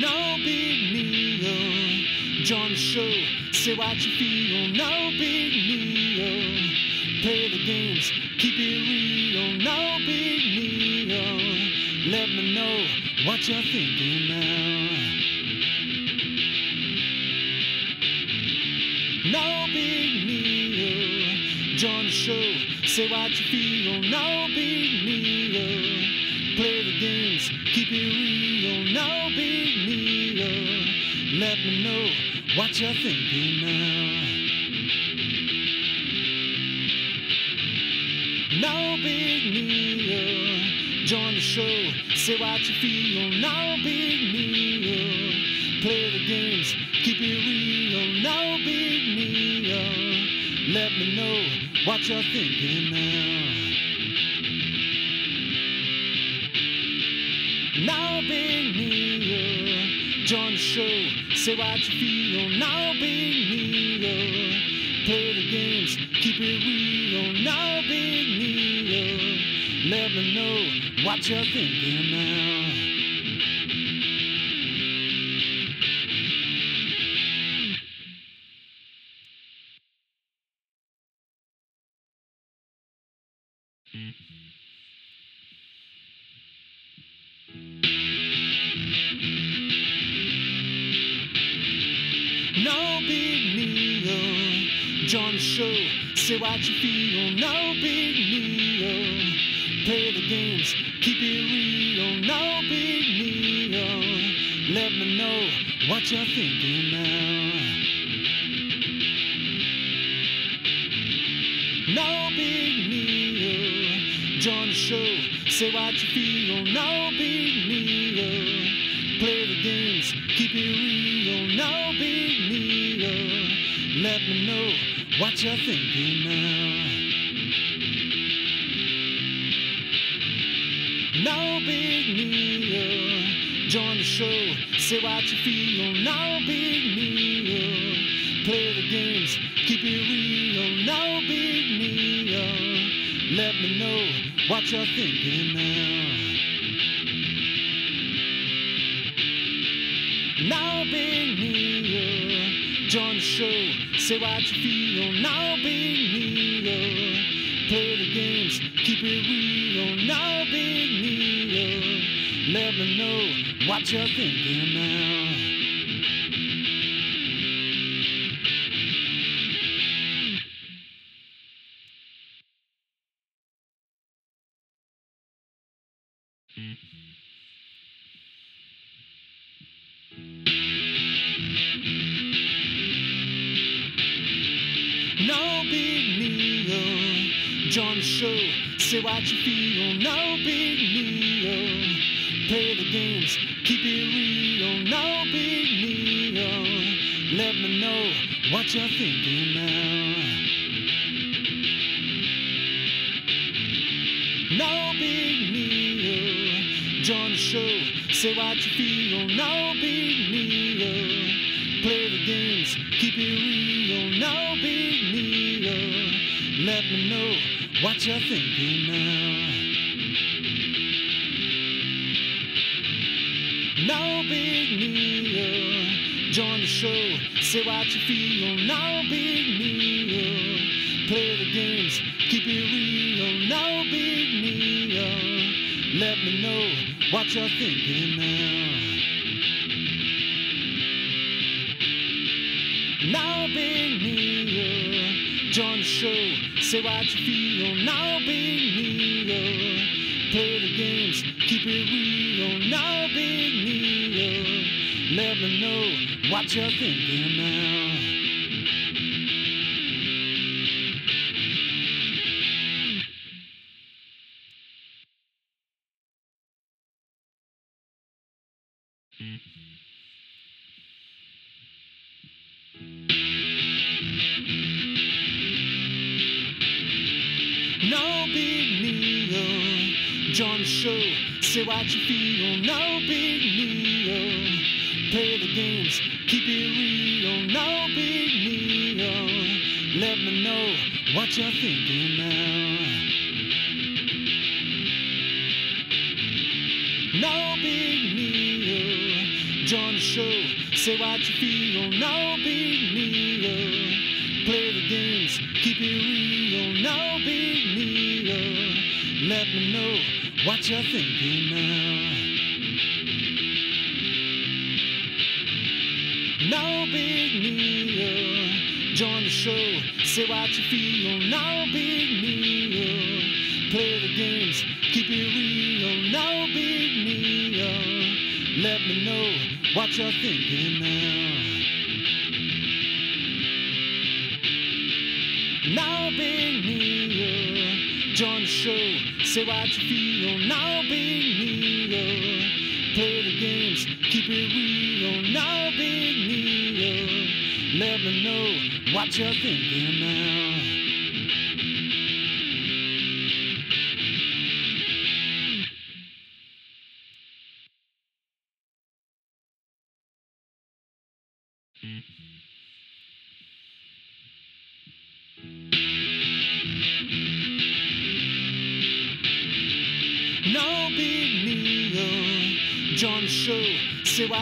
No big deal. Join the show. Say what you feel. No big deal. Play the games. Keep it real. No big deal. Let me know what you're thinking now. No big deal. Join the show. Say what you feel. No big. Play. Keep it real. No big deal. Let me know what you're thinking now. No big deal. Join the show. Say what you feel. No big deal. Play the games. Keep it real. No big deal. Let me know what you're thinking now. Big deal. Join the show. Say what you feel. No big deal. Play the games. Keep it real. No big deal. Let me know what you're thinking now. You're thinking now. No big deal. Join the show. Say what you feel. No big deal. Play the games. Keep it real. No big deal. Let me know what you're thinking now. No big deal. Join the show. Say what you feel. No big deal. Play the games. Keep it real. No big deal. Let me know what you're thinking now.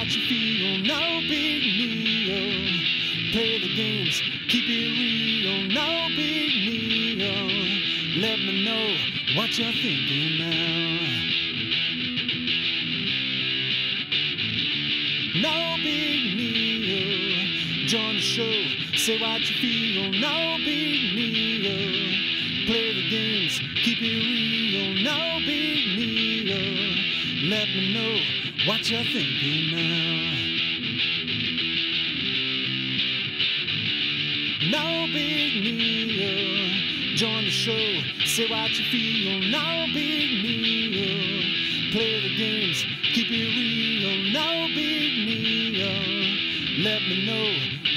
What you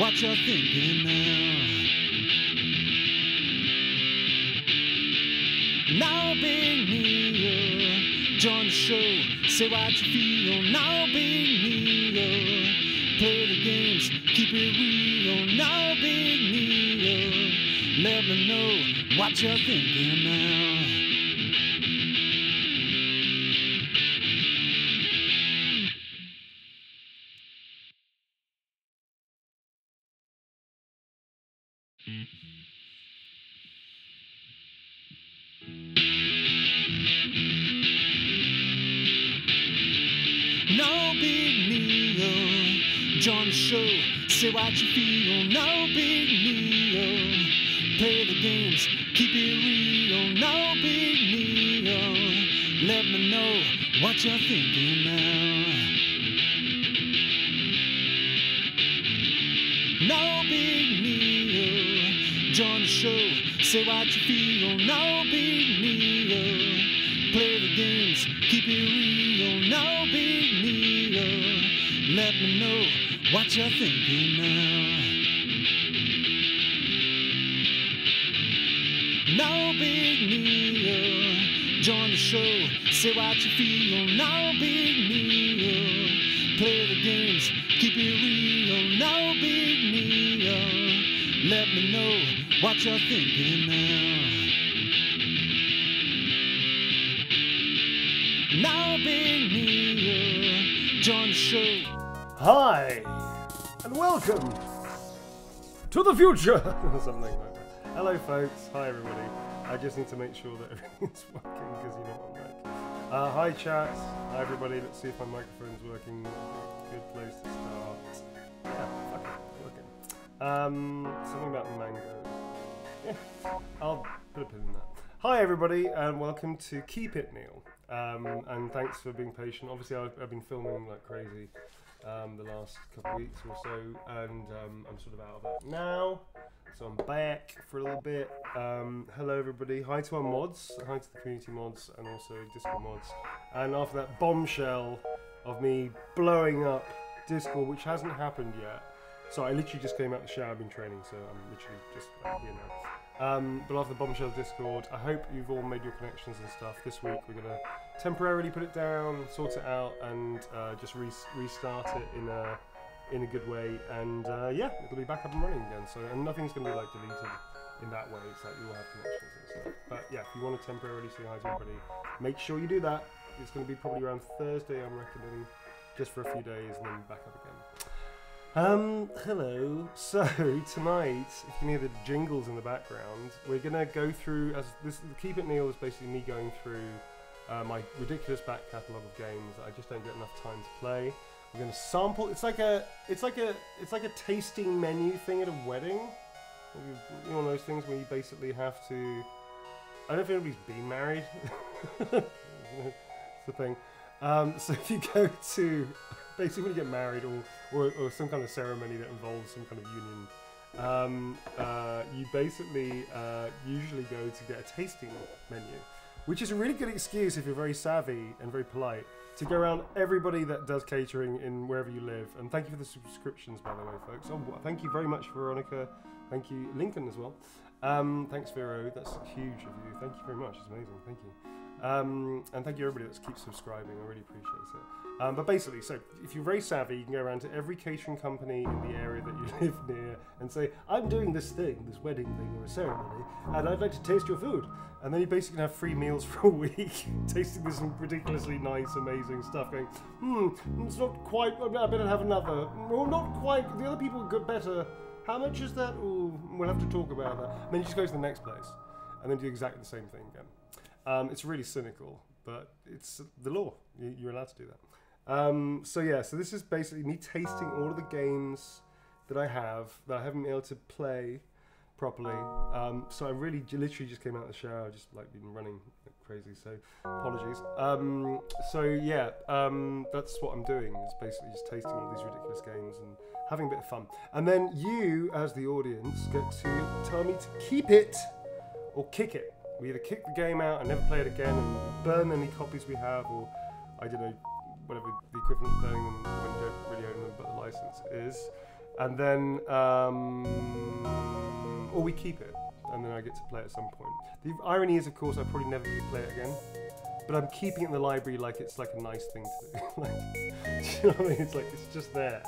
what you're thinking now. No big deal. Join the show, say what you feel. No big deal. Play the games, keep it real. No big deal. Let me know what you're thinking now. You feel. No big deal. Play the games, keep it real. No big deal. Let me know what you're thinking now. No big deal. Join the show, say what you feel. No big deal. Play the games, keep it real. No big deal. Let me know what you're thinking now. Join the show, say what you feel. No big deal. Play the games, keep it real. No big deal. Let me know what you're thinking now. No big deal. Join the show. Hi, and welcome to the future, or something like that. Hello, folks. Hi, everybody. I just need to make sure that everything's working because you know what I'm like. Uh, hi, chat. Hi, everybody. Let's see if my microphone's working. Good place to start. Yeah, it, working. Um, something about mangoes. Yeah, I'll put a pin in that. Hi, everybody, and welcome to Keep It Neil. Um, and thanks for being patient. Obviously, I've, I've been filming like crazy um, the last couple of weeks or so, and um, I'm sort of out of it now. So I'm back for a little bit. Um, hello, everybody. Hi to our mods. Hi to the community mods and also Discord mods. And after that bombshell of me blowing up Discord, which hasn't happened yet. So I literally just came out of the shower. I've been training, so I'm literally just uh, here now. Um, but after the bombshell Discord, I hope you've all made your connections and stuff. This week we're gonna temporarily put it down, sort it out, and uh, just re- restart it in a in a good way. And uh, yeah, it'll be back up and running again. So and nothing's gonna be like deleted in that way. It's like you will have connections and stuff. But yeah, if you want to temporarily say hi to everybody, make sure you do that it's going to be probably around Thursday, I'm reckoning, just for a few days and then back up again. Um, hello. So tonight, if you can hear the jingles in the background, we're gonna go through as this. Keep it Neil is basically me going through uh, my ridiculous back catalogue of games that I just don't get enough time to play. We're gonna sample. It's like a, it's like a, it's like a tasting menu thing at a wedding. You know, one of those things where you basically have to. I don't if anybody's been married. it's the thing. Um, so if you go to basically when you get married or, or, or some kind of ceremony that involves some kind of union, um, uh, you basically uh, usually go to get a tasting menu, which is a really good excuse if you're very savvy and very polite to go around everybody that does catering in wherever you live. And thank you for the subscriptions, by the way, folks. Oh, thank you very much, Veronica. Thank you, Lincoln, as well. Um, thanks, Vero. That's huge of you. Thank you very much. It's amazing. Thank you. Um, and thank you everybody that keeps subscribing. I really appreciate it. Um, but basically, so if you're very savvy, you can go around to every catering company in the area that you live near and say, "I'm doing this thing, this wedding thing or a ceremony, and I'd like to taste your food." And then you basically have free meals for a week, tasting this ridiculously nice, amazing stuff. Going, hmm, it's not quite. I better have another. Well, not quite. The other people got better. How much is that? Ooh, we'll have to talk about that. And then you just go to the next place, and then do exactly the same thing again. Um, it's really cynical, but it's the law. You, are allowed to do that. Um, so yeah, so this is basically me tasting all of the games that I have that I haven't been able to play properly. Um, so I really literally just came out of the shower, just like been running crazy. So apologies. Um, so yeah, um, that's what I'm doing. Is basically just tasting all these ridiculous games and having a bit of fun. And then you, as the audience, get to tell me to keep it or kick it. We either kick the game out and never play it again and burn any copies we have, or I don't know, whatever the equivalent of burning them when you don't really own them but the license is. And then, um, or we keep it, and then I get to play it at some point. The irony is, of course, I probably never get to play it again. But I'm keeping it in the library like it's like a nice thing to do. like, you know what I mean? It's like it's just there.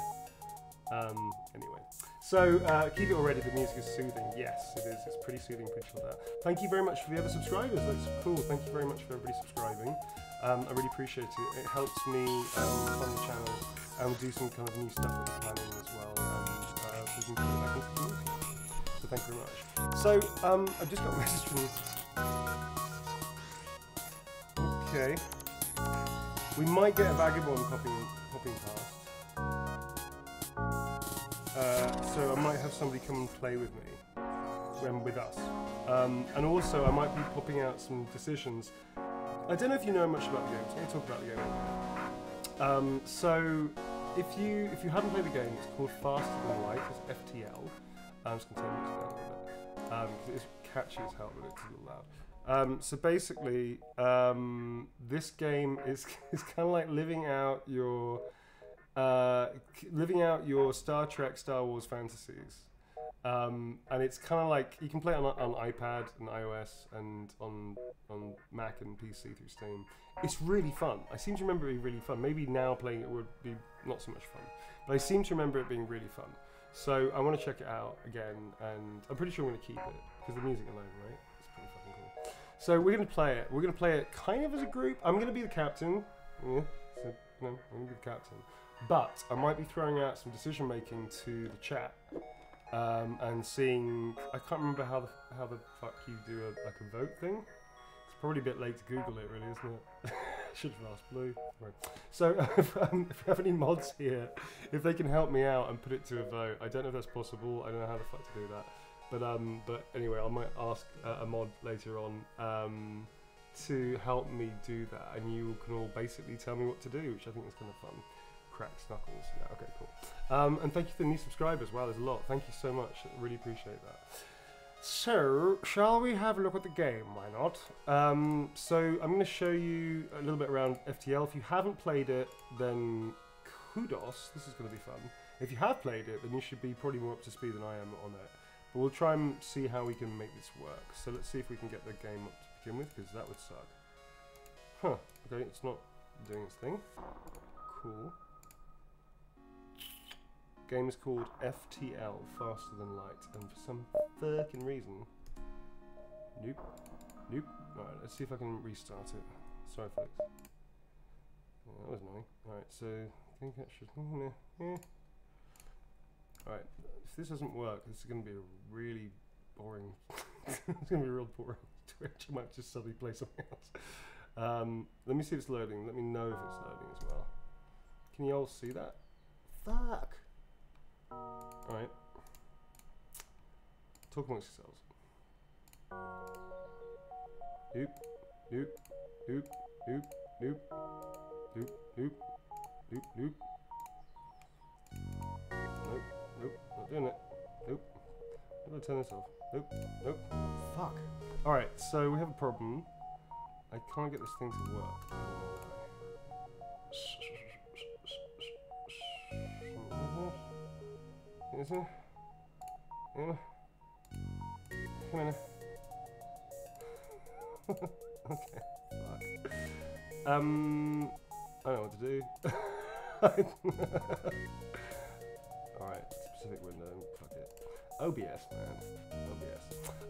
Um, anyway. So uh, keep it already. The music is soothing. Yes, it is. It's pretty soothing, pretty chilled out. Thank you very much for the other subscribers. That's cool. Thank you very much for everybody subscribing. Um, I really appreciate it. It helps me um, fund the channel and do some kind of new stuff that we're planning as well. And uh, we can back into the. So thank you very much. So um, I've just got a message from. Okay. We might get a vagabond popping popping past. Uh, so I might have somebody come and play with me, um, with us. Um, and also, I might be popping out some decisions. I don't know if you know much about the game, so I'm talk about the game. Um, so, if you if you haven't played the game, it's called Faster Than Light. It's FTL. I'm just going to turn it down a little bit um, it's catchy as hell, but it's a little loud. Um, so basically, um, this game is, is kind of like living out your uh, living out your Star Trek, Star Wars fantasies. Um, and it's kind of like you can play it on, on iPad and iOS and on on Mac and PC through Steam. It's really fun. I seem to remember it being really fun. Maybe now playing it would be not so much fun, but I seem to remember it being really fun. So I want to check it out again, and I'm pretty sure I'm going to keep it because the music alone, right? It's pretty fucking cool. So we're going to play it. We're going to play it kind of as a group. I'm going to be the captain. Yeah, so, no, I'm going to be the captain. But I might be throwing out some decision making to the chat um, and seeing. I can't remember how the how the fuck you do a, like a vote thing. It's probably a bit late to Google it, really, isn't it? Should have asked Blue. Right. So if, um, if we have any mods here, if they can help me out and put it to a vote, I don't know if that's possible. I don't know how the fuck to do that. But um, but anyway, I might ask uh, a mod later on um, to help me do that, and you can all basically tell me what to do, which I think is kind of fun cracks knuckles. Yeah, okay, cool. Um, and thank you for the new subscribers. Wow, there's a lot. Thank you so much. Really appreciate that. So, shall we have a look at the game? Why not? Um, so, I'm going to show you a little bit around FTL. If you haven't played it, then kudos. This is going to be fun. If you have played it, then you should be probably more up to speed than I am on it. But we'll try and see how we can make this work. So let's see if we can get the game up to begin with, because that would suck. Huh, okay, it's not doing its thing. Cool. Game is called FTL, Faster Than Light, and for some fucking reason... Nope. Nope. Alright, let's see if I can restart it. Sorry, folks. that was annoying. Alright, so I think that should. Yeah. Alright, if this doesn't work, this is going to be a really boring. it's going to be real boring Twitch. I might just suddenly play something else. Um, let me see if it's loading. Let me know if it's loading as well. Can you all see that? Fuck! Alright. Talk amongst yourselves. Nope, nope, nope, nope, nope, nope, nope, nope, nope. Nope, nope, not doing it. Nope. I'm gonna turn this off. Nope, nope. Fuck. Alright, so we have a problem. I can't get this thing to work. Come okay. Fuck. Um, I don't know what to do. Alright, specific window. Fuck it. OBS, man. OBS.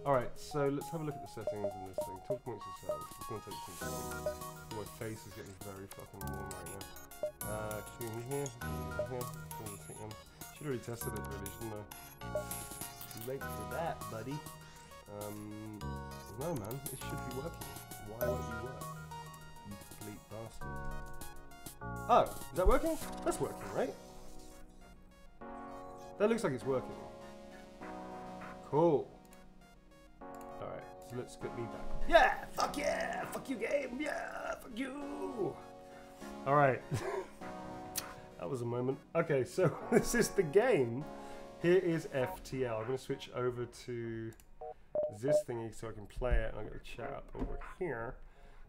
Alright, so let's have a look at the settings in this thing. Talk amongst yourselves. It's to take some time. My face is getting very fucking warm right now. Uh, here, here, tune here. Should have already tested it really, shouldn't I? Too late for that, buddy. Um, no man, it should be working. Why won't you work? You complete bastard. Oh, is that working? That's working, right? That looks like it's working. Cool. Alright, so let's get me back. Yeah! Fuck yeah! Fuck you, game! Yeah! Fuck you! Alright. that was a moment. Okay, so this is the game. Here is FTL. I'm going to switch over to this thingy so I can play it. I'm going to chat up over here.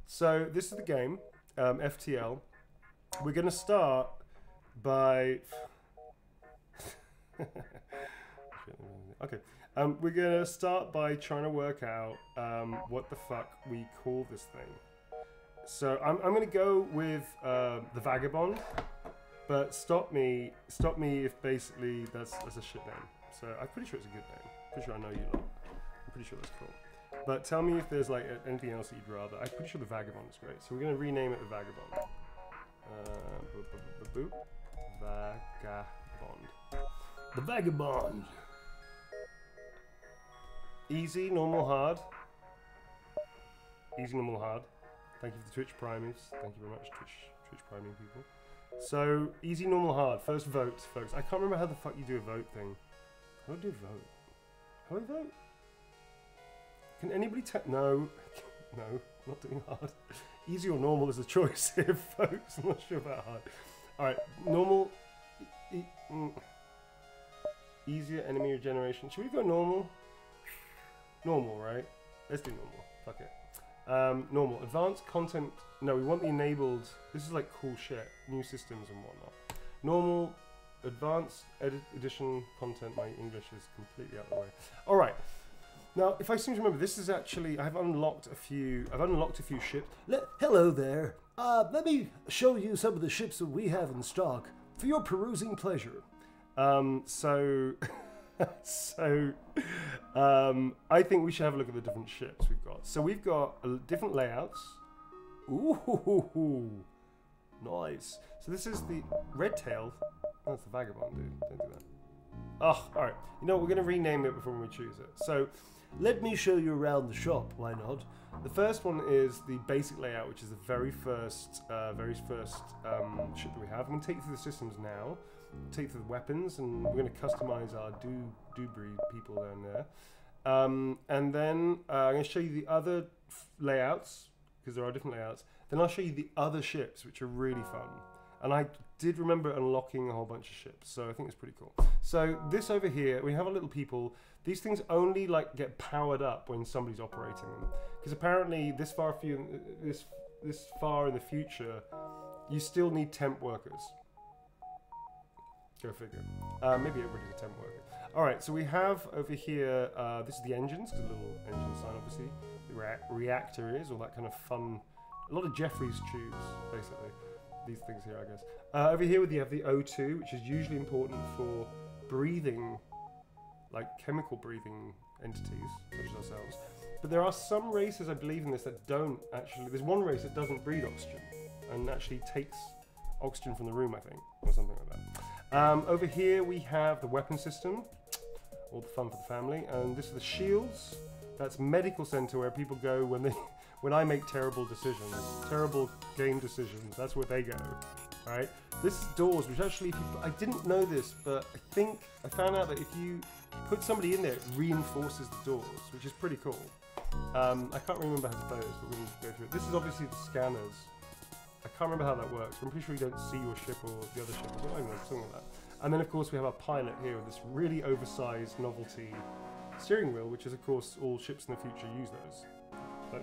So this is the game, um, FTL. We're going to start by... okay. Um, we're going to start by trying to work out um, what the fuck we call this thing. So I'm, I'm going to go with uh, the Vagabond, but stop me, stop me if basically that's, that's a shit name. So I'm pretty sure it's a good name. Pretty sure I know you lot. I'm pretty sure that's cool. But tell me if there's like anything else that you'd rather. I'm pretty sure the Vagabond is great. So we're going to rename it the Vagabond. Uh, boop, boop, boop, boop. Vagabond. The Vagabond. Easy, normal, hard. Easy, normal, hard. Thank you for the Twitch primies. Thank you very much, Twitch, Twitch priming people. So, easy, normal, hard. First vote, folks. I can't remember how the fuck you do a vote thing. How do you vote? How do I vote? Can anybody tell? No, no, not doing hard. Easy or normal is a choice here, folks. I'm not sure about hard. All right, normal. E- e- mm. Easier enemy regeneration. Should we go normal? Normal, right? Let's do normal. Fuck it. Um, normal. Advanced content. No, we want the enabled. This is like cool shit. New systems and whatnot. Normal. Advanced edit edition content. My English is completely out of the way. All right. Now, if I seem to remember, this is actually I've unlocked a few. I've unlocked a few ships. Le- hello there. Uh, let me show you some of the ships that we have in stock for your perusing pleasure. Um, so, so, um, I think we should have a look at the different ships we've got. So we've got uh, different layouts. Ooh, nice. So this is the red tail. That's the vagabond, dude. Don't do that. Oh, all right. You know, we're gonna rename it before we choose it. So Let me show you around the shop, why not? the first one is the basic layout, which is the very first, uh, very first um, ship that we have. I'm going to take you through the systems now, take you the weapons, and we're going to customize our do do breed people down there. Um, and then uh, I'm going to show you the other layouts because there are different layouts. Then I'll show you the other ships, which are really fun. And I did remember unlocking a whole bunch of ships, so I think it's pretty cool. So this over here, we have a little people. These things only like get powered up when somebody's operating them, because apparently this far few, this this far in the future, you still need temp workers. Go figure. Uh, maybe everybody's a temp worker. All right, so we have over here. Uh, this is the engines, 'cause a little engine sign, obviously. The rea- reactor is all that kind of fun. A lot of Jefferies tubes, basically. These things here, I guess. Uh, over here, we have the O2, which is usually important for breathing, like chemical breathing entities, such as ourselves. But there are some races, I believe, in this that don't actually. There's one race that doesn't breathe oxygen. and actually takes oxygen from the room, I think, or something like that. Um, over here we have the weapon system, all the fun for the family, and this is the shields. That's medical center where people go when they when I make terrible decisions, terrible game decisions. That's where they go. Right. This is doors, which actually, you, I didn't know this, but I think I found out that if you put somebody in there, it reinforces the doors, which is pretty cool. Um, I can't remember how to play this, but we can go through it. This is obviously the scanners. I can't remember how that works. but I'm pretty sure you don't see your ship or the other ship or something, something like that. And then, of course, we have our pilot here with this really oversized novelty steering wheel, which is, of course, all ships in the future use those. So,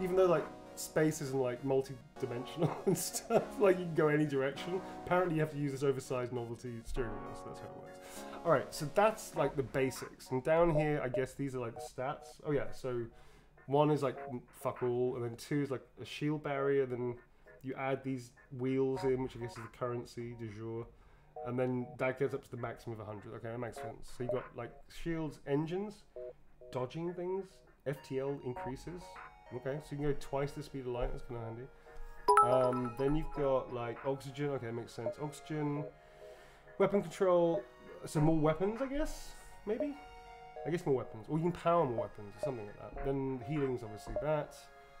even though, like, space isn't, like, multi-dimensional and stuff, like, you can go any direction, apparently you have to use this oversized novelty steering wheel, so that's how it works. Alright, so that's, like, the basics. And down here, I guess these are, like, the stats. Oh, yeah, so one is, like, fuck all, and then two is, like, a shield barrier, then you add these wheels in, which I guess is the currency du jour and then that gets up to the maximum of 100. Okay, that makes sense. So you got like shields, engines, dodging things, FTL increases. Okay, so you can go twice the speed of light. That's kind of handy. Um, then you've got like oxygen. Okay, makes sense. Oxygen, weapon control. So more weapons, I guess. Maybe. I guess more weapons, or you can power more weapons, or something like that. Then healing's obviously that.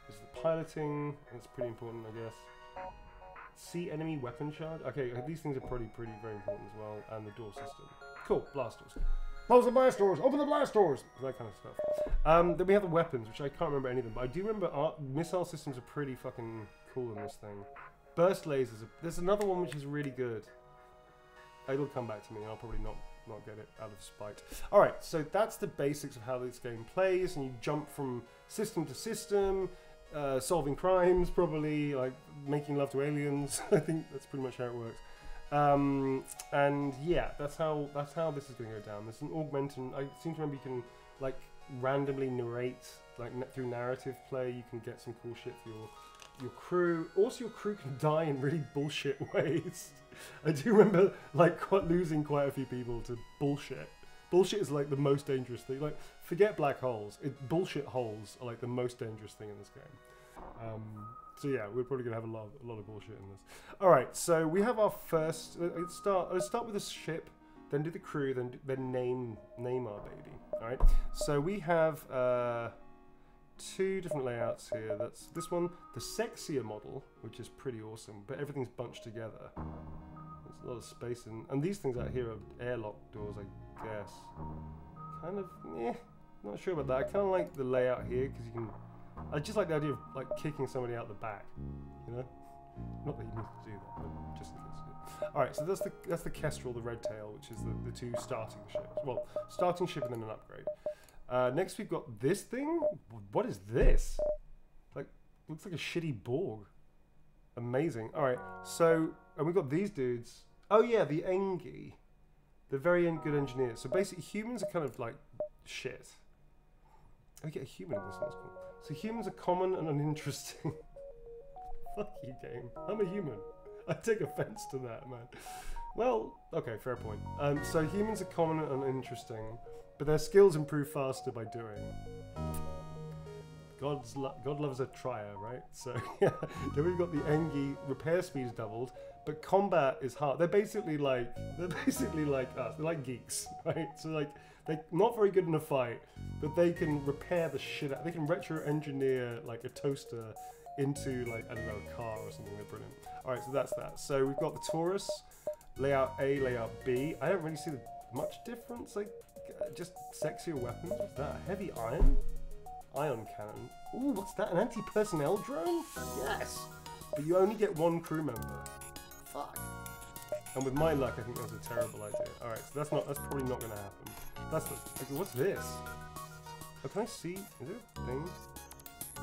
This is the piloting. That's pretty important, I guess. See enemy weapon charge. Okay, these things are probably pretty very important as well, and the door system. Cool, blast doors. Close the blast doors. Open the blast doors. That kind of stuff. Um, then we have the weapons, which I can't remember any of them, but I do remember our missile systems are pretty fucking cool in this thing. Burst lasers. Are, there's another one which is really good. It'll come back to me, and I'll probably not not get it out of spite. All right, so that's the basics of how this game plays, and you jump from system to system uh, solving crimes, probably like making love to aliens. I think that's pretty much how it works. Um, and yeah, that's how that's how this is going to go down. There's an augmenting. I seem to remember you can like randomly narrate like through narrative play. You can get some cool shit for your your crew. Also, your crew can die in really bullshit ways. I do remember like quite losing quite a few people to bullshit. Bullshit is like the most dangerous thing. Like, forget black holes. It, bullshit holes are like the most dangerous thing in this game. Um, so yeah, we're probably gonna have a lot, a lot of bullshit in this. All right, so we have our first. Let's start. Let's start with the ship, then do the crew, then then name name our baby. All right. So we have uh, two different layouts here. That's this one, the sexier model, which is pretty awesome, but everything's bunched together. A lot of space, in, and these things out here are airlock doors, I guess. Kind of, yeah, not sure about that. I kind of like the layout here because you can. I just like the idea of like kicking somebody out the back, you know. Not that you need to do that, but just in case. All right, so that's the that's the Kestrel, the Red Tail, which is the, the two starting ships. Well, starting ship and then an upgrade. Uh, next we've got this thing. What is this? Like, looks like a shitty Borg. Amazing. All right, so and we've got these dudes. Oh yeah, the Engi. They're very good engineers. So basically, humans are kind of like shit. I get a human in this one. Cool. So humans are common and uninteresting. Fuck you, game. I'm a human. I take offense to that, man. Well, okay, fair point. Um, so humans are common and uninteresting, but their skills improve faster by doing. God's lo God loves a trier, right? So yeah, then we've got the Engi repair speed's doubled, but combat is hard. They're basically like they're basically like us. They're like geeks, right? So like they're not very good in a fight, but they can repair the shit out. They can retro engineer like a toaster into like I don't know a car or something. They're brilliant. All right, so that's that. So we've got the Torus layout A, layout B. I don't really see much difference. Like uh, just sexier weapons. What's that? Heavy ion. Ion cannon. Ooh, what's that? An anti-personnel drone? Yes! But you only get one crew member. Fuck. And with my luck, I think that's a terrible idea. Alright, so that's not that's probably not gonna happen. That's the okay, what's this? Oh, can I see? Is it a thing? Oh,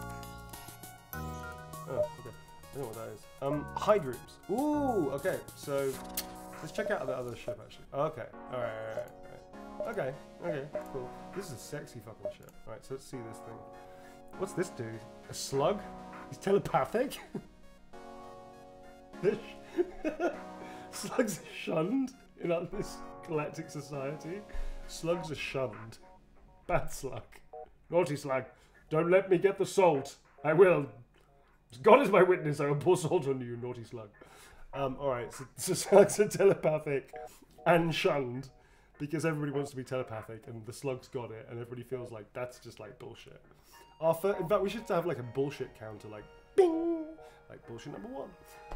okay. I don't know what that is. Um, hide rooms. Ooh, okay, so let's check out the other ship actually. Okay, alright, alright. Okay, okay, cool. This is a sexy fucking shit. Alright, so let's see this thing. What's this dude? A slug? He's telepathic? Slugs are shunned in this galactic society. Slugs are shunned. Bad slug. Naughty slug. Don't let me get the salt. I will. God is my witness, I will pour salt on you, naughty slug. Um, alright, so, so slugs are telepathic and shunned because everybody wants to be telepathic and the slugs got it and everybody feels like that's just like bullshit. Fir- in fact, we should have like a bullshit counter, like bing, like bullshit number one.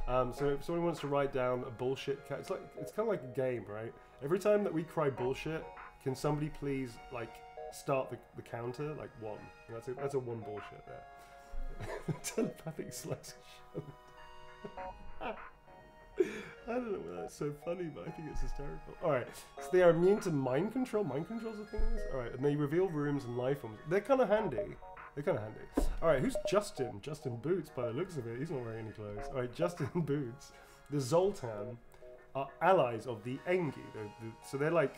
Um, so if someone wants to write down a bullshit, it's like it's kind of like a game, right? Every time that we cry bullshit, can somebody please like start the, the counter like one? That's a, that's a one bullshit there. Telepathic slugs. I don't know why that's so funny, but I think it's hysterical. Alright, so they are immune to mind control. Mind control's a thing in? Alright, and they reveal rooms and life forms. They're kind of handy. They're kind of handy. Alright, who's Justin? Justin Boots, by the looks of it. He's not wearing any clothes. Alright, Justin Boots. The Zoltan are allies of the Engi. They're, the so they're like,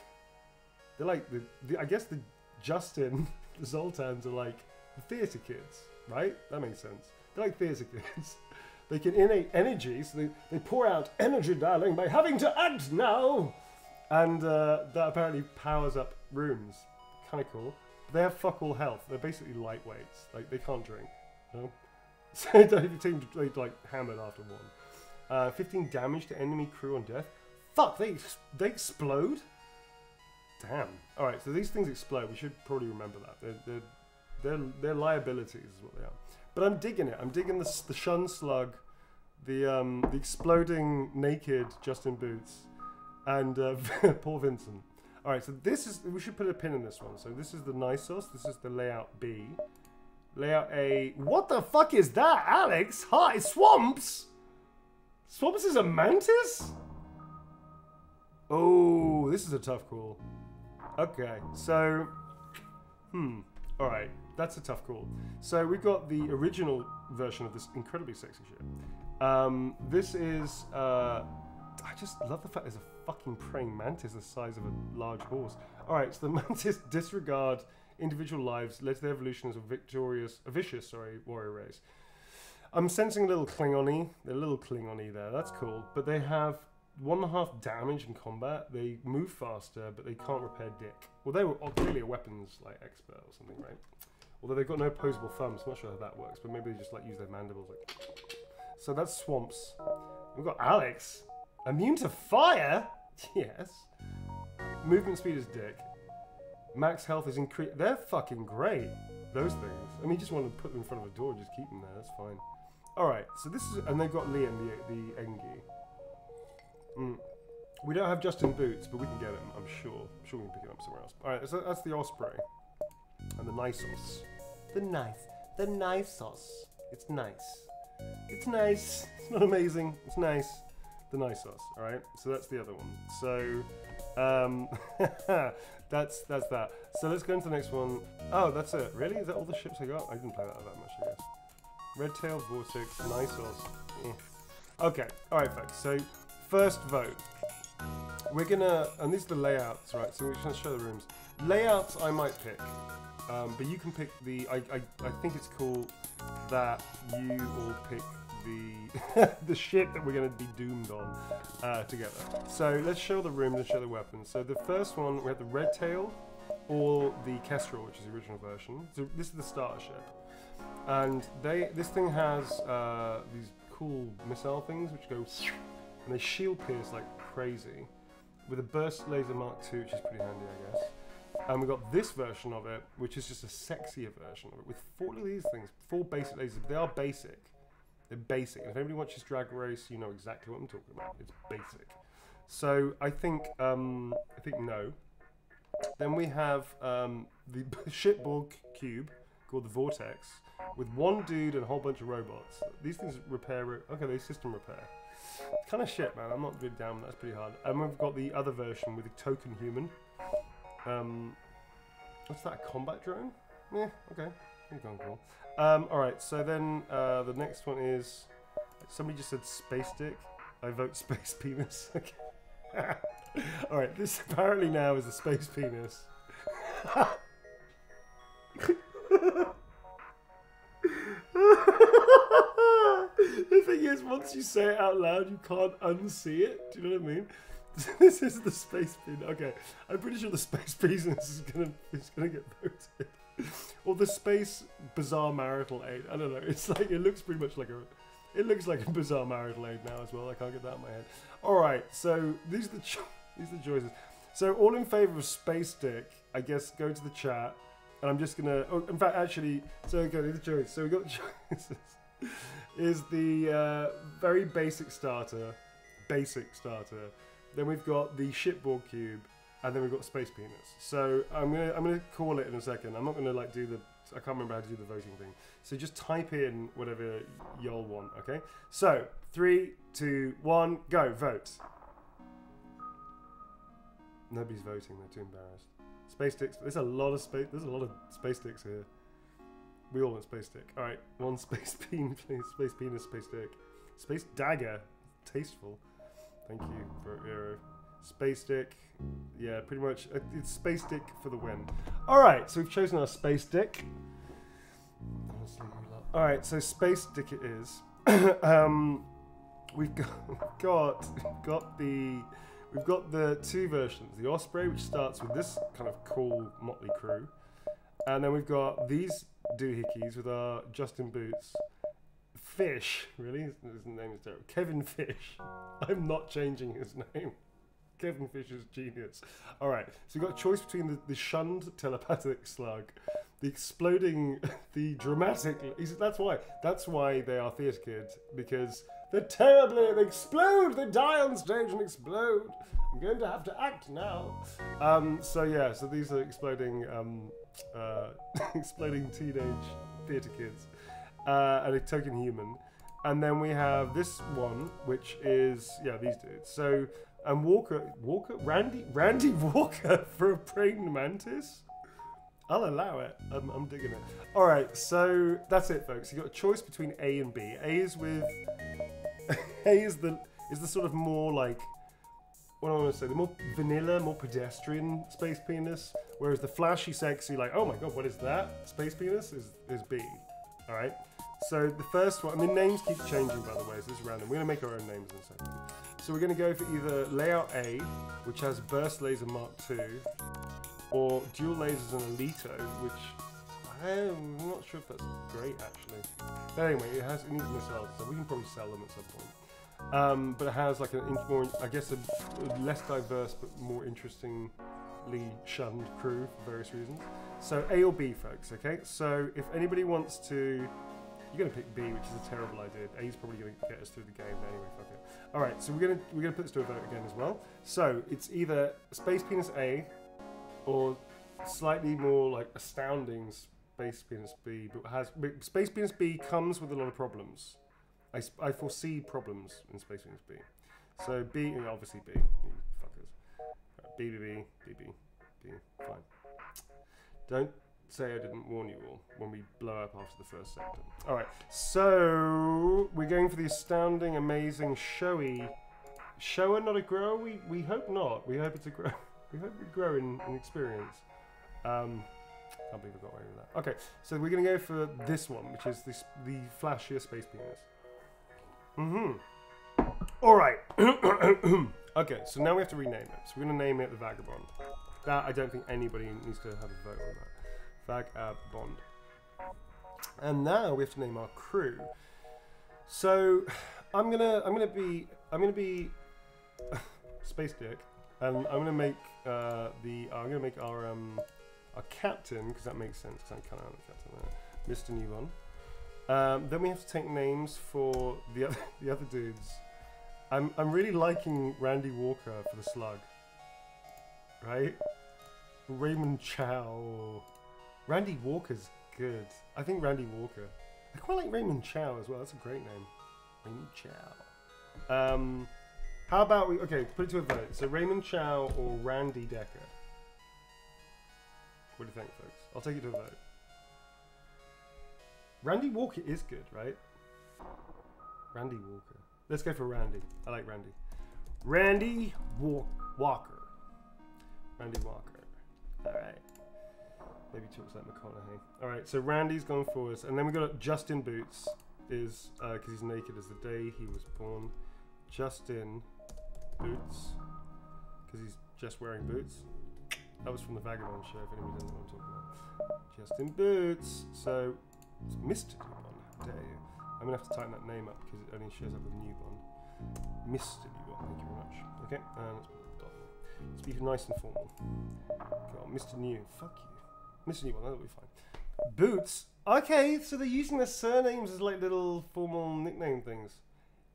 they're like, the, the I guess the Justin, the Zoltans are like the theatre kids, right? That makes sense. They're like theatre kids. They can innate energy, so they, they pour out energy, darling, by having to act now. And uh, that apparently powers up rooms. Kind of cool. They have fuck all health. They're basically lightweights. Like, they can't drink. You know? So if you take they like hammered after one. Uh, 15 damage to enemy crew on death. Fuck, they, they explode? Damn. Alright, so these things explode. We should probably remember that. They're, they're, they're, they're liabilities, is what they are. But I'm digging it. I'm digging the, the shun slug, the um, the exploding naked Justin Boots, and uh, Paul Vincent. All right, so this is we should put a pin in this one. So this is the Nisos. This is the layout B. Layout A. What the fuck is that, Alex? Hi, Swamps. Swamps is a mantis. Oh, this is a tough call. Okay, so hmm. All right, that's a tough call. So we've got the original version of this incredibly sexy shit. Um, this is. Uh, I just love the fact there's a fucking praying mantis the size of a large horse. All right, so the mantis disregard individual lives, led to the evolution as a victorious, a vicious, sorry, warrior race. I'm sensing a little Klingon-y, a little Klingon-y there. That's cool, but they have one and a half damage in combat. They move faster, but they can't repair dick. Well, they were clearly a weapons like expert or something, right? Although they've got no opposable thumbs, I'm not sure how that works, but maybe they just like use their mandibles. Like, so that's swamps. We've got Alex, immune to fire. Yes. Movement speed is dick. Max health is increased. They're fucking great. Those things. I mean, you just want to put them in front of a door and just keep them there. That's fine. All right. So this is, and they've got Liam, the the Engi. Mm. We don't have Justin Boots, but we can get him. I'm sure. I'm sure we can pick him up somewhere else. All right. So that's the Osprey and the Nisos. The nice. The Nisos. It's nice. It's nice. It's not amazing. It's nice. The Nisos. All right. So that's the other one. So. Um, that's that's that. So let's go into the next one. Oh, that's it. Really? Is that all the ships I got? I didn't play that that much, I guess. Red Tail, Vortex, Nisos. Eh. Okay. All right, folks. So first vote. We're gonna, and these are the layouts, right? So we're just gonna show the rooms. Layouts I might pick, um, but you can pick the. I, I I think it's cool that you all pick the the shit that we're gonna be doomed on uh, together. So let's show the rooms and show the weapons. So the first one we have the Red Tail or the Kestrel, which is the original version. So this is the starter ship, and they this thing has uh, these cool missile things which go and they shield pierce like crazy with a burst laser Mark II, which is pretty handy, I guess. And we've got this version of it, which is just a sexier version of it, with four of these things, four basic lasers. They are basic. They're basic. And if anybody watches Drag Race, you know exactly what I'm talking about. It's basic. So I think um, I think no. Then we have um, the shipboard cube called the Vortex, with one dude and a whole bunch of robots. These things repair. Okay, they system repair. It's Kind of shit, man. I'm not really down. That's pretty hard. And we've got the other version with the token human. Um, what's that? Combat drone? Yeah. Okay. Pretty darn cool. Um, all right. So then uh, the next one is somebody just said space dick. I vote space penis. Okay. all right. This apparently now is a space penis. the thing is, once you say it out loud, you can't unsee it. Do you know what I mean? this is the space penis. Okay, I'm pretty sure the space penis is gonna is gonna get voted. or the space bizarre marital aid. I don't know. It's like it looks pretty much like a. It looks like a bizarre marital aid now as well. I can't get that in my head. All right, so these are the these are the choices. So all in favor of space stick, I guess go to the chat, and I'm just gonna. Oh, in fact, actually, so to the choice. So we got the choices. Is the uh, very basic starter, basic starter. Then we've got the shipboard cube, and then we've got space penis. So I'm gonna I'm gonna call it in a second. I'm not gonna like do the I can't remember how to do the voting thing. So just type in whatever y'all want. Okay. So three, two, one, go vote. Nobody's voting. They're too embarrassed. Space sticks. There's a lot of space. There's a lot of space sticks here. We all want space stick. All right, one space please. Space penis, space stick, space dagger. Tasteful. Thank you for arrow. Space stick. Yeah, pretty much. uh, It's space stick for the win. All right, so we've chosen our space stick. All right, so space stick it is. um, we've got got got the we've got the two versions. The Osprey, which starts with this kind of cool motley crew, and then we've got these doohickeys with our Justin Boots. Fish, really? His, name is terrible. Kevin Fish. I'm not changing his name. Kevin Fish is genius. All right, so you've got a choice between the, the shunned telepathic slug, the exploding, the dramatic. That's why. That's why they are theatre kids because they're terribly. They explode. They die on stage and explode. I'm going to have to act now. Um, so yeah, so these are exploding, um, uh, exploding teenage theatre kids, uh, and a token human. And then we have this one, which is yeah, these dudes. So and Walker, Walker, Randy, Randy Walker for a praying mantis. I'll allow it. I'm, I'm digging it. All right, so that's it, folks. You got a choice between A and B. A is with A is the is the sort of more like what do I want to say, the more vanilla, more pedestrian space penis, whereas the flashy, sexy, like oh my god, what is that? Space penis is is B. All right. So the first one, I mean, names keep changing by the way, so this is random. We're gonna make our own names in a second. So we're gonna go for either layout A, which has burst laser Mark II, or dual lasers and a Leto, which I'm not sure if that's great actually. But anyway, it has it needs missiles, so we can probably sell them at some point. Um, but it has like an in- more, I guess, a, a less diverse but more interestingly shunned crew for various reasons. So A or B, folks. Okay. So if anybody wants to, you're gonna pick B, which is a terrible idea. A is probably gonna get us through the game anyway. Fuck it. All right. So we're gonna we're gonna put this to a vote again as well. So it's either Space Penis A or slightly more like astounding Space Penis B, but has Space Penis B comes with a lot of problems. I, I foresee problems in Space Penis B. So B, obviously B, you fuckers. B, B, B, B, B, B, fine. Don't say I didn't warn you all when we blow up after the first sector. Alright, so we're going for the astounding, amazing, showy. Shower, not a grower? We, we hope not. We hope it's a grow. We hope we grow in, in experience. Um, I can't believe I got away with that. Okay, so we're going to go for this one, which is this the flashier space penis. Mm-hmm. All right. okay, so now we have to rename it. So we're going to name it the Vagabond. That I don't think anybody needs to have a vote on that. Vagabond. And now we have to name our crew. So I'm gonna I'm gonna be I'm gonna be Space Dick, and I'm gonna make uh, the I'm gonna make our um our captain because that makes sense because I'm kind of the captain there, Mr. Newbon. Um, then we have to take names for the other the other dudes. I'm I'm really liking Randy Walker for the slug. Right? Raymond Chow. Randy Walker's good. I think Randy Walker. I quite like Raymond Chow as well. That's a great name. Raymond Chow. Um, how about we? Okay, put it to a vote. So Raymond Chow or Randy Decker. What do you think, folks? I'll take it to a vote. Randy Walker is good, right? Randy Walker. Let's go for Randy. I like Randy. Randy Wa- Walker. Randy Walker. All right. Maybe talks like McConaughey. All right. So Randy's gone for us, and then we got Justin Boots is uh, because he's naked as the day he was born. Justin Boots because he's just wearing boots. That was from the Vagabond show, if anybody doesn't know what I'm talking about. Justin Boots. So, it's Mr. How dare you? I'm going to have to tighten that name up because it only shows up with Newbon. Mr. Newbon, thank you very much. Okay, and let's put the dot. Speaking nice and formal. Go on, Mr. New. Fuck you. Mr. Newbon, that'll be fine. Boots. Okay, so they're using their surnames as like little formal nickname things.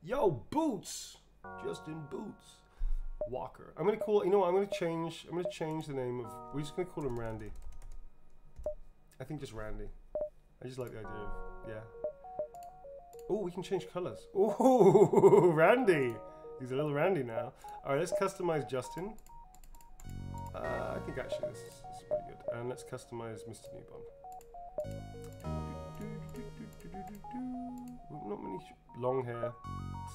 Yo, Boots. Justin Boots. Walker. I'm gonna call. You know what? I'm gonna change. I'm gonna change the name of. We're just gonna call him Randy. I think just Randy. I just like the idea of yeah. Oh, we can change colors. Oh, Randy. He's a little Randy now. All right, let's customize Justin. Uh, I think actually this is, And let's customize Mr. Newbon. Not many long hair,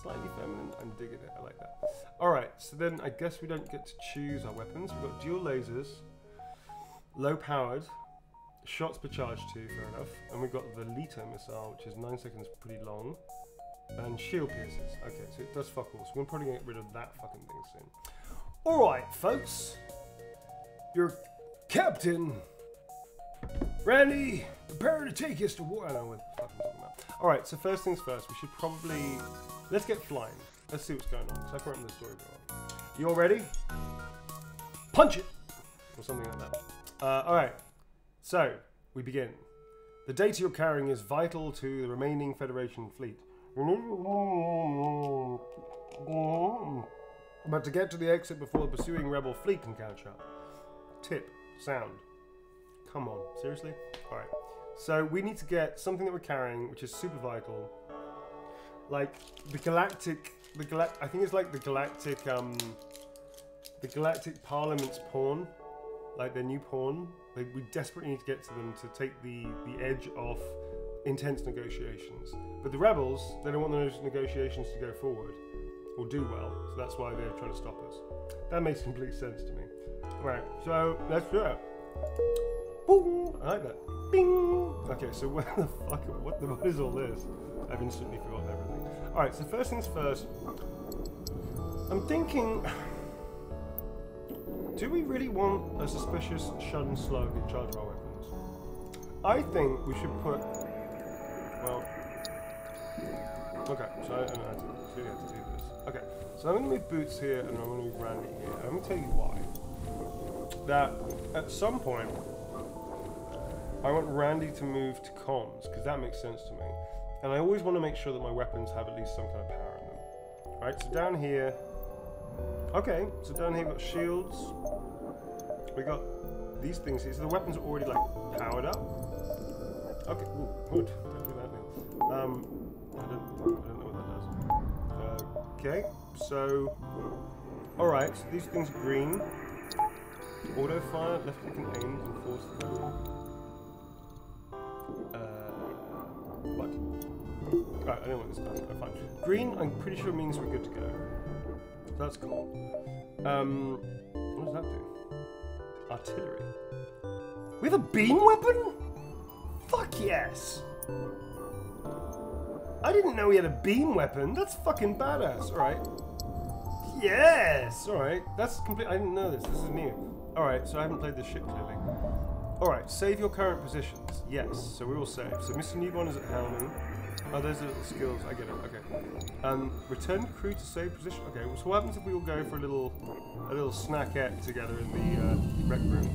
slightly feminine. I'm digging it. I like that. All right, so then I guess we don't get to choose our weapons. We've got dual lasers, low powered, shots per charge too. Fair enough. And we've got the Leto missile, which is nine seconds, pretty long, and shield pierces. Okay, so it does fuck all. So we're probably gonna get rid of that fucking thing soon. All right, folks. Your captain, Randy, prepare to take us to war. I know what the fuck I'm talking about. All right, so first things first, we should probably let's get flying. Let's see what's going on. Because I can remember the story well. You all ready? Punch it. or something like that. Uh, all right, so we begin. The data you're carrying is vital to the remaining Federation fleet. But to get to the exit before the pursuing rebel fleet can catch up. Tip, sound. Come on, seriously? All right. So we need to get something that we're carrying, which is super vital. Like the galactic, the galact. I think it's like the galactic, um, the galactic parliament's pawn like their new pawn. They, we desperately need to get to them to take the, the edge off intense negotiations. But the rebels, they don't want those negotiations to go forward or do well, so that's why they're trying to stop us. That makes complete sense to me. Right, so let's do it. Boom! I like that. Bing! Okay, so where the fuck, what, the, what is all this? I've instantly forgotten everything. Alright, so first things first. I'm thinking. Do we really want a suspicious Shun slug in charge of our weapons? I think we should put. Well. Okay, so I don't know how to, clearly how to do this. Okay, so I'm going to move Boots here and I'm going to move Randy here. I'm going to tell you why. That at some point, I want Randy to move to comms because that makes sense to me. And I always want to make sure that my weapons have at least some kind of power in them. Right, so down here. Okay, so down here we've got shields. We got these things here. So the weapons are already like powered up. Okay, ooh, good. Don't do that now. Um, I don't, I don't know what that does. Okay, so. Alright, so these things are green. Auto fire, left click and aim and force them. Uh, what? Alright, I don't want this done. Oh, fine. Green, I'm pretty sure means we're good to go. That's cool. Um, what does that do? Artillery. With a beam weapon? Fuck yes! I didn't know he had a beam weapon. That's fucking badass. Alright. Yes! Alright. That's complete. I didn't know this. This is new. Alright, so I haven't played this shit clearly. Alright, save your current positions. Yes, so we're all saved. So Mr. Newbon is at helming. Oh, those are little skills. I get it. Okay. Um, return crew to save position. Okay. So what happens if we all go for a little, a little snackette together in the uh, rec room?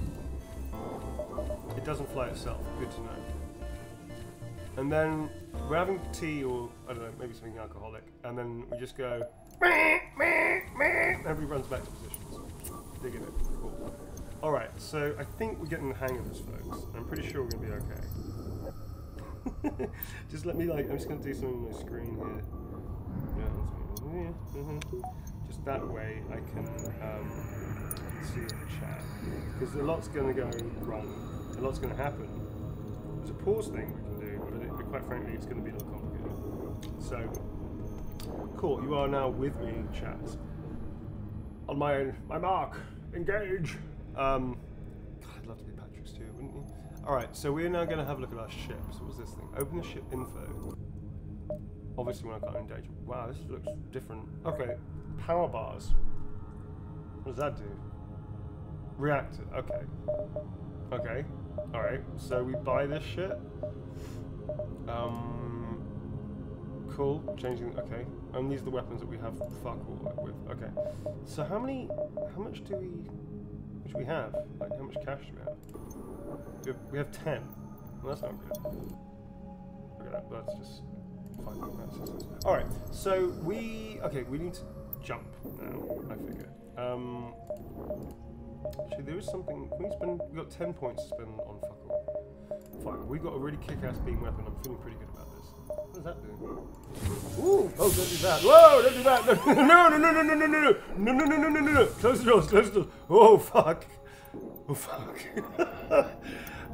It doesn't fly itself. Good to know. And then we're having tea or I don't know, maybe something alcoholic, and then we just go. Everybody runs back to positions. Digging it. Cool. All right. So I think we're getting the hang of this, folks. I'm pretty sure we're gonna be okay. just let me like, I'm just going to do something on my screen here. Yeah, mhm. Just that way I can um, see the chat. Because a lot's going to go wrong, a lot's going to happen. There's a pause thing we can do, but, it, but quite frankly, it's going to be a little complicated. So, cool, you are now with me, in chat. On my, own, my mark, engage. Um, God, I'd love to be Patrick's too, wouldn't you? Alright, so we're now going to have a look at our ships. What was this thing? Open the ship info. Obviously, when I can't engage. Wow, this looks different. Okay, power bars. What does that do? Reactor. Okay. Okay. All right. So we buy this shit. Um. Cool. Changing. Okay. And these are the weapons that we have. Fuck all with. Okay. So how many? How much do we? Which we have? Like how much cash do we have? We have, we have ten. Well, that's not good. Okay, that, that's just fine. All right. So we. Okay. We need to jump now. I figure. Um. Actually, there is something. We spend? We got ten points to spend on fuck all. Fine. we've got a really kick-ass beam weapon. I'm feeling pretty good about this. Oh, don't do that! Whoa! Don't do that! No! No! No! No! No! No! No! No! No! No! No! No! No! Close the doors! Close the doors! Oh fuck! Oh fuck!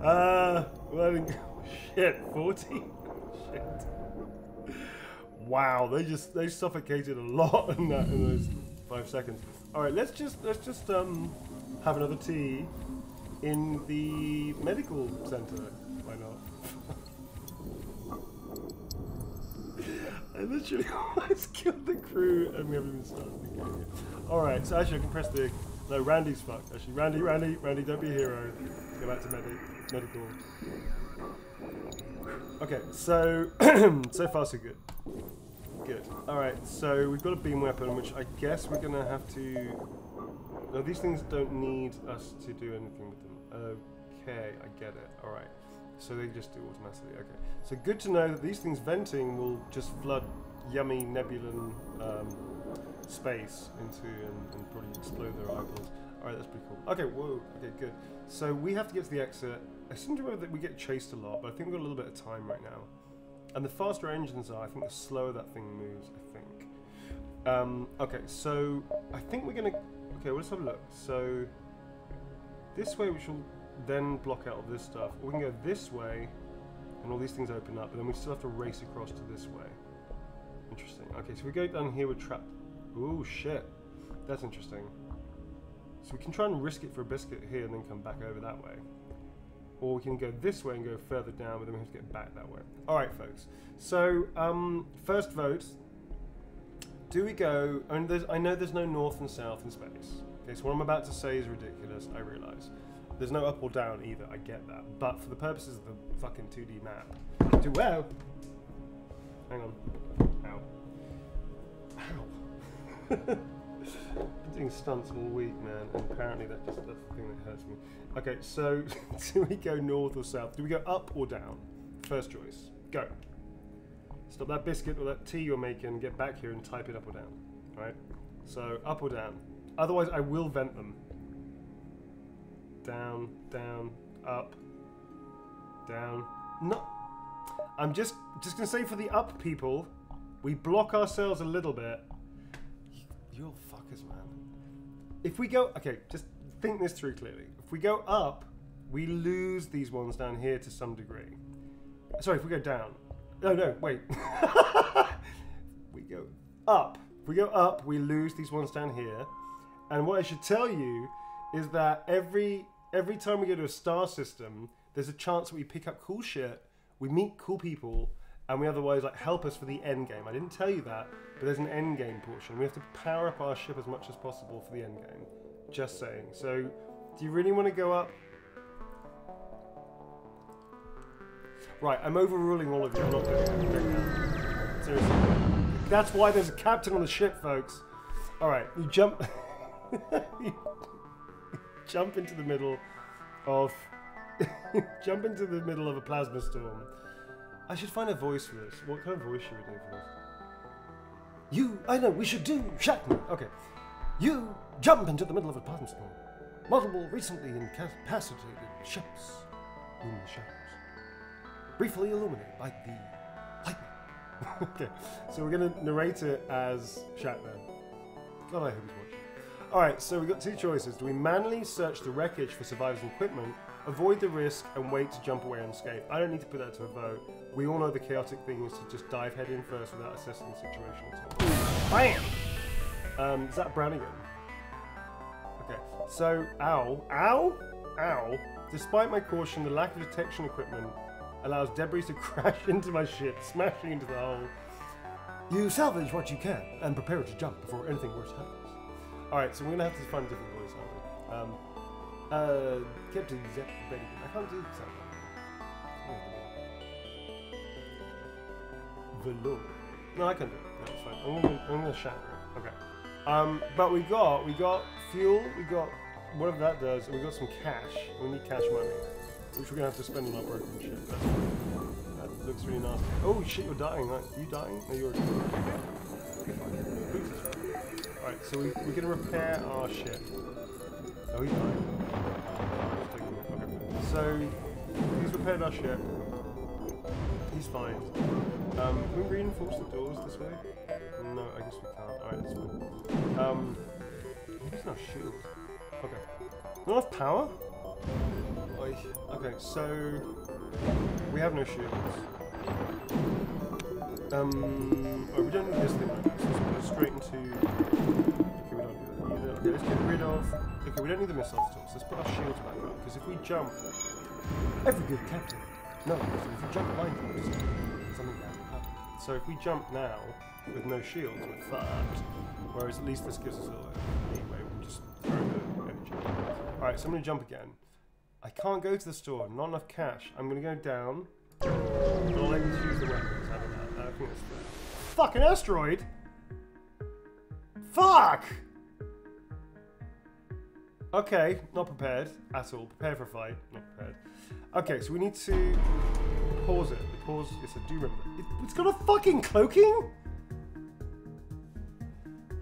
uh, well, think, shit, forty. Shit. Wow, they just they suffocated a lot in that in those five seconds. All right, let's just let's just um have another tea in the medical center. Why not? I literally almost killed the crew and we haven't even started the game yet. Alright, so actually I can press the... No, Randy's fucked. Actually, Randy, Randy, Randy, don't be a hero. Go back to medic, medical. Okay, so... so far so good. Good. Alright, so we've got a beam weapon, which I guess we're going to have to... No, these things don't need us to do anything with them. Okay, I get it. Alright. So they just do automatically. Okay. So good to know that these things venting will just flood yummy nebulan um, space into and, and probably explode their eyeballs. Alright, that's pretty cool. Okay, whoa. Okay, good. So we have to get to the exit. I seem to remember that we get chased a lot, but I think we've got a little bit of time right now. And the faster our engines are, I think the slower that thing moves, I think. Um, okay, so I think we're going to... Okay, well, let's have a look. So this way, which will then block out all this stuff. Or we can go this way, and all these things open up, but then we still have to race across to this way. Interesting. Okay, so we go down here, we're trapped. Ooh, shit. That's interesting. So we can try and risk it for a biscuit here and then come back over that way. Or we can go this way and go further down, but then we have to get back that way. Alright, folks. So, um, first vote. Do we go... I know there's no north and south in space. Okay, so what I'm about to say is ridiculous, I realise. There's no up or down either, I get that. But for the purposes of the fucking 2D map, do well. Hang on. Ow. Ow. Been doing stunts all week, man, and apparently that just that's the thing that hurts me. Okay, so do we go north or south? Do we go up or down? First choice. Go. Stop that biscuit or that tea you're making, get back here and type it up or down. Alright? So up or down. Otherwise I will vent them down, down, up, down. No, I'm just just gonna say for the up people, we block ourselves a little bit. You all fuckers, man. If we go, okay, just think this through clearly. If we go up, we lose these ones down here to some degree. Sorry, if we go down. No, no, wait. we go up. If we go up, we lose these ones down here. And what I should tell you is that every every time we go to a star system, there's a chance that we pick up cool shit, we meet cool people, and we otherwise like help us for the end game. I didn't tell you that, but there's an end game portion. We have to power up our ship as much as possible for the end game. Just saying. So, do you really want to go up? Right, I'm overruling all of you. I'm not. Seriously. That's why there's a captain on the ship, folks. Alright, you jump. jump into the middle of. jump into the middle of a plasma storm. I should find a voice for this. What kind of voice should we do for this? You, I know, we should do Shatner. Okay. You jump into the middle of a plasma storm. Multiple recently incapacitated ships in the shadows. Briefly illuminated by the lightning. okay, so we're going to narrate it as Shatner. God, I hope. Alright, so we've got two choices. Do we manually search the wreckage for survivors and equipment, avoid the risk, and wait to jump away unscathed? I don't need to put that to a vote. We all know the chaotic thing is to just dive head in first without assessing the situation at all. Bam! Um, is that Brannigan? Okay, so, ow, ow, ow. Despite my caution, the lack of detection equipment allows debris to crash into my ship, smashing into the hull. You salvage what you can and prepare to jump before anything worse happens. Alright, so we're gonna have to find a different voice, aren't we? Um, Uh, Captain Zeppelin. I can't do that. Velour. No, I can do it. It's fine. I'm gonna, I'm gonna shatter it. Okay. Um, but we got, we got fuel, we got whatever that does, and we got some cash. We need cash money, which we're gonna have to spend on our broken. That's, that looks really nasty. Oh shit, you're dying. Right? You dying? No, you're. So we, we're gonna repair our ship. Oh, he's fine. So, he's repaired our ship. He's fine. Um, can we reinforce the doors this way? No, I guess we can't. Alright, that's fine. Um, there's no shield. Okay. Not enough power? Okay, so we have no shields. Um, oh, we don't need this thing. Right? So let's go straight into. Okay, we don't need that either. Okay, let's get rid of. Okay, we don't need the missiles at all. So let's put our shields back up. Because if we jump, every good captain. No, so if we jump blindly, something bad will happen. So if we jump now with no shields, we're fucked. Whereas at least this gives us a little leeway. We'll just throw the energy. Alright, so I'm going to jump again. I can't go to the store. Not enough cash. I'm going to go down. I'll let you the weapons. That's fair. Fucking asteroid! Fuck! Okay, not prepared at all. Prepare for a fight, not prepared. Okay, so we need to pause it. The pause, yes, I do remember. It, it's got a fucking cloaking?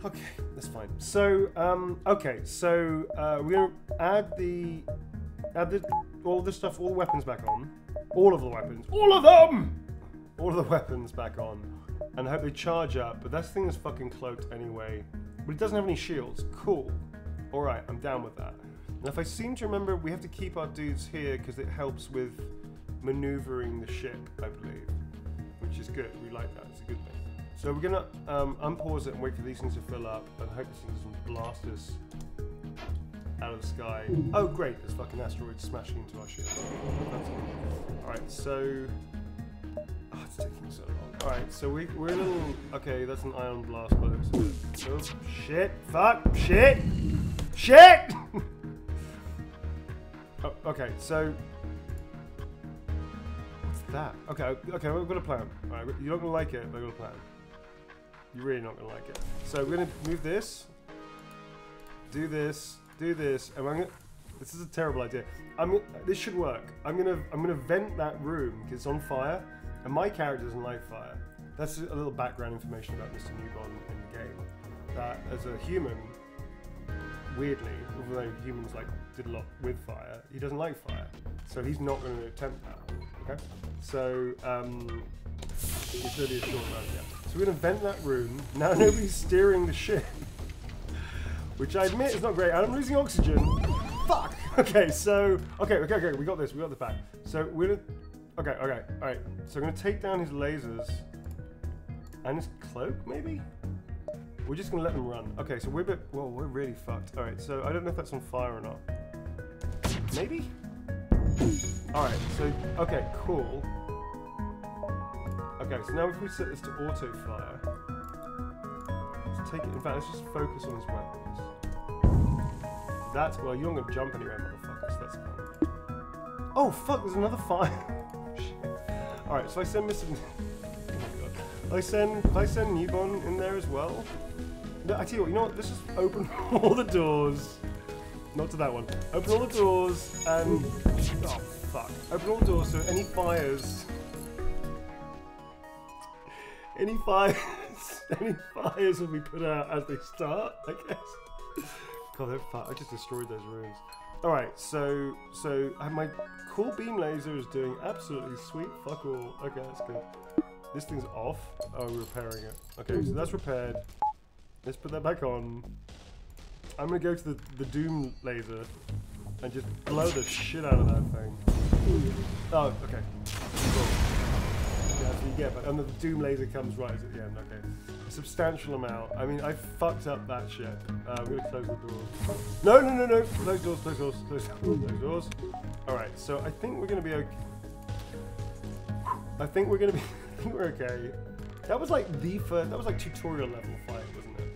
Okay, that's fine. So, um, okay, so uh, we're gonna add the, add the, all the stuff, all the weapons back on, all of the weapons, all of them, all the weapons back on, and I hope they charge up. But that thing is fucking cloaked anyway. But it doesn't have any shields. Cool. All right, I'm down with that. Now, if I seem to remember, we have to keep our dudes here because it helps with maneuvering the ship, I believe, which is good. We like that. It's a good thing. So we're gonna um, unpause it and wait for these things to fill up, and hope this thing doesn't blast us out of the sky. Oh, great! There's fucking asteroids smashing into our ship. That's good. All right, so. It's taking so long. All right, so we, we're a little. Okay, that's an ion blast of. Oh, shit! Fuck! Shit! Shit! oh, okay, so What's that? Okay, okay, we've got a plan. Alright, you're not gonna like it, but we've got a plan. You're really not gonna like it. So we're gonna move this, do this, do this, and I'm gonna. This is a terrible idea. I'm. This should work. I'm gonna. I'm gonna vent that room because it's on fire, and my character doesn't like fire. That's a little background information about Mr. Newbon in the game. That as a human, weirdly, although humans like did a lot with fire, he doesn't like fire, so he's not going to attempt that. Okay, so um, it's really a short run. Yeah. So we're going to vent that room. Now nobody's steering the ship, which I admit is not great. And I'm losing oxygen. Fuck. Okay, so okay, okay, okay. We got this. We got the back. So we're gonna. Okay, okay, all right. So I'm gonna take down his lasers and his cloak, maybe. We're just gonna let them run. Okay, so we're a bit. Well, we're really fucked. All right, so I don't know if that's on fire or not. Maybe. All right. So okay, cool. Okay, so now if we set this to auto fire, let's take it. In fact, let's just focus on his weapons. That's well, you're not gonna jump anywhere, motherfuckers. That's fine. Oh fuck! There's another fire. Shit. All right, so I send Mr. Oh. I send I send Newbon in there as well. I tell you what, you know what? Let's just open all the doors. Not to that one. Open all the doors and oh fuck. Open all the doors so any fires, any fires, any fires will be put out as they start. I guess. God. I just destroyed those rooms. All right, so so uh, my cool beam laser is doing absolutely sweet fuck all. Okay, that's good. This thing's off. Oh, we're repairing it. Okay, so that's repaired. Let's put that back on. I'm gonna go to the, the Doom laser and just blow the shit out of that thing. Oh, okay. Cool. Yeah, so you get, but and the Doom laser comes right at the end. Okay, substantial amount. I mean, I fucked up that shit. Uh, I'm gonna close the doors. No, no, no, no. Close doors. Close doors. Close, close doors. All right. So I think we're gonna be okay. I think we're gonna be. I think we're okay. That was like the first. That was like tutorial level fight, wasn't it?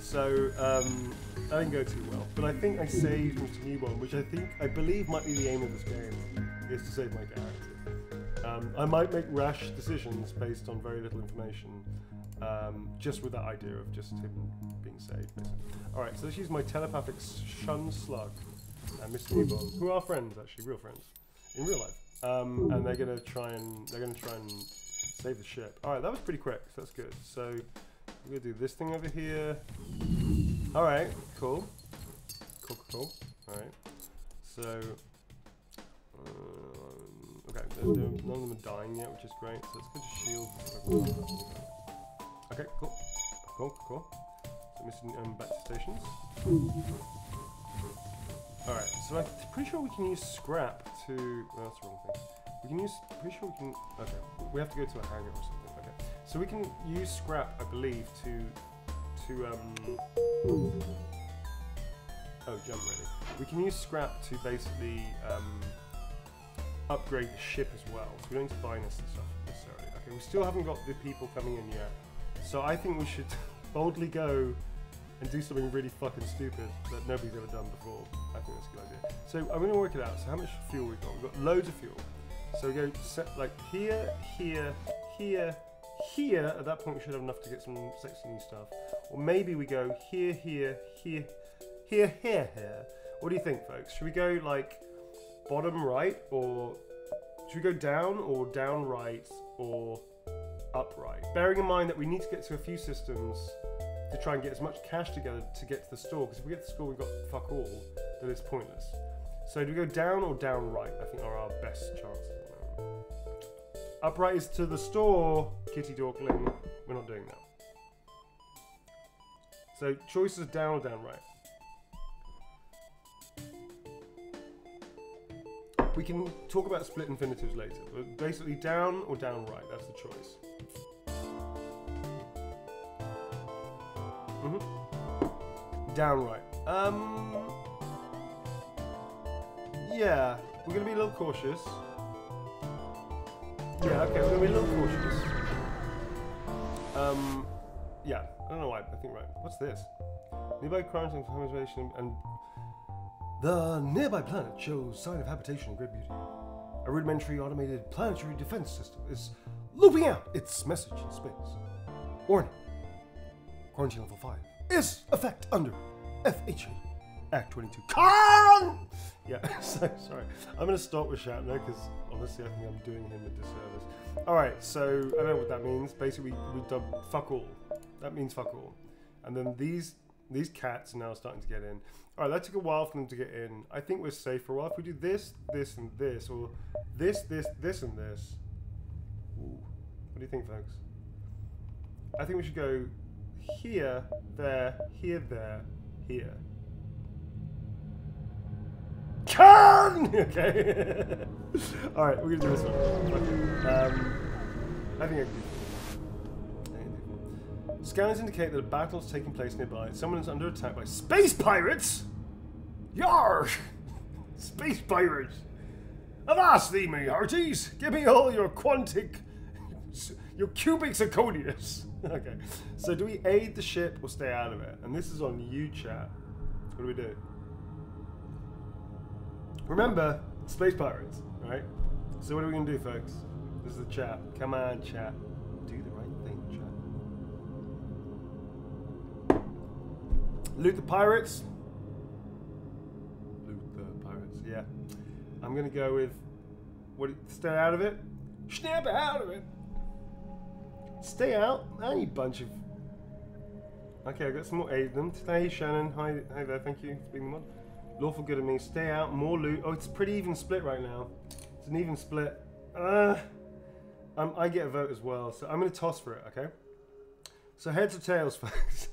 So um, that didn't go too well. But I think I saved Mr. Newbon, which I think, I believe might be the aim of this game, is to save my character. Um, I might make rash decisions based on very little information, um, just with that idea of just him being saved. Alright, so let's use my telepathic shun slug and Mr. Newbon, who are friends actually, real friends, in real life. Um, and they're gonna try and they're gonna try and save the ship. Alright, that was pretty quick, so that's good. So we're gonna do this thing over here. Alright, cool. Cool, cool, cool. Alright. So um, okay, they're- they're- none of them are dying yet, which is great. So let's go to shield. Okay, cool. Cool, cool. So missing um, back to stations. Alright, so I'm pretty sure we can use scrap to. No, that's the wrong thing. We can use. Pretty sure we can. Okay, we have to go to a hangar or something. Okay, so we can use scrap, I believe, to to um. Oh, jump ready. We can use scrap to basically um, upgrade the ship as well. So we don't need to buy this and stuff necessarily. Okay, we still haven't got the people coming in yet. So I think we should boldly go and do something really fucking stupid that nobody's ever done before. I think that's a good idea. So I'm going to work it out. So how much fuel we've got? We've got loads of fuel. So we go set like here, here, here, here. At that point, we should have enough to get some sexy new stuff. Or maybe we go here, here, here, here, here, here. What do you think, folks? Should we go like bottom right, or should we go down, or down right, or upright? Bearing in mind that we need to get to a few systems to try and get as much cash together to get to the store. Because if we get to the store, we've got fuck all, then it's pointless. So do we go down or down right? I think are our best chances. at the moment. Upright is to the store, Kitty Dorkling. We're not doing that. So choices down or down right. We can talk about split infinitives later, but basically down or down right, that's the choice. hmm Downright. Um. Yeah, we're gonna be a little cautious. Yeah, okay, we're gonna be a little cautious. Um. Yeah, I don't know why. I think right. What's this? Nearby crimes and and The nearby planet shows sign of habitation and great beauty. A rudimentary automated planetary defense system is looping out its message in space. Warning. Quarantine level 5 is effect under FHA Act 22. Con! Yeah, so sorry. I'm going to stop with Shatner because honestly, I think I'm doing him a disservice. All right, so I don't know what that means. Basically, we, we've done fuck all. That means fuck all. And then these these cats are now starting to get in. All right, that took a while for them to get in. I think we're safe for a while. If we do this, this, and this, or this, this, this, and this. Ooh. What do you think, folks? I think we should go here, there, here, there, here. Can! Okay. Alright, we're gonna do this one. Um, I think I can Scanners indicate that a battle is taking place nearby. Someone is under attack by space pirates! Yar! space pirates! Avast thee, me hearties! Give me all your quantic. your cubic zirconius! okay. So, do we aid the ship or stay out of it? And this is on you, chat. What do we do? Remember, space pirates, right? So what are we gonna do, folks? This is the chat. Come on, chat. Loot the pirates. Loot the pirates. Yeah. I'm gonna go with. What? Stay out of it. Snap out of it. Stay out. Ah, you bunch of. Okay, I got some more aid them. Today, Shannon. Hi, hi there. Thank you for being the mod. Lawful good of me. Stay out. More loot. Oh, it's pretty even split right now. It's an even split. Uh, um, I get a vote as well, so I'm going to toss for it, okay? So heads or tails, folks?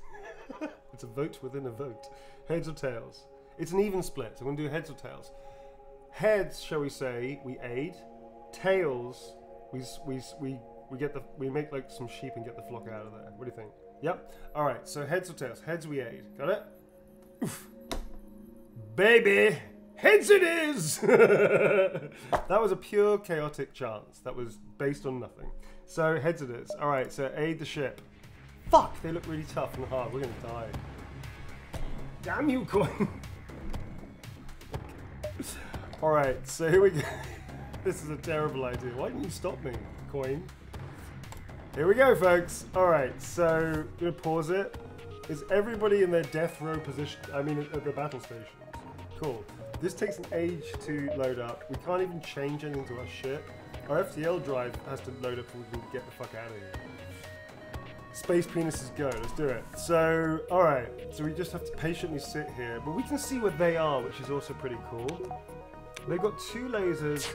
it's a vote within a vote. Heads or tails? It's an even split, so I'm going to do heads or tails. Heads, shall we say, we aid. Tails, we, we, we, we get the we make like some sheep and get the flock out of there. What do you think? Yep. All right. So heads or tails? Heads we aid. Got it? Oof. Baby, heads it is. that was a pure chaotic chance. That was based on nothing. So heads it is. All right. So aid the ship. Fuck, they look really tough and hard. We're gonna die. Damn you, coin! Alright, so here we go. this is a terrible idea. Why didn't you stop me, coin? Here we go, folks. Alright, so I'm gonna pause it. Is everybody in their death row position? I mean, at the battle stations. Cool. This takes an age to load up. We can't even change anything to our ship. Our FTL drive has to load up before we can get the fuck out of here. Space penises go. Let's do it. So, all right. So we just have to patiently sit here, but we can see where they are, which is also pretty cool. They've got two lasers,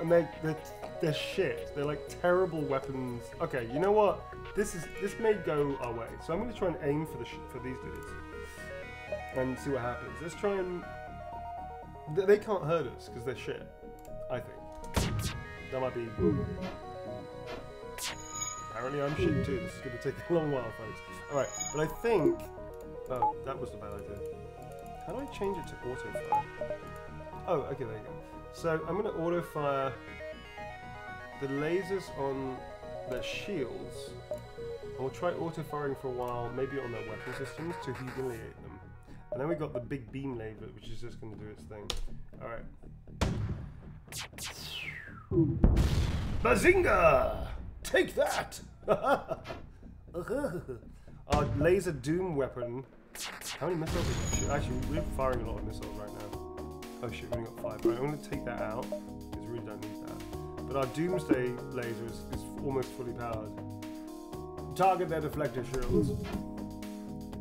and they they're, they're shit. They're like terrible weapons. Okay, you know what? This is this may go our way. So I'm going to try and aim for the for these dudes and see what happens. Let's try and. They can't hurt us because they're shit. I think that might be. Apparently, I'm shit too. This is going to take a long while, folks. All right, but I think. Oh, that was a bad idea. How do I change it to auto fire? Oh, okay, there you go. So I'm going to auto fire the lasers on their shields. And we'll try auto firing for a while, maybe on their weapon systems to humiliate them. And then we got the big beam laser, which is just going to do its thing. Alright. Bazinga! Take that! Our laser doom weapon. How many missiles? Actually, we're firing a lot of missiles right now. Oh shit, we only got five. Right, I'm going to take that out because we really don't need that. But our doomsday laser is, is almost fully powered. Target their deflector shields.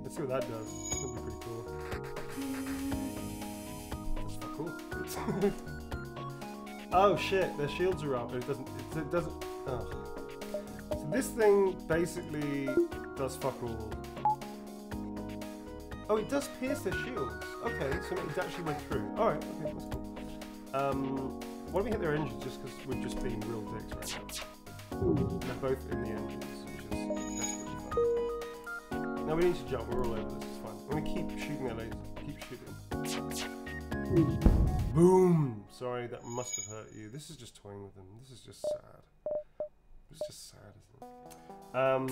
Let's see what that does. That'll be pretty cool. That's not cool. oh shit, their shields are up. It doesn't. It, it doesn't. Oh. This thing basically does fuck all. Oh, it does pierce their shields. Okay, so it actually went through. All right, okay, that's cool. Um, why don't we hit their engines just because we're just being real dicks right now? They're both in the engines, which is desperately fun. Now we need to jump. We're all over this. It's fine. I'm gonna keep shooting their laser. Keep shooting. Boom! Sorry, that must have hurt you. This is just toying with them. This is just sad. It's just sad, isn't it? Um,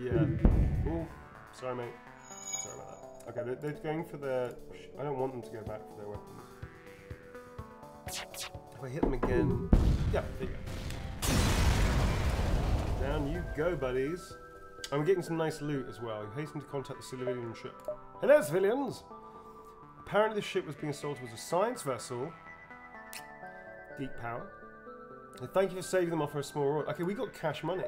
yeah. Oh, sorry, mate. Sorry about that. Okay, they're, they're going for their. I don't want them to go back for their weapons. If I hit them again. Yeah, there you go. Down you go, buddies. I'm getting some nice loot as well. You hasten to contact the civilian ship. Hello, civilians! Apparently, the ship was being sold as a science vessel. Geek power. Thank you for saving them off for a small reward. Okay, we got cash money.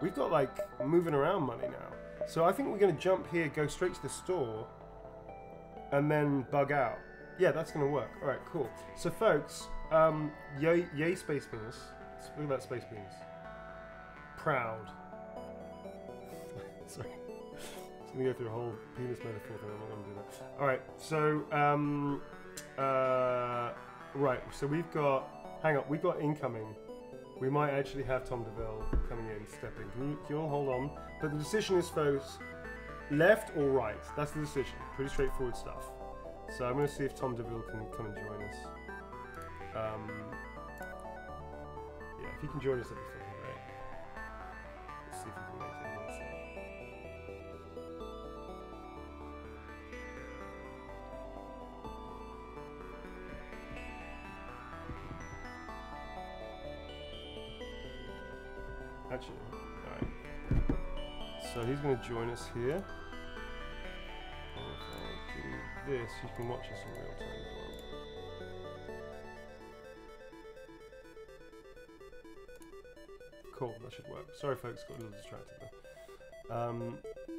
We've got like moving around money now. So I think we're going to jump here, go straight to the store, and then bug out. Yeah, that's going to work. All right, cool. So, folks, um, yay, yay, space penis. Look at that space penis. Proud. Sorry. Just gonna go through a whole penis metaphor thing. I'm not gonna do that. All right. So, um, uh, right. So we've got. Hang on. We've got incoming. We might actually have Tom DeVille coming in, stepping. Can you, can you all hold on? But the decision is, folks, left or right. That's the decision. Pretty straightforward stuff. So I'm going to see if Tom DeVille can come and join us. Um, yeah, if he can join us, that'd be Actually, alright. So he's going to join us here. And if I do this, you can watch us in real time as well. Cool, that should work. Sorry, folks, got a little distracted there. Um,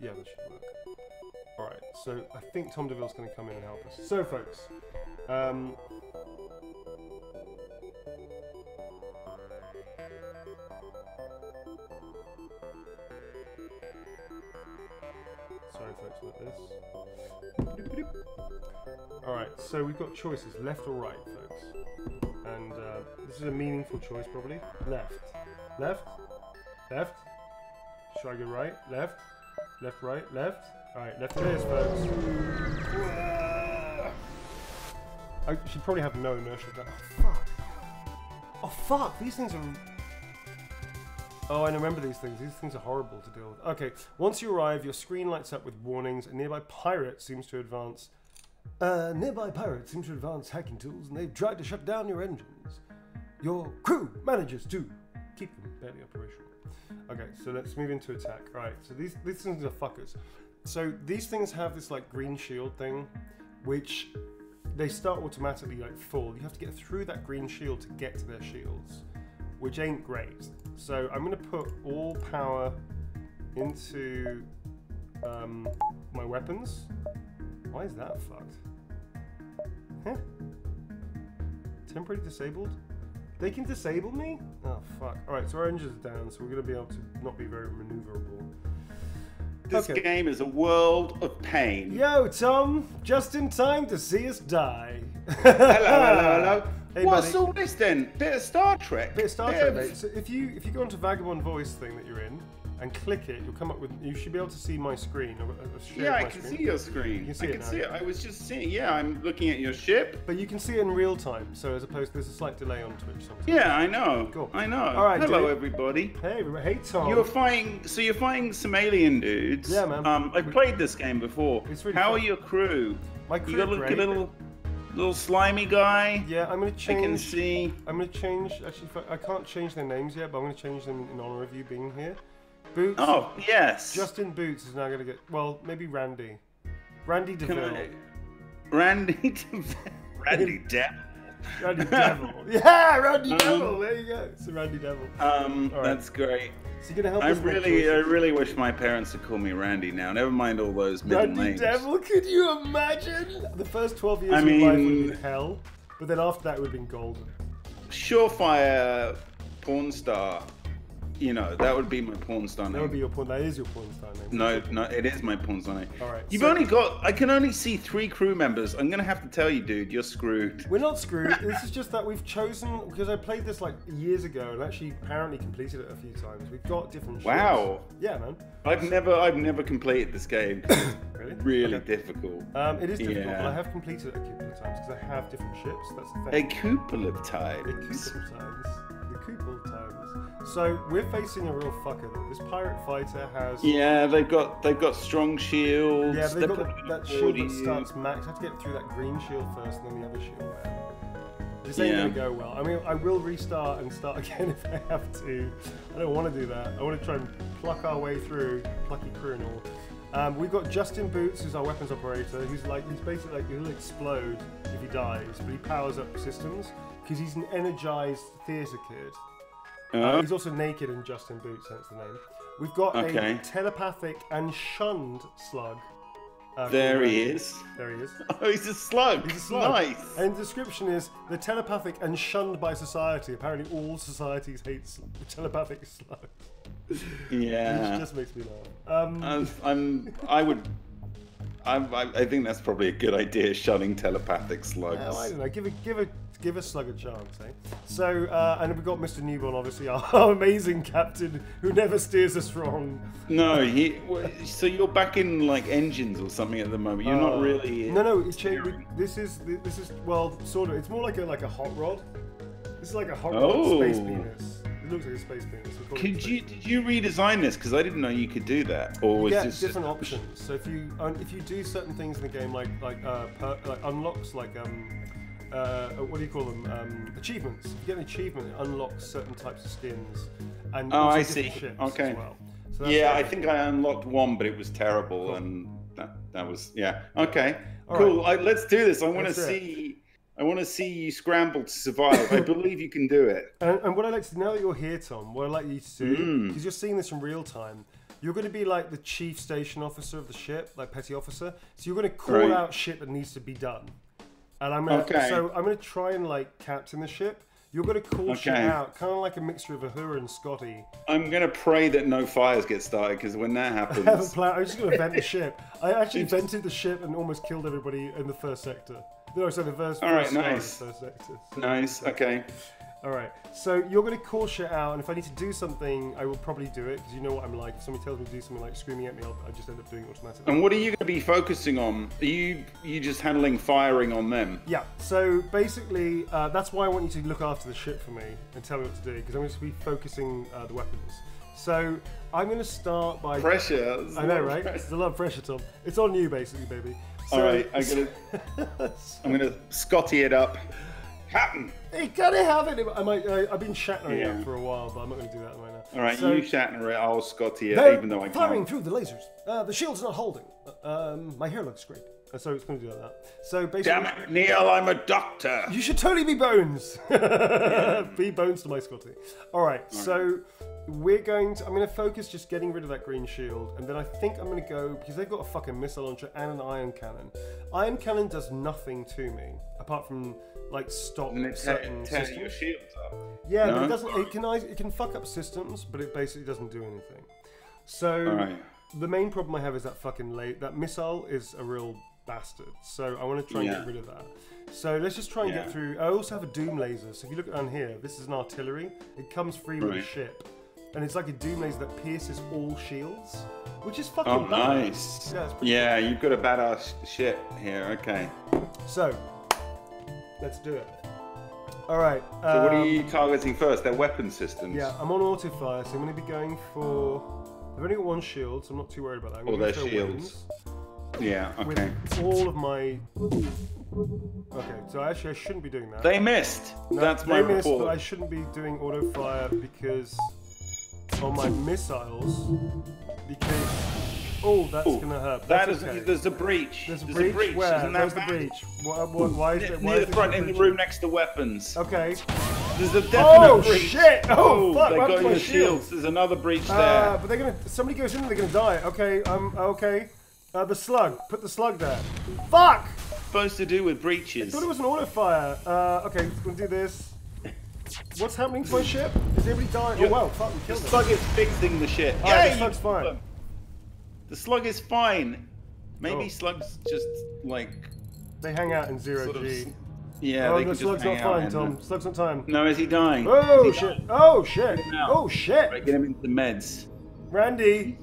yeah, that should work. Alright, so I think Tom DeVille's going to come in and help us. So, folks, um, Alright, so we've got choices left or right, folks. And uh, this is a meaningful choice, probably. Left. Left. Left. Should I go right? Left. Left, right, left. Alright, left it is, folks. I should probably have no inertia. Oh, fuck. Oh, fuck. These things are. Oh, I remember these things. These things are horrible to deal with. Okay, once you arrive, your screen lights up with warnings. A nearby pirate seems to advance. A nearby pirate seems to advance hacking tools, and they've tried to shut down your engines. Your crew manages to keep them barely operational. Okay, so let's move into attack. Right, so these these things are fuckers. So these things have this like green shield thing, which they start automatically like full. You have to get through that green shield to get to their shields, which ain't great. So I'm gonna put all power into um, my weapons. Why is that fucked? Huh? Temporarily disabled? They can disable me? Oh fuck. Alright, so our engine's are down, so we're gonna be able to not be very maneuverable. This Okay. game is a world of pain. Yo, Tom, just in time to see us die. Hello, hello, hello. Hey, What's buddy. all this then? Bit of Star Trek. Bit of Star Bit Trek, of- mate. So if you if you go onto Vagabond Voice thing that you're in and click it, you'll come up with. You should be able to see my screen. I've got- I've Yeah, I can screen. see your screen. can see I it can now. see it. I was just seeing. Yeah, I'm looking at your ship. But you can see it in real time. So as opposed, to there's a slight delay on Twitch sometimes. Yeah, I know. Cool. I know. All right, Hello, dude. everybody. Hey, everybody. hey, Tom. You're fighting. So you're fighting some alien dudes. Yeah, man. Um, I've played this game before. It's really How fun. are your crew? My crew You got a great. little, little, slimy guy. Yeah, I'm gonna change. I can see. I'm gonna change. Actually, I can't change their names yet, but I'm gonna change them in honor of you being here. Boots. Oh yes. Justin Boots is now gonna get. Well, maybe Randy. Randy Deville. Randy. Randy Devil. Randy Devil. Yeah, Randy Um, Devil. There you go. It's a Randy Devil. Um, right. that's great. So you're gonna help I really, I really wish my parents would call me Randy now. Never mind all those middle Randy names. Devil. Could you imagine? The first 12 years I of your life would mean- have been hell, but then after that it would have been golden. Surefire porn star. You know, that would be my porn star name. That would be your porn. That is your porn star name. No, no, it is my porn star name. All right, You've so- only got. I can only see three crew members. I'm gonna have to tell you, dude, you're screwed. We're not screwed. this is just that we've chosen because I played this like years ago and actually apparently completed it a few times. We've got different. ships. Wow. Yeah, man. I've never, I've never completed this game. Really? really Okay. difficult. Um, it is difficult, Yeah. but I have completed it a couple of times because I have different ships. That's the thing. A couple of times. A couple of times. The couple of times. So we're facing a real fucker. Though. This pirate fighter has. Yeah, they've got, they've got strong shields. Yeah, They're they've got that, that shield that starts max. I have to get through that green shield first, and then the other shield. This ain't Yeah. gonna go well. I mean, I will restart and start again if I have to. I don't want to do that. I want to try and pluck our way through, plucky crew and all. Um, we've got Justin Boots, who's our weapons operator, who's like he's basically like he'll explode if he dies, but he powers up systems because he's an energized theatre kid. Uh, he's also naked in Justin Boots, hence the name. We've got Okay. a telepathic and shunned slug. Uh, there he is. There he is. Oh, he's a slug. He's a slug. Nice. And the description is the telepathic and shunned by society. Apparently, all societies hate sl- telepathic slugs. yeah. Which just makes me laugh. Um, I'm, I'm, I would. I'm, I, I think that's probably a good idea, shunning telepathic slugs. well, I don't know. Give a give a give a slug a chance, eh? So, uh, and we've got Mr. Newbon, obviously, our, amazing captain who never steers us wrong. No, he. So you're back in like engines or something at the moment. You're Uh, not really. No, no. It's changed. This is this is well, sort of. It's more like a like a hot rod. This is like a hot rod space Oh. penis. Looks like a space penis. Could you did you redesign this? Because I didn't know you could do that. Or was yeah, this different just, options. So if you if you do certain things in the game, like like uh, per, like unlocks like um uh, what do you call them um, achievements. If you get an achievement, it unlocks certain types of skins and Oh, I see. Okay. well. So Yeah, I think I unlocked one, but it was terrible, and that that was yeah. Okay, All cool. I, let's do this. I want to see. I want to see you scramble to survive. I believe you can do it. And, and what I like to now that you're here, Tom, what I like you to do Mm. you're seeing this in real time. You're going to be like the chief station officer of the ship, like petty officer. So you're going to call Right. out shit that needs to be done. And I'm gonna, Okay. so I'm going to try and like captain the ship. You're going to call shit out, kind of like a mixture of Uhura and Scotty. I'm gonna pray that no fires get started because when that I have a happens, plan. I'm just going to vent the ship. I actually vented the ship and almost killed everybody in the first sector. No, sorry, the first. All right, first star in the nice. First. Nice. Okay. All right. So you're going to call shit out, and if I need to do something, I will probably do it because you know what I'm like. If somebody tells me to do something like screaming at me, I'll, I just end up doing it automatically. And what are you gonna be focusing on? Are you you just handling firing on them? Yeah. So basically, uh, that's why I want you to look after the ship for me and tell me what to do because I'm going to be focusing uh, the weapons. So I'm going to start by. Pressure. I know, right? It's a lot of pressure, Tom. It's on you, basically, baby. All right, I'm gonna, I'm gonna Scotty it up. Captain. You gotta have it. I might. I, I've been shattering Yeah. it for a while, but I'm not to do that right now. All right, So- you Shatner it. I'll Scotty it, even though I firing can't. through the lasers. Uh, the shield's not holding. Uh, um, my hair looks great. Uh, so it's going to do like that. So basically, Damn it, Neil! I'm a doctor. you should totally be Bones. be Bones to my Scotty. All right. So we're going to. I'm going to focus just getting rid of that green shield, and then I think I'm going to go because they've got a fucking missile launcher and an ion cannon. Ion cannon does nothing to me apart from like stop And it certain tears systems. your shields up. Yeah, but it doesn't. It can it can fuck up systems, but it basically doesn't do anything. So All right. the main problem I have is that fucking Leto. That missile is a real bastard. So I want to try and Yeah. get rid of that. So let's just try and Yeah. get through. I also have a doom laser. So if you look down here, this is an artillery. It comes free with a ship, and it's like a doom laser that pierces all shields, which is fucking Oh, nice. Yeah, Yeah, you've got a badass shit here. Okay. So let's do it. All right. So what are um, you targeting first? Their weapon systems. Yeah, I'm on auto fire, so I'm going to be going for. I've only got one shield, so I'm not too worried about that. I'm All their shields. Yeah. Okay. With all of my. Okay, so actually I shouldn't be doing that. They missed. No, That's my they missed, report. but I shouldn't be doing auto fire because on my missiles. Because oh, that's Ooh, gonna hurt. That That's is. okay. There's a breach. There's a breach. Where? Isn't that Where's the breach? What, what, why is it? Why near is the front, in the room next to weapons. Okay. There's a definite Oh breach. shit! Oh, fuck! they got your my shields. There's another breach Uh, there. but they're gonna. Somebody goes in, and they're gonna die. Okay. Um. Okay. Uh, the slug. Put the slug there. Fuck! Supposed to do with breaches. I thought it was an auto fire. Uh. Okay. We'll do this. What's happening to my ship? Is everybody dying? Oh well. Fuck. We The killed them. slug is fixing the shit. Alright, oh, the slug's fine. The slug is fine. Maybe Oh. slugs just like They hang out in zero sort of. G. Yeah, oh, they the just slug's not fine, in Tom. the- Slug's not time. No, is he dying? Oh he shit! dying? Oh shit! Oh shit! Right, get him into the meds. Randy,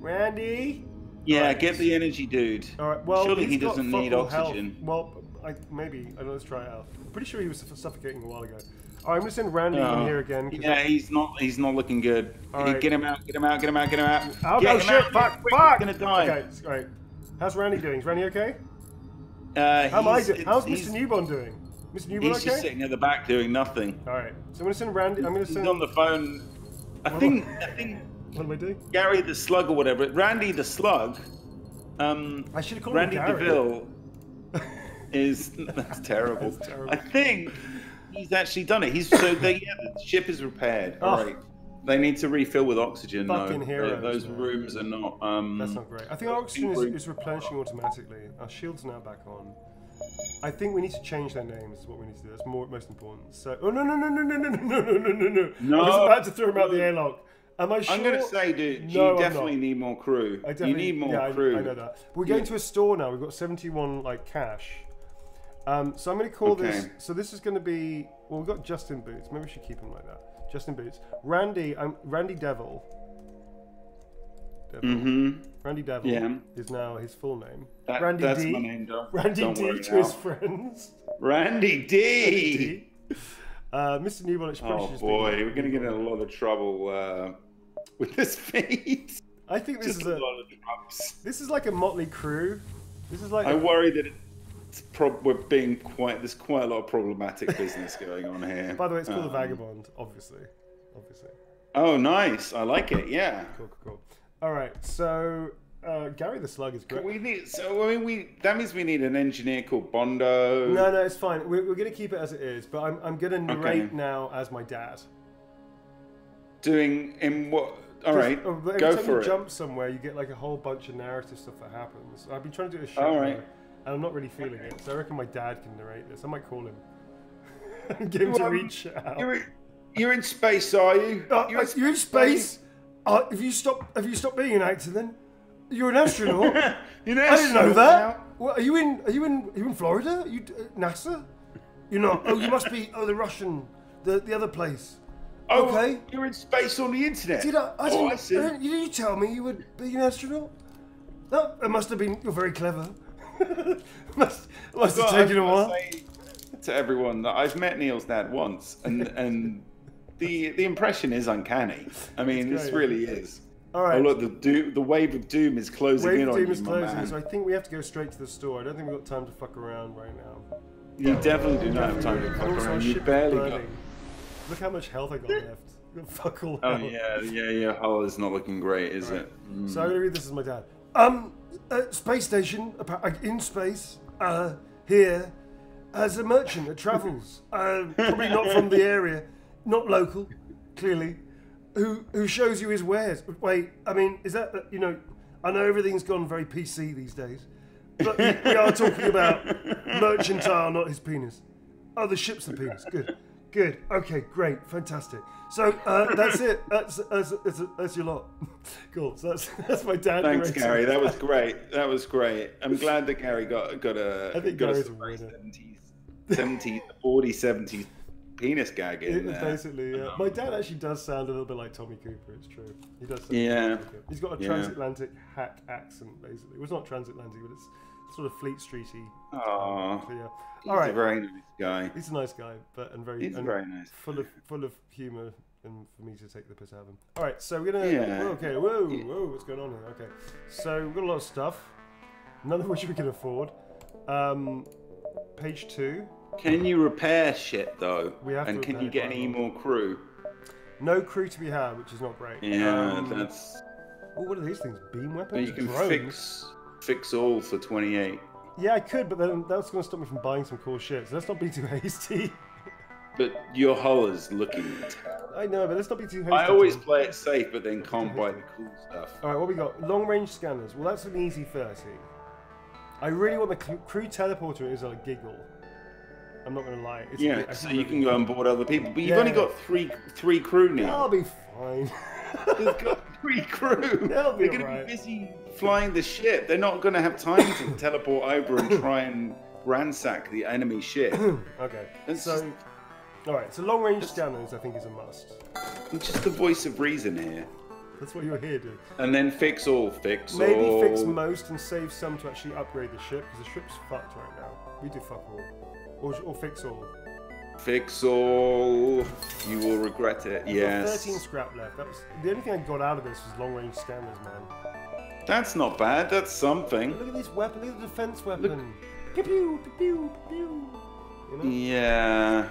Randy. Yeah, Right. get the energy, dude. All right. Well, surely he doesn't need all health. oxygen. Well, I, maybe. I know, let's try it out. I'm pretty sure he was suffocating a while ago. All right, I'm gonna send Randy Oh. in here again. Yeah, he's not. He's not looking good. Right. Get him out! Get him out! Get him out! Get him out! Oh, get oh him shit! out, Fuck! quick, Fuck! He's gonna die. Okay, it's great. How's Randy doing? Is Randy okay? Uh, How am I doing? How's Mr. Newbon doing? Mr. Newbon He's just sitting at the back doing nothing. All right. So I'm gonna send Randy. I'm gonna He's on the phone. I What think. I think What am I doing? Gary the Slug or whatever. Randy the Slug. Um, I should have called Randy him Gary. Deville is that's terrible. That's terrible. I think he's actually done it. He's so they yeah, the ship is repaired. All Oh. right. They need to refill with oxygen. Fucking though. heroes, Those man. rooms are not. Um, That's not great. I think our oxygen is, is replenishing automatically. Our shield's now back on. I think we need to change their names. Is what we need to do. That's more most important. So, oh no no no no no no no no no no no no! I was about to throw him out the airlock. Am I sure? I'm gonna say, dude, No, you definitely need more crew. I definitely, you need more yeah, crew. I, know that. We're going to a store now. We've got 71 like cash. Um, so I'm going to call this. So this is going to be. Well, we've got Justin Boots. Maybe we should keep him like that. Justin Boots. Randy. I'm Randy Devil. Devil. Mm-hmm. Randy Devil Yeah. is now his full name. That, Randy that's D. my name, don't, Randy don't D to now. his friends. Randy D. D. Uh, Mr. Newbon Express. Oh boy, we're gonna get in a lot of trouble uh, with this feed. I think this Just is a a. lot of drugs. This is like a motley crew. This is like. I a- worry that it's prob- we're being quite. There's quite a lot of problematic business going on here. by the way, it's called Um, the Vagabond, obviously. Obviously. Oh, nice. I like it. Yeah. Cool, cool, cool. All right, so uh, Gary the Slug is great. We need. So I mean, we that means we need an engineer called Bondo. No, no, it's fine. We're, we're going to keep it as it is, but I'm, I'm going to narrate Okay. now as my dad. Doing in what? All right. Uh, every Go time for you it. jump somewhere, you get like a whole bunch of narrative stuff that happens. I've been trying to do a show, All right. now, and I'm not really feeling it. So I reckon my dad can narrate this. I might call him, get him to Well, reach out. You're in, you're in space, are you? Uh, uh, you're in space. Uh, if you stop, have you stopped being an actor then? You're an astronaut. you know, I didn't know that. What, are you in? Are you in? Are you in Florida? Are you uh, NASA? You're not. Oh, you must be. Oh, the Russian, the the other place. Oh, Okay. You're in space on the internet. Did I? I oh, didn't. I see. I didn't- you didn't tell me you would be an astronaut. No, it must have been. You're very clever. must must have taken I've a while. gotta say to everyone that I've met Neil's dad once, and and the the impression is uncanny. I mean, this really is. All right. Oh look, the doom, the wave of doom is closing Wave in of on Doom you, is my closing, man. so I think we have to go straight to the store. I don't think we've got time to fuck around right now. You definitely do not have time to fuck around. You ship barely got. Look how much health I got left. Fuck all Oh health. yeah, yeah, yeah. Hull is not looking great, is it? Mm. So I'm gonna read this as my dad. Um, uh, space station uh, in space. Uh, here, as a merchant that travels, uh, probably not from the area, not local, clearly, who who shows you his wares. Wait, I mean, is that uh, you know? I know everything's gone very PC these days, but we, we are talking about merchantile, not his penis. Oh, the ship's the penis. Good, good. Okay, great, fantastic. So uh, that's it. That's that's, that's, that's your lot. cool. So that's that's my dad. Thanks. Gary. That was great. That was great. I'm glad that Gary got got a I think got Gary's a a winner. 70s, 70s, 40s, 70s penis gag in It- there. basically, yeah. My dad actually does sound a little bit like Tommy Cooper. It's true. He does. Sound Yeah. Like. He's got a Yeah. transatlantic hack accent, basically. Well, it's not transatlantic, but it's sort of Fleet Streety. Aw, So, yeah. he's All right. a very nice guy. He's a nice guy, but and very He's and very nice. full of full of humour and for me to take the piss out of him. All right, so we're gonna. Yeah. Okay, whoa, whoa, what's going on here? Okay, so we've got a lot of stuff, none of which we can afford. Um, page two. Can you repair shit though? We have to and can you get any more crew? No crew to be had, which is not great. Yeah, Um, that's. Oh, what are these things? Beam weapons? But you can Drones? fix fix all for 28. Yeah, I could, but then that's going to stop me from buying some cool shit. So let's not be too hasty. But your hull is looking. I know, but let's not be too hasty. I always Tom. play it safe, but then can't buy the cool stuff. All right, what we got? Long range scanners. Well, that's an easy 30. I really want the crew teleporter is a giggle. I'm not going to lie. It's Yeah, so you can go on board other people, but you've Yeah. only got three three crew now. I'll be fine. You've got three crew. They'll be They're going to alright. be busy flying the ship. They're not going to have time to teleport over and try and ransack the enemy ship. okay. It's so, just- all right. So long range scanners, I think, is a must. I'm just the voice of reason here. That's what you're here doing. And then fix all, fix Maybe all. Maybe fix most and save some to actually upgrade the ship because the ship's fucked right now. We do fuck all, or, or fix all. Fix all. You will regret it. We've got 13 scrap left. That was the only thing I got out of this was long range scanners, man. That's not bad. That's something. Look at this weapon. Look at the defense weapon. Pew pew pew pew pew. You know? Yeah.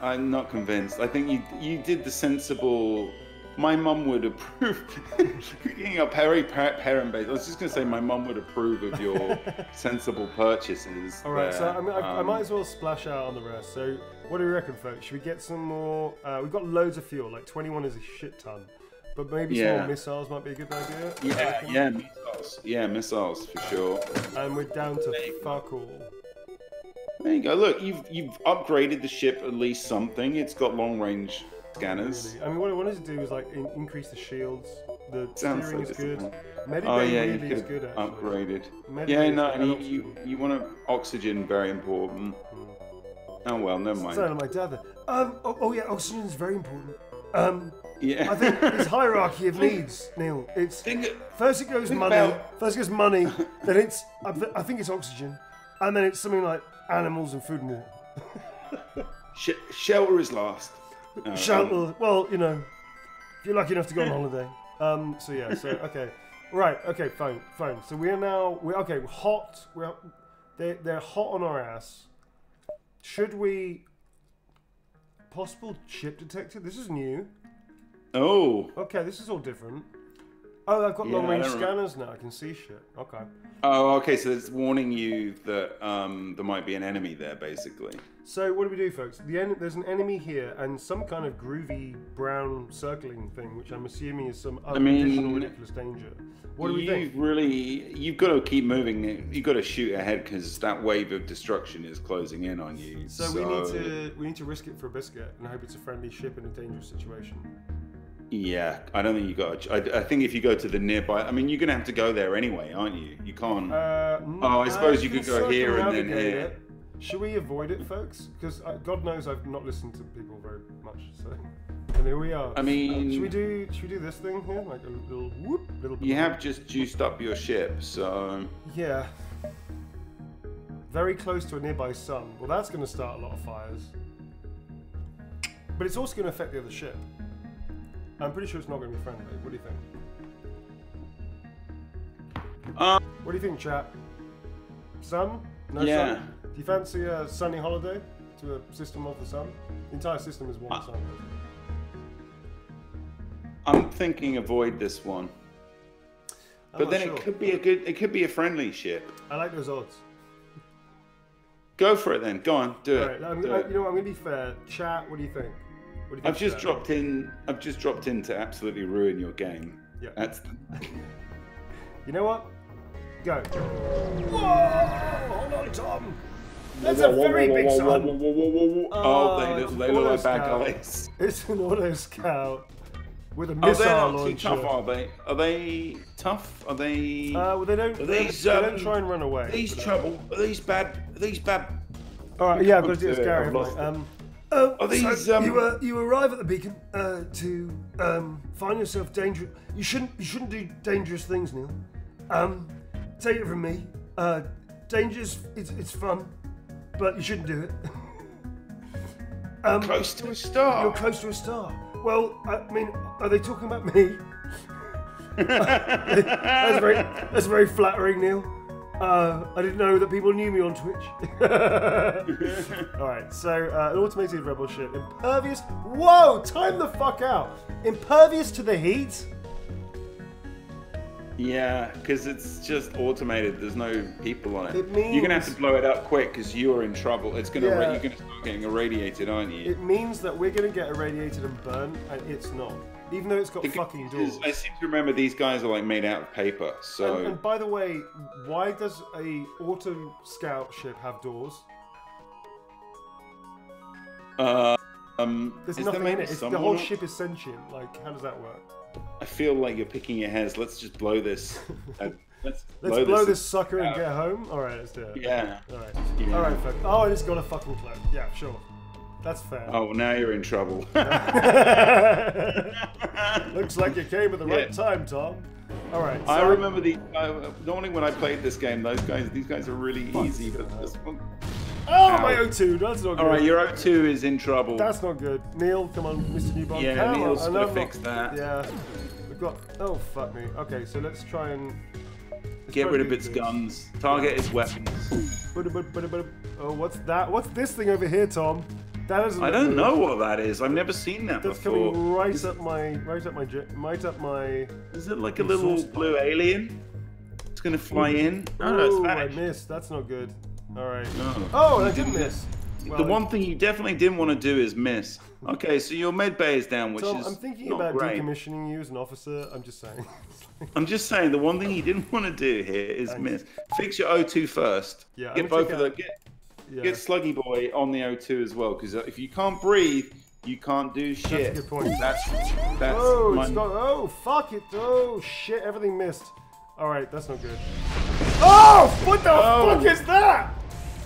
I'm not convinced. I think you you did the sensible. My mum would approve. Picking up Harry parent based. I was just going to say my mum would approve of your sensible purchases. All right, so. I, mean, I, I Um, might as well splash out on the rest. So, what do we reckon, folks? Should we get some more? Uh, we've got loads of fuel. Like 21 is a shit ton, but maybe Yeah. missiles might be a good idea. Yeah, yeah, missiles. Yeah, missiles for sure. And we're down to There you go. fuck all. There you go. Look, you've you've upgraded the ship at least something. It's got long range scanners. Really. I mean, what I wanted to do is like in- increase the shields. The Sounds steering so is good. Medibay Oh yeah, really you is could good upgraded. Medibay Yeah, no, and you, you you want to oxygen very important. Oh well, never mind. Like my dad. Um, oh, oh yeah, oxygen is very important. Um, Yeah. I think it's hierarchy of needs, Neil. It's Think, first it goes money, about- first it goes money, then it's I, I think it's oxygen, and then it's something like animals and food and water. sh- shelter is last. No, um, Shelter. Well, you know, if you're lucky enough to go on holiday. Um. So yeah. So okay. Right. Okay. Fine. Fine. So we are now. We okay. We're hot. We're they're, they're hot on our ass. Should we? Possible chip detector. This is new. Oh. Okay. This is all different. Oh, I've got Yeah, long range scanners now. I can see shit. Okay. Oh, okay. So it's warning you that um, there might be an enemy there, basically. So what do we do, folks? The en- there's an enemy here and some kind of groovy brown circling thing, which I'm assuming is some other mean, additional ridiculous danger. What do we you think? really, you've got to keep moving. You've got to shoot ahead because that wave of destruction is closing in on you. So, we need to we need to risk it for a biscuit and hope it's a friendly ship in a dangerous situation. Yeah, I don't think you got. I, I think if you go to the nearby, I mean, you're gonna have to go there anyway, aren't you? You can't. Uh, Oh, I suppose you could go here and then here. it. Should we avoid it, folks? Because uh, God knows I've not listened to people very much. So, and here we are. I mean- should we do should we do this thing here, like a little whoop, little? you have just juiced up your ship, so Yeah. Very close to a nearby sun. Well, that's going to start a lot of fires. but it's also going to affect the other ship. I'm pretty sure it's not going to be friendly. What do you think? Um, What do you think, chat? Sun? No Yeah. sun? Do you fancy a sunny holiday to a system of the sun? The entire system is one Uh, sun. I'm thinking avoid this one. I'm But then sure. it could be a good, it could be a friendly ship. I like those odds. Go for it then. Go on, do All it. right, do I, it. you know what, I'm going to be fair. Chat, what do you think? I've just dropped in. I've just dropped in to absolutely ruin your game. Yeah. That's You know what? Go. Whoa! Hold on, Tom. That's a very big sun. Oh, Oh, they, look- they look like bad guys. It's an auto scout with a missile Oh, they're not too tough, are they? Are they tough? Are they? Uh, well, they don't. Are They, these, they don't um, try and run away. these trouble? Are these bad? Are these bad? All right, yeah, I've got to do this, Gary. I've haven't lost I? it. Um, Are these, so um, you, uh, you arrive at the beacon uh, to um, find yourself dangerous. You shouldn't. You shouldn't do dangerous things, Neil. Um, take it from me. Uh, dangerous. It's, it's fun, but you shouldn't do it. um, Close to a star. You're close to a star. Well, I mean, are they talking about me? that's very, that's very flattering, Neil. Uh, I didn't know that people knew me on Twitch. All right, so uh, an automated rebel ship, impervious. Whoa! Time the fuck out. Impervious to the heat. Yeah, because it's just automated. There's no people on it. It You're gonna have to blow it up quick because you're in trouble. It's gonna. Yeah. You're gonna start getting irradiated, aren't you? It means that we're gonna get irradiated and burned, and it's not. Even though it's got fucking doors. I seem to remember these guys are like made out of paper. So And, and by the way, why does a auto scout ship have doors? uh, um, There's is there nothing in it. It's, the whole ship is sentient. Like, how does that work? I feel like you're picking your hairs. Let's just blow this. Uh, let's Let's blow, blow, this. this, sucker and get home. All right, let's do it. Yeah. All right. Yeah. All right, folks. Oh, I just got a fucking cloak. Yeah, sure. That's fair. Oh, now you're in trouble. Looks like you came at the right Yeah. time, Tom. All right. I remember the uh, normally when I played this game, those guys, these guys are really easy, but this one. Oh, my Ow. O2. That's not good. All right, your O2 is in trouble. That's not good. Neil, come on, Mr. Newbon. Yeah, come Neil's on. gotta And I'm fix not- that. Yeah. We've got. Oh fuck me. Okay, so let's try and. let's Get try rid of its this. guns. Target its weapons. Oh, what's that? What's this thing over here, Tom? That is. I don't know what that is. I've never seen that That's before. coming right up my, right up my, right up my. Is it like a little blue alien? It's gonna fly in. Oh no, it's Ooh, I missed. That's not good. All right. No. Oh, and I didn't miss. The one thing you definitely didn't want to do is miss. Okay, so your med bay is down, which Tom, is I'm thinking about great. decommissioning you as an officer. I'm just saying. I'm just saying the one thing you didn't want to do here is miss. Fix your O2 first. Yeah, Get both of the get yeah. get Sluggy Boy on the O2 as well, because if you can't breathe, you can't do shit. That's a good point. That's that's Oh, my, got. Oh, fuck it. Oh, shit. Everything missed. All right, that's not good. Oh, what the Oh. fuck is that?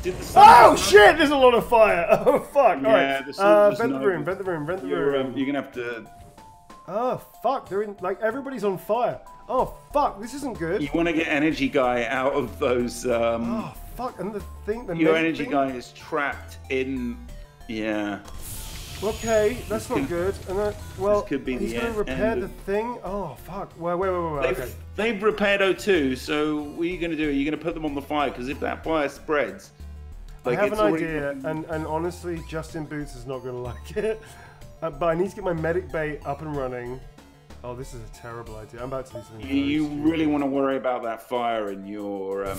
Did the Oh shit! There's a lot of fire. Oh fuck! Yeah, All right. the Uh, the room. Vent the room. Vent the You're, room. um, you're gonna have to. Oh fuck! They're in. Like everybody's on fire. Oh fuck! This isn't good. You want to get energy guy out of those. Um, Oh fuck! And the thing. The your energy thing? guy is trapped in. Yeah. Okay, that's not could- good. And that, well, could be he's the gonna repair the thing. Oh fuck! Wait, wait, wait, wait. They've, Okay. they've repaired O2, so what are you going to do? Are you going to put them on the fire? Because if that fire spreads, I have it's an already- idea, and, and honestly, Justin Boots is not gonna like it. Uh, but I need to get my medic bay up and running. Oh, this is a terrible idea. I'm about to do something. You, you really want to worry about that fire in your um,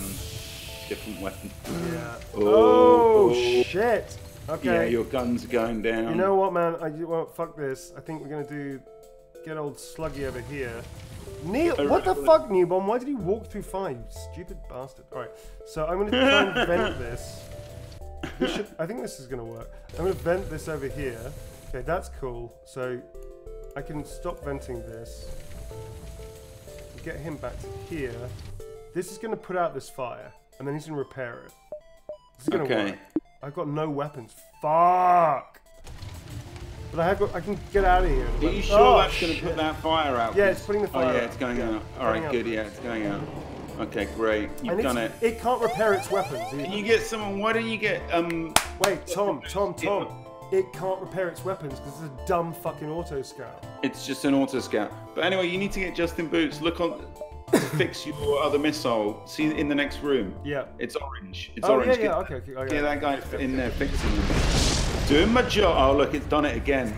different weapon. Yeah. Oh, Oh, oh. shit. Okay. Yeah, your guns are going down. You know what, man? I well, fuck this. I think we're gonna do get old Sluggy over here. Neil, what the really- fuck, Newbon? Why did he walk through fire? You stupid bastard. All right, so I'm gonna try and vent this. this should, I think this is gonna work. I'm gonna vent this over here. Okay, that's cool. So I can stop venting this. Get him back to here. This is gonna put out this fire, and then he's gonna repair it. This is gonna Okay. work. I've got no weapons. Fuck. But I have got. I can get out of here. Are you sure Oh, that's going to put that fire out? Yeah, it's putting the fire. Oh fire yeah, out. it's going Yeah, out. All right, right, out. good. Yeah, it's going out. Okay, great. You've done it. it can't repair its weapons. Either. Can you get someone? Why don't you get um? Wait, Tom, Tom, Tom. it can't repair its weapons because it's a dumb fucking auto scout. It's just an auto scout. But anyway, you need to get Justin Boots. Look on fix your other missile. See in the next room. Yeah. It's orange. It's Oh orange. yeah, yeah. Get- Okay, okay. okay. Get that guy in there fixing it. Doing my job. Oh look, it's done it again.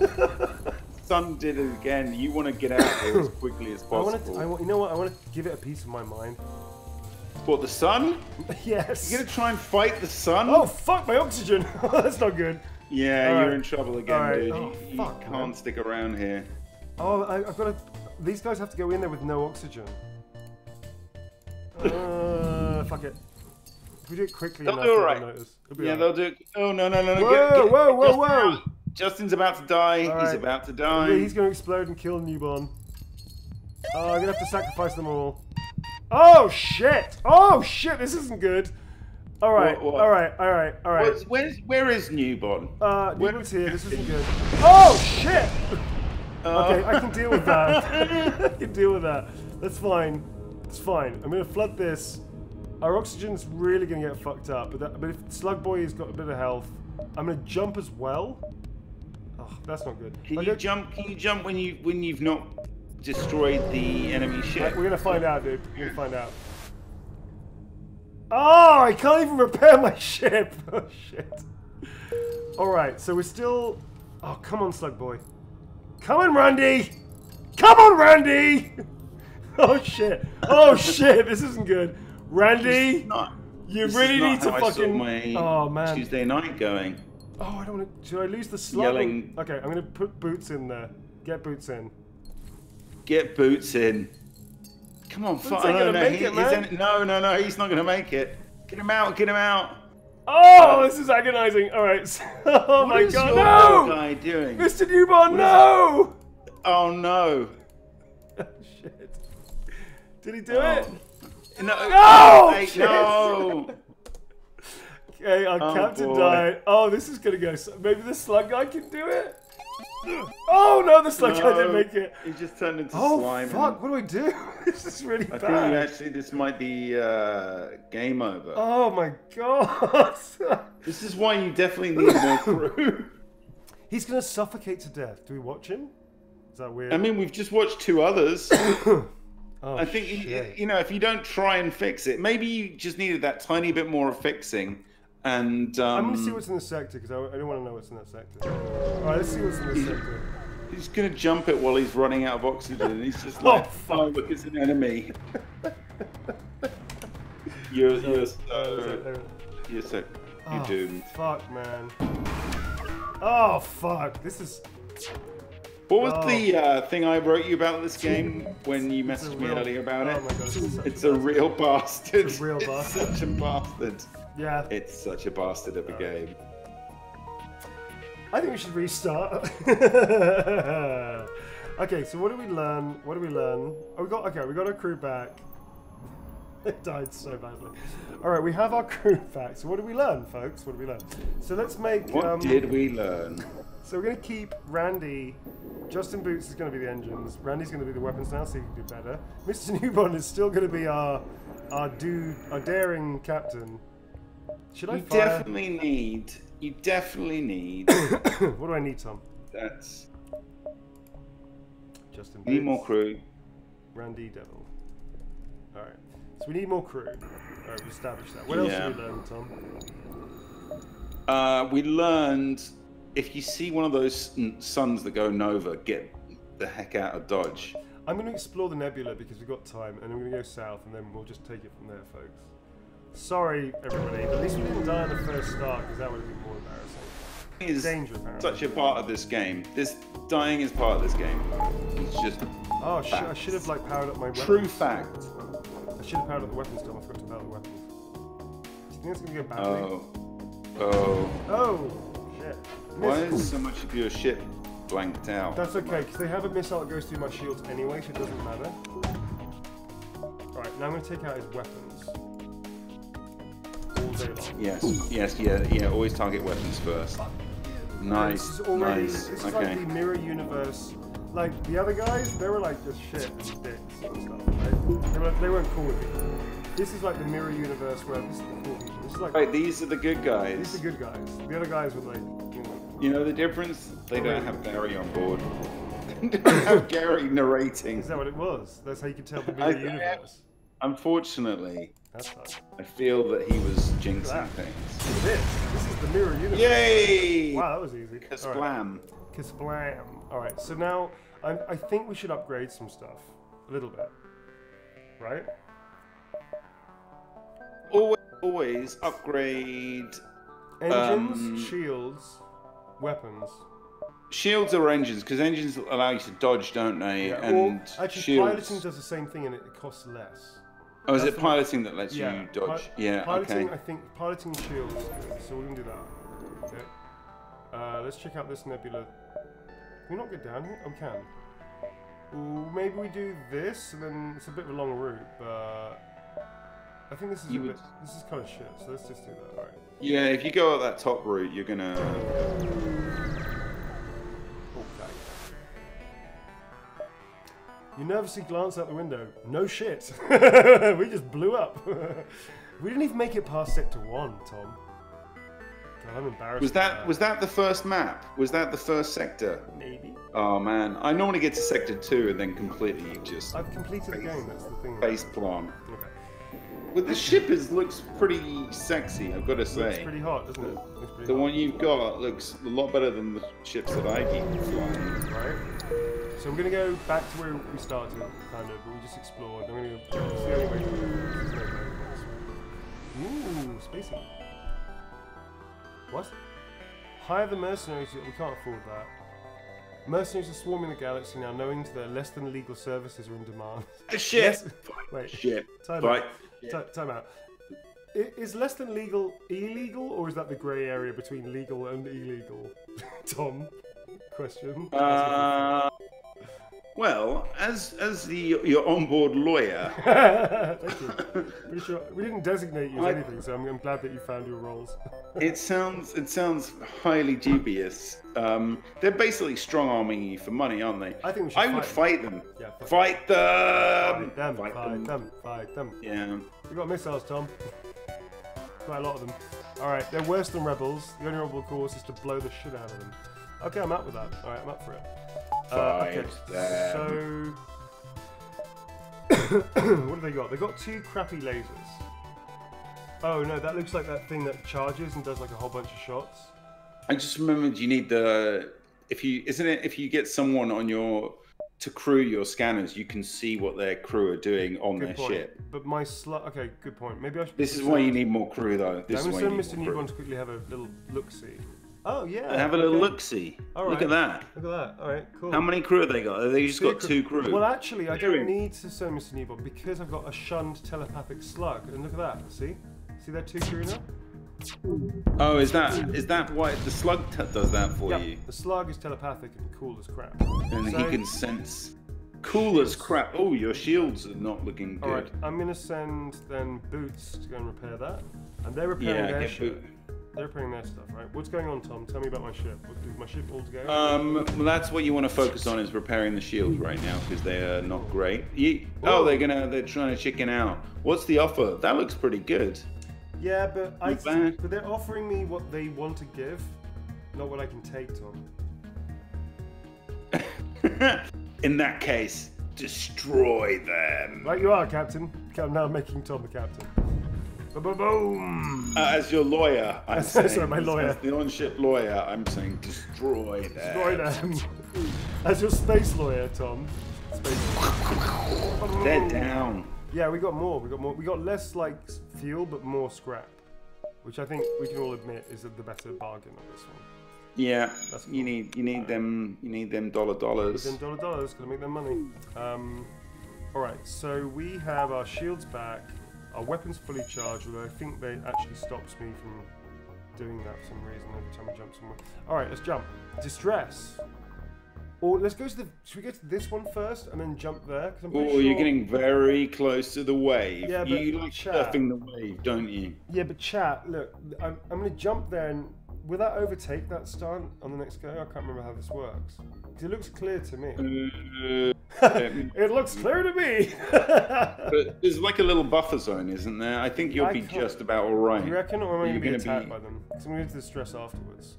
Sun did it again. You want to get out of here as quickly as I want possible. to. I want. You know what? I want to give it a piece of my mind. What the sun? yes. You're gonna try and fight the sun? Oh fuck my oxygen! That's not good. yeah, all you're right. in trouble again, All right. dude. Oh, you you fuck, can't man. stick around here. Oh, I, I've got to. These guys have to go in there with no oxygen. Uh, fuck it. If we do it quickly They'll enough, do they'll alright. notice. It'll be Yeah, alright. they'll do. Oh no, no, no, no! Whoa, get, get, whoa, whoa, Justin whoa. Justin's about to die. All He's about to die. Yeah, he's going to explode and kill Newbon. Oh, I'm going to have to sacrifice them all. Oh, shit! Oh, shit, this isn't good. Alright, What- what? alright, alright, alright. Where's, where's, where is Newbon? Uh, Where- Newbon's here, this isn't good. Oh, shit! Oh. Okay, I can deal with that. I can deal with that. That's fine. It's fine. I'm gonna flood this. Our oxygen's really gonna get fucked up, but, that, but if Slug Boy has got a bit of health, I'm gonna jump as well. Oh, that's not good. Can you jump? Can you jump when you when you've not destroyed the enemy ship? We're gonna find out, dude. We're gonna find out. Oh, I can't even repair my ship. Oh shit. All right, so we're still. Oh, come on, Slug Boy. Come on, Randy. Come on, Randy. Oh shit. Oh shit. This isn't good. Randy, Not. you really need to how I saw fucking. my Oh man. Tuesday night going. Oh, I don't want to. Should I lose the slug? or- Yelling. Okay, I'm gonna put boots in there. Get boots in. Get boots in. Come on, fuck. No, no, make he- it, no, no, no, he's not gonna make it. Get him out. Get him out. Oh, um, this is agonizing. All right. so- oh What my is god, your no! guy doing? Mr. Newbon, no! Oh no. Oh, shit. Did he do Oh. it? No. No! Hey, no. Okay, our Oh, captain boy. died. Oh, this is gonna go. So maybe the slug guy can do it. Oh no, the slug guy didn't make it. He just turned into Oh slime. fuck! What do I do? this is really I think bad. you actually this might be uh, game over. Oh my god! This is why you definitely need more crew. He's gonna suffocate to death. Do we watch him? Is that weird? I mean, we've just watched two others. oh, I think you, shit. you know if you don't try and fix it, maybe you just needed that tiny bit more of fixing. And um, I'm gonna see what's in the sector because I, I don't want to know what's in that sector. All right, let's see what's in this sector. he's gonna jump it while he's running out of oxygen. He's just Oh, like, oh, look, it's an enemy. you're you're so you're so you're Oh, doomed. Fuck, man. Oh fuck! This is What was Oh. the uh, thing I wrote you about this game when you messaged me real- earlier about oh it? my god, this is such It's a real bastard. It's a real bastard. such a bastard. Yeah. It's such a bastard of a game. I think we should restart. okay, so what do we learn? What do we learn? Oh, we got okay. We got our crew back. It died so badly. All right, we have our crew back. So what do we learn, folks? What do we learn? So let's make. What um, did we learn? So we're gonna keep Randy. Justin Boots is gonna be the engines. Randy's gonna be the weapons now, so he can do better. Mr. Newbon is still gonna be our our dude, our daring captain. Should I You fire? definitely need. You definitely need. what do I need, Tom? That's. Justin Boots. Need more crew. Randy Devil. Alright. So we need more crew. Alright, we established that. What else Yeah. did we learn, Tom? Uh, we learned if you see one of those n- suns that go nova, get the heck out of Dodge. I'm going to explore the nebula because we've got time, and I'm going to go south, and then we'll just take it from there, folks. Sorry, everybody, but at least we didn't die on the first start because that would have been more embarrassing. Is Danger, apparently. such a part of this game. This dying is part of this game. It's just Oh, sh- I should have like powered up my weapons. true fact. I should have powered up the weapons, Tom. I forgot to power the weapons. Do you think it's going to go badly? Oh, oh. Oh, shit. Why is so much of your ship blanked out? That's okay, because they have a missile that goes through my shields anyway, so it doesn't matter. Alright, now I'm going to take out his weapons. All day long. Yes, yes, yeah, yeah. Always target weapons first. Nice, This is already, nice. this is Okay. like the mirror universe. Like, the other guys, they were like just shit and dicks and stuff. Right? They, were, they weren't cool with people. This is like the mirror universe where this is the cool people. This is like, Right, these are the good guys. these are the good guys. The other guys were like, you know. You know the difference? They don't have Barry on board. they don't have Gary narrating. Is that what it was? That's how you can tell the I- mirror universe. Unfortunately, That's fun. I feel that he was jinxing that. things. This, this is the mirror universe. Yay! Wow, that was easy. All right. Kasplam. Kasplam. All right, so now I, I think we should upgrade some stuff a little bit, right? Always, always upgrade. Engines, Um, shields, weapons. Shields or engines because engines allow you to dodge, don't they? Yeah, and or actually, shields. piloting does the same thing and it costs less. Oh, is that's it piloting that lets Yeah, you dodge? pi- yeah. Piloting, okay. I think piloting shields so we're gonna do that. Okay. Uh, let's check out this nebula. Can we not get down here? Oh, we can. Ooh, maybe we do this, and then it's a bit of a long route, but I think this is You a would- bit, this is kind of shit. So let's just do that. All right. Yeah, if you go up that top route, you're gonna. You nervously glance out the window. No shit. we just blew up. we didn't even make it past sector one, Tom. God, I'm embarrassed. Was about that was that the first map? Was that the first sector? maybe? Oh man, I normally get to sector two and then completely just I've completed the game. That's the thing. face plant. Okay. Well, the ship is looks pretty sexy. I've got to say. pretty hot, doesn't it? Looks pretty The hot. one you've got looks a lot better than the ships that I keep flying. Right. So we're gonna go back to where we started, kind of, but we just explored. I'm gonna go. It's the only way to do it. There's no way else. Ooh, spacing. What? Hire the mercenaries. We can't afford that. Mercenaries are swarming the galaxy now, knowing their less than legal services are in demand. The ship. Yes. Wait. Ship. Time Right. out. Ti- time out. Is less than legal illegal, or is that the grey area between legal and illegal? Tom, question. Uh, well, as as the your onboard lawyer, Thank you. Pretty sure we didn't designate you as I- anything, so I'm, I'm glad that you found your roles. it sounds it sounds highly dubious. Um, they're basically strong arming you for money, aren't they? I think we should I would fight fight them. Yeah, fuck Fight them. Fight them, Fight fight them. them, fight them. Yeah. We got missiles, Tom. Quite a lot of them. Alright, they're worse than rebels. The only rebel course is to blow the shit out of them. Okay, I'm up with that. Alright, I'm up for it. Uh, okay, them. so. what have they got? They got two crappy lasers. Oh no, that looks like that thing that charges and does like a whole bunch of shots. I just remembered you need the if you isn't it if you get someone on your to crew your scanners, you can see what their crew are doing on Good their point. ship. But my slut. Okay, good point. Maybe I should. This is why you need more crew, though. This I'm is why gonna you need Mr. more Newbon to quickly have a little look see. Oh yeah. Have a little okay. look see. All Look at that. Look at that. All right, cool. How many crew have they got? They just got Two crew? Well, actually, I don't need to send Mr. Newbon because I've got a shunned telepathic slug. And look at that. See? See that two crew now? oh, is that is that why the slug t- does that for Yeah. you? The slug is telepathic and cool as crap. And So- he can sense. Cool as crap. Oh, your shields are not looking good. All right, I'm gonna send then Boots to go and repair that, and they're repairing Yeah, their boot. They're repairing their stuff, right? What's going on, Tom? Tell me about my ship. Is my ship all together? Um, well, that's what you want to focus on is repairing the shields right now because they are not great. You, oh, they're gonna they're trying to chicken out. What's the offer? That looks pretty good. yeah, but I bad. but they're offering me what they want to give, not what I can take, Tom. In that case, destroy them. Right, you are, Captain. I'm now making Tom the captain. Boom! Uh, as your lawyer, I'm Sorry, saying, my lawyer. As the on-ship lawyer, I'm saying destroy them. Destroy them. As your space lawyer, Tom. Space. They're down. Yeah, we got more. We got more. We got less like fuel, but more scrap, which I think we can all admit is the better bargain of this one. Yeah, That's you need you need them you need them dollar dollars. Then dollar dollars gonna make them money. Um, all right, so we have our shields back, our weapons fully charged. Although I think they actually stops me from doing that for some reason every time I jump somewhere. All right, let's jump. Distress. Or let's go to the. Should we go to this one first and then jump there? 'Cause I'm Oh, sure- you're getting very close to the wave. Yeah, but you like chat. surfing the wave, don't you? Yeah, but chat, look, I'm, I'm going to jump there and will that overtake that stunt on the next go? I can't remember how this works. it looks clear to me. Uh, um, it looks clear to me! but there's like a little buffer zone, isn't there? I think you'll I be just about all right. you reckon, or am I going to be attacked be- by them? Because I'm going to the stress afterwards.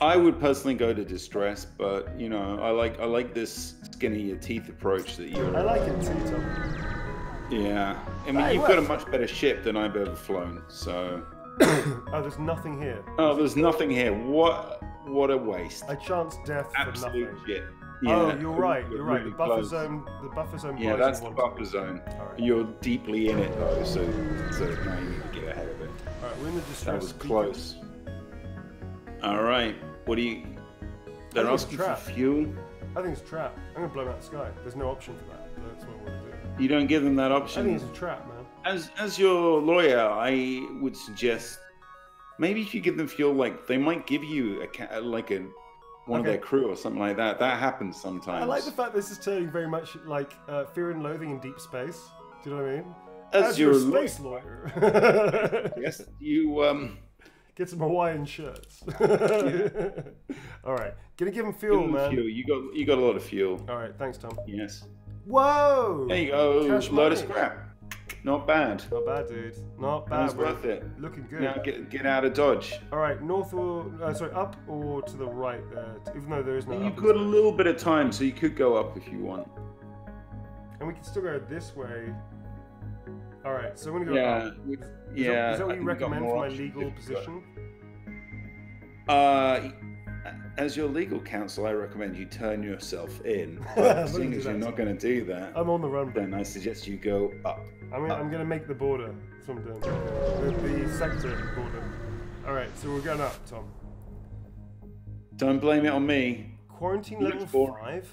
I would personally go to distress, but you know, I like I like this skin of your teeth approach that you're. I like it too, Tom. Yeah, I mean, Hey, you've got a much better ship than I've ever flown. So, Oh, there's nothing here. oh, there's nothing here. What what a waste. I chance death for nothing. shit. oh, Yeah, you're right. You're right. The buffer close. zone. The buffer zone. Yeah, that's the buffer zone. Alright. You're deeply in it though, so so now you need to get ahead of it. All right, we're in the distress. That was close. All right, what do you? They're asking for fuel. I think it's a trap. I'm gonna blow out the sky. There's no option for that. That's what we're gonna do. You don't give them that option. I think it's a trap. As as your lawyer, I would suggest maybe if you give them fuel, like they might give you a like a one of their crew or something like that. That happens sometimes. I like the fact this is turning very much like uh, Fear and Loathing in Deep Space. Do you know what I mean? As your your space lawyer. Yes, you um. Get some Hawaiian shirts. All right, gonna give him give fuel, man. fuel. You got you got a lot of fuel. All right, thanks, Tom. Yes. Whoa! There you go. Cash load of money. scrap. Not bad. Not bad, dude. Not bad. bro. worth it. Looking good. Now get get out of Dodge. All right, north or uh, sorry, up or to the right there. Even though there is no. You've got a little bit of time, so you could go up if you want. And we can still go this way. All right, so I'm gonna go Yeah, up. Is that- yeah. is that I what you we've recommend for my legal you position? Uh, as your legal counsel, I recommend you turn yourself in. But seeing as you're not going to do that, I'm on the run. then I suggest you go up. I'm gonna, I'm gonna make the border. I'm. The, the sector border. All right, so we're going up, Tom. Don't blame it on me. Quarantine level five.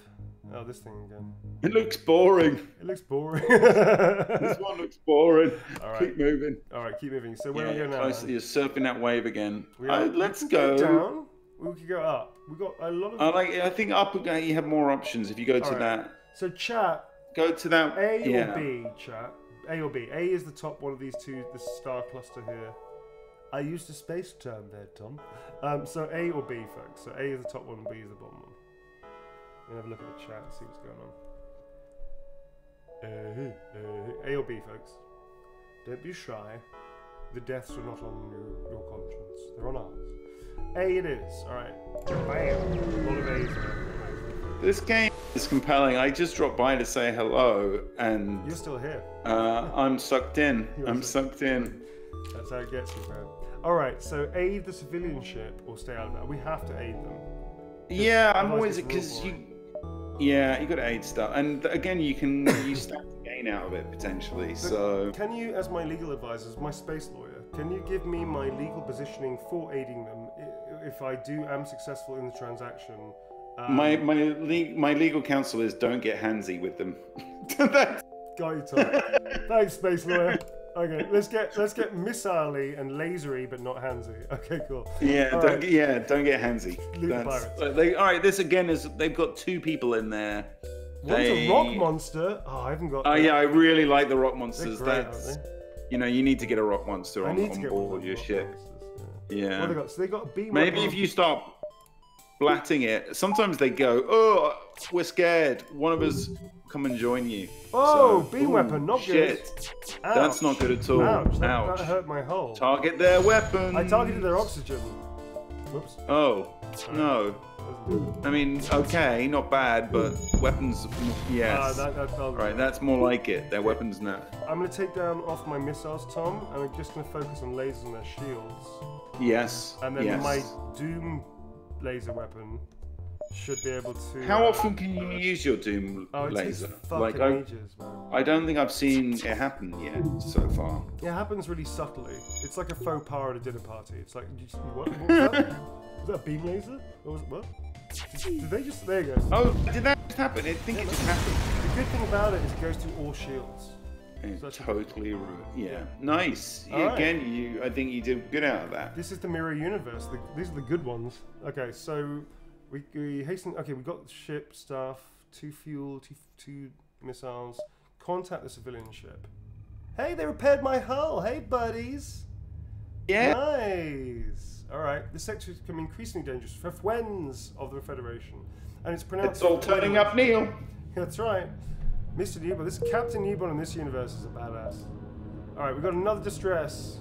Oh, this thing again. It looks boring. It looks boring. This one looks boring. All right. Keep moving. All right, keep moving. So where Yeah, are we going now? you're surfing that wave again. Uh, let's go. down. We could go up. We got a lot of. I like. I think up again. You have more options if you go to right. that. So chat, Go to that. A yeah. or B, chat. A or B. A is the top one of these two, the star cluster here. I used a space term there, Tom. Um, so A or B, folks. So A is the top one, B is the bottom one. I'm gonna have a look at the chat see what's going on. Uh, uh, A or B, folks. Don't be shy. The deaths are not on your, your conscience; they're on ours. A it is. All right. Bam. A lot of A's there. This game is compelling. I just dropped by to say hello, and You're still here. uh, I'm sucked in. I'm sucked sucked in. That's how it gets you, man. All right, so aid the civilian ship or stay out of that. We have to aid them. Yeah, I'm always it's a little because you. Yeah, you got to aid stuff, and again, you can you stand to gain out of it potentially. So Can you, as my legal advisor, as my space lawyer, can you give me my legal positioning for aiding them i- if I do am successful in the transaction? Um, my my le- my legal counsel is don't get handsy with them. That's- got you, Tom. Thanks, space lawyer. Okay, let's get let's get missile-y and lasery, but not handsy. Okay, cool. yeah, All don't right. get, yeah, don't get handsy. Loot That's- pirates. they, all right, this again is they've got two people in there. One's They- a rock monster. Oh, I haven't got. Oh that. yeah, I really like the rock monsters. great, That's aren't they? you know you need to get a rock monster on, on get one of board your ship. monsters, yeah. What they got? So they got. Maybe weapon. if you start blatting it, sometimes they go, "Oh, we're scared. One of us come and join you." Oh, So- beam ooh, weapon, not shit. good. That's not good at all. Ouch, that, Ouch. that hurt my hull. Target their weapons. I targeted their oxygen. Whoops. Oh no. I mean, okay, not bad, but weapons. Yes. Ah, that, that felt right, that's more like it. Their weapons now. I'm going to take down off my missiles, Tom, and I'm just going to focus on lasers on their shields. Yes. And then yes. my Doom laser weapon should be able to. How uh, often can you use your Doom Oh, laser? Like, I, ages. I don't think I've seen it happen yet so far. It happens really subtly. It's like a faux pas at a dinner party. It's like, just, what, what was that? was that a beam laser? Or was it, what? Did, did they just? There you go. Oh, did that just happen? I think it just happened. The good thing about it is it goes to all shields. It Such a- totally ruined. Yeah, nice. All right. Again, you. I think you did good out of that. This is the mirror universe. The, these are the good ones. Okay, so we, we hasten. Okay, we got ship stuff, two fuel, two, two missiles. Contact the civilian ship. Hey, they repaired my hull. Hey, buddies. Yeah. Nice. All right, this sector is becoming increasingly dangerous for friends of the Federation, and it's pronounced. It's all turning up, Neil. That's right. Mr. Newbon. This Captain Newbon in this universe is a badass. Alright, we got another distress.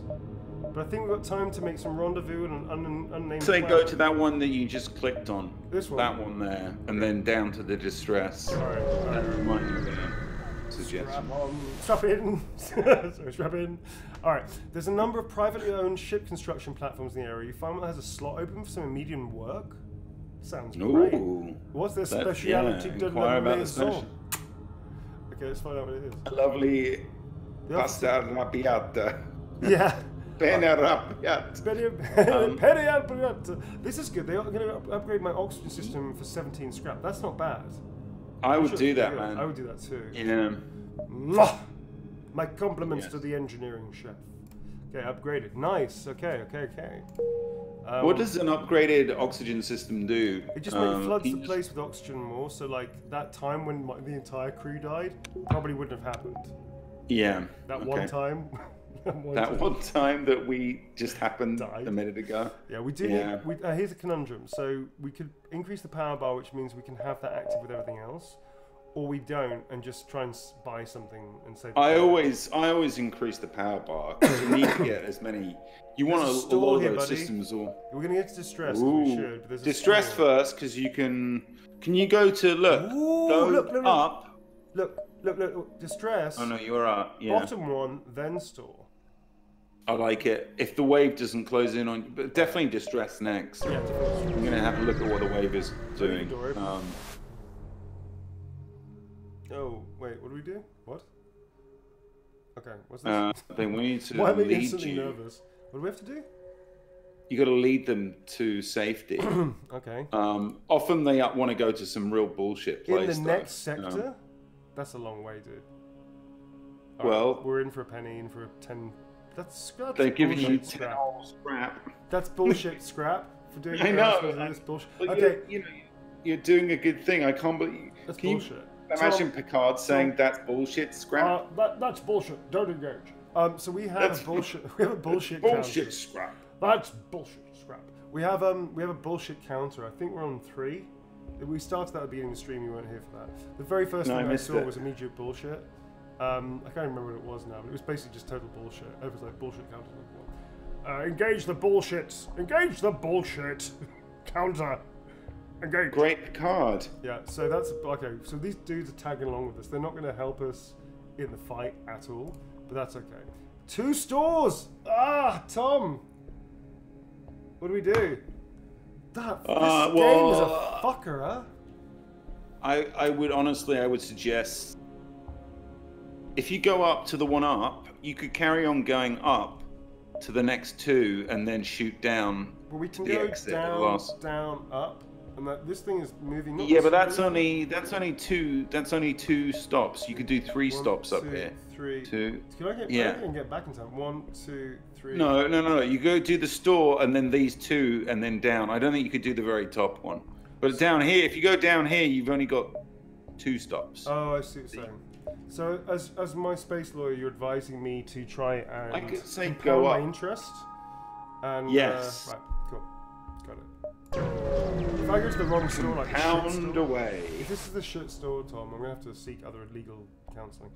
But I think we've got time to make some rendezvous and an un- unnamed. So they planet. go to that one that you just clicked on. This one? That one there, and then down to the distress. Alright, alright. And remind you of that suggestion. Strap on. Strap in. Sorry, strap in. All right. There's a number of privately owned ship construction platforms in the area. You find one that has a slot open for some immediate work. Sounds great. What's their speciality? yeah, inquire about the special. Okay, let's find out what it is. A lovely pasta arrabbiata. Yeah. Peri- Um. This is good. They're going to upgrade my oxygen system for 17 scrap. That's not bad. I would do that, man. I would do that too. Yeah. My compliments to the engineering chef. Okay, upgraded. Nice. Okay, okay, okay. Um, What does an upgraded oxygen system do? It just Um, floods the place with oxygen more. So like that time when my, the entire crew died probably wouldn't have happened. Yeah. That okay. one time. that one That time. one time that we just happened Died. a minute ago. Yeah, we do. Yeah. We, uh, here's a conundrum. So we could increase the power bar, which means we can have that active with everything else, or we don't and just try and buy something and save. I power. always, I always increase the power bar because you need to get as many. You want There's a a, lot of here, those buddy. systems all. We're gonna get to distress. Ooh. should. but Distress first because you can. Can you go to look? Ooh, go look, look, look. up. Look, look, look. look, Distress. Oh no, you're up. Yeah, Bottom one, then store. I like it. If the wave doesn't close in on, you, but definitely distress next. Yeah. I'm gonna have a look at what the wave is doing. the door open. Um, Oh, wait, what do we do? What? Okay, what's this? uh, then we need to Why am I lead instantly you. nervous? What do we have to do? You got to lead them to safety. Okay. um, often they want to go to some real bullshit place. In the next sector? Um, That's a long way, dude. Well- we're in for a penny, in for a ten. That's, that's they're giving you ten scrap. scrap. That's bullshit scrap for doing. I know, I- bullshit. Okay, you're, you know, you're doing a good thing. I can't believe. that's can bullshit. imagine Tom, Picard saying Tom, that's bullshit scrap? Uh, that, that's bullshit. Don't engage. Um, so we have That's a bullshit. We have a bullshit. bullshit counter. scrap. That's bullshit scrap. We have um we have a bullshit counter. I think we're on three. We started that at the beginning of the stream. You weren't here for that. The very first No, thing I, missed saw it. was immediate bullshit. Um, I can't remember what it was now, but it was basically just total bullshit. It was like bullshit counter. Uh, engage the bullshit. Engage the bullshit counter. Engage. Great card. Yeah. So that's okay. So these dudes are tagging along with us. They're not going to help us in the fight at all, but that's okay. Two stores. Ah, Tom. What do we do? That this Uh, game is a well, fucker, huh? I, I would honestly, I would suggest if you go up to the one up, you could carry on going up to the next two and then shoot down. But we can the go exit, down, last- down, up, and that this thing is moving. Yeah, but that's only that's only two that's only two stops. You could do three One, stops up two, here. Three. Two. Can I get? Yeah. Can get back in time. One, two, three. No, no, no, no. You go do the store and then these two and then down. I don't think you could do the very top one. But down here, if you go down here, you've only got two stops. Oh, I see what you're saying. So, as as my space lawyer, you're advising me to try and I could say go my up. interest. And Yes. Uh, right, cool, got it. If I go to the wrong store, like Pound store, away. if this is the shit store, Tom, I'm gonna have to seek other legal counselling.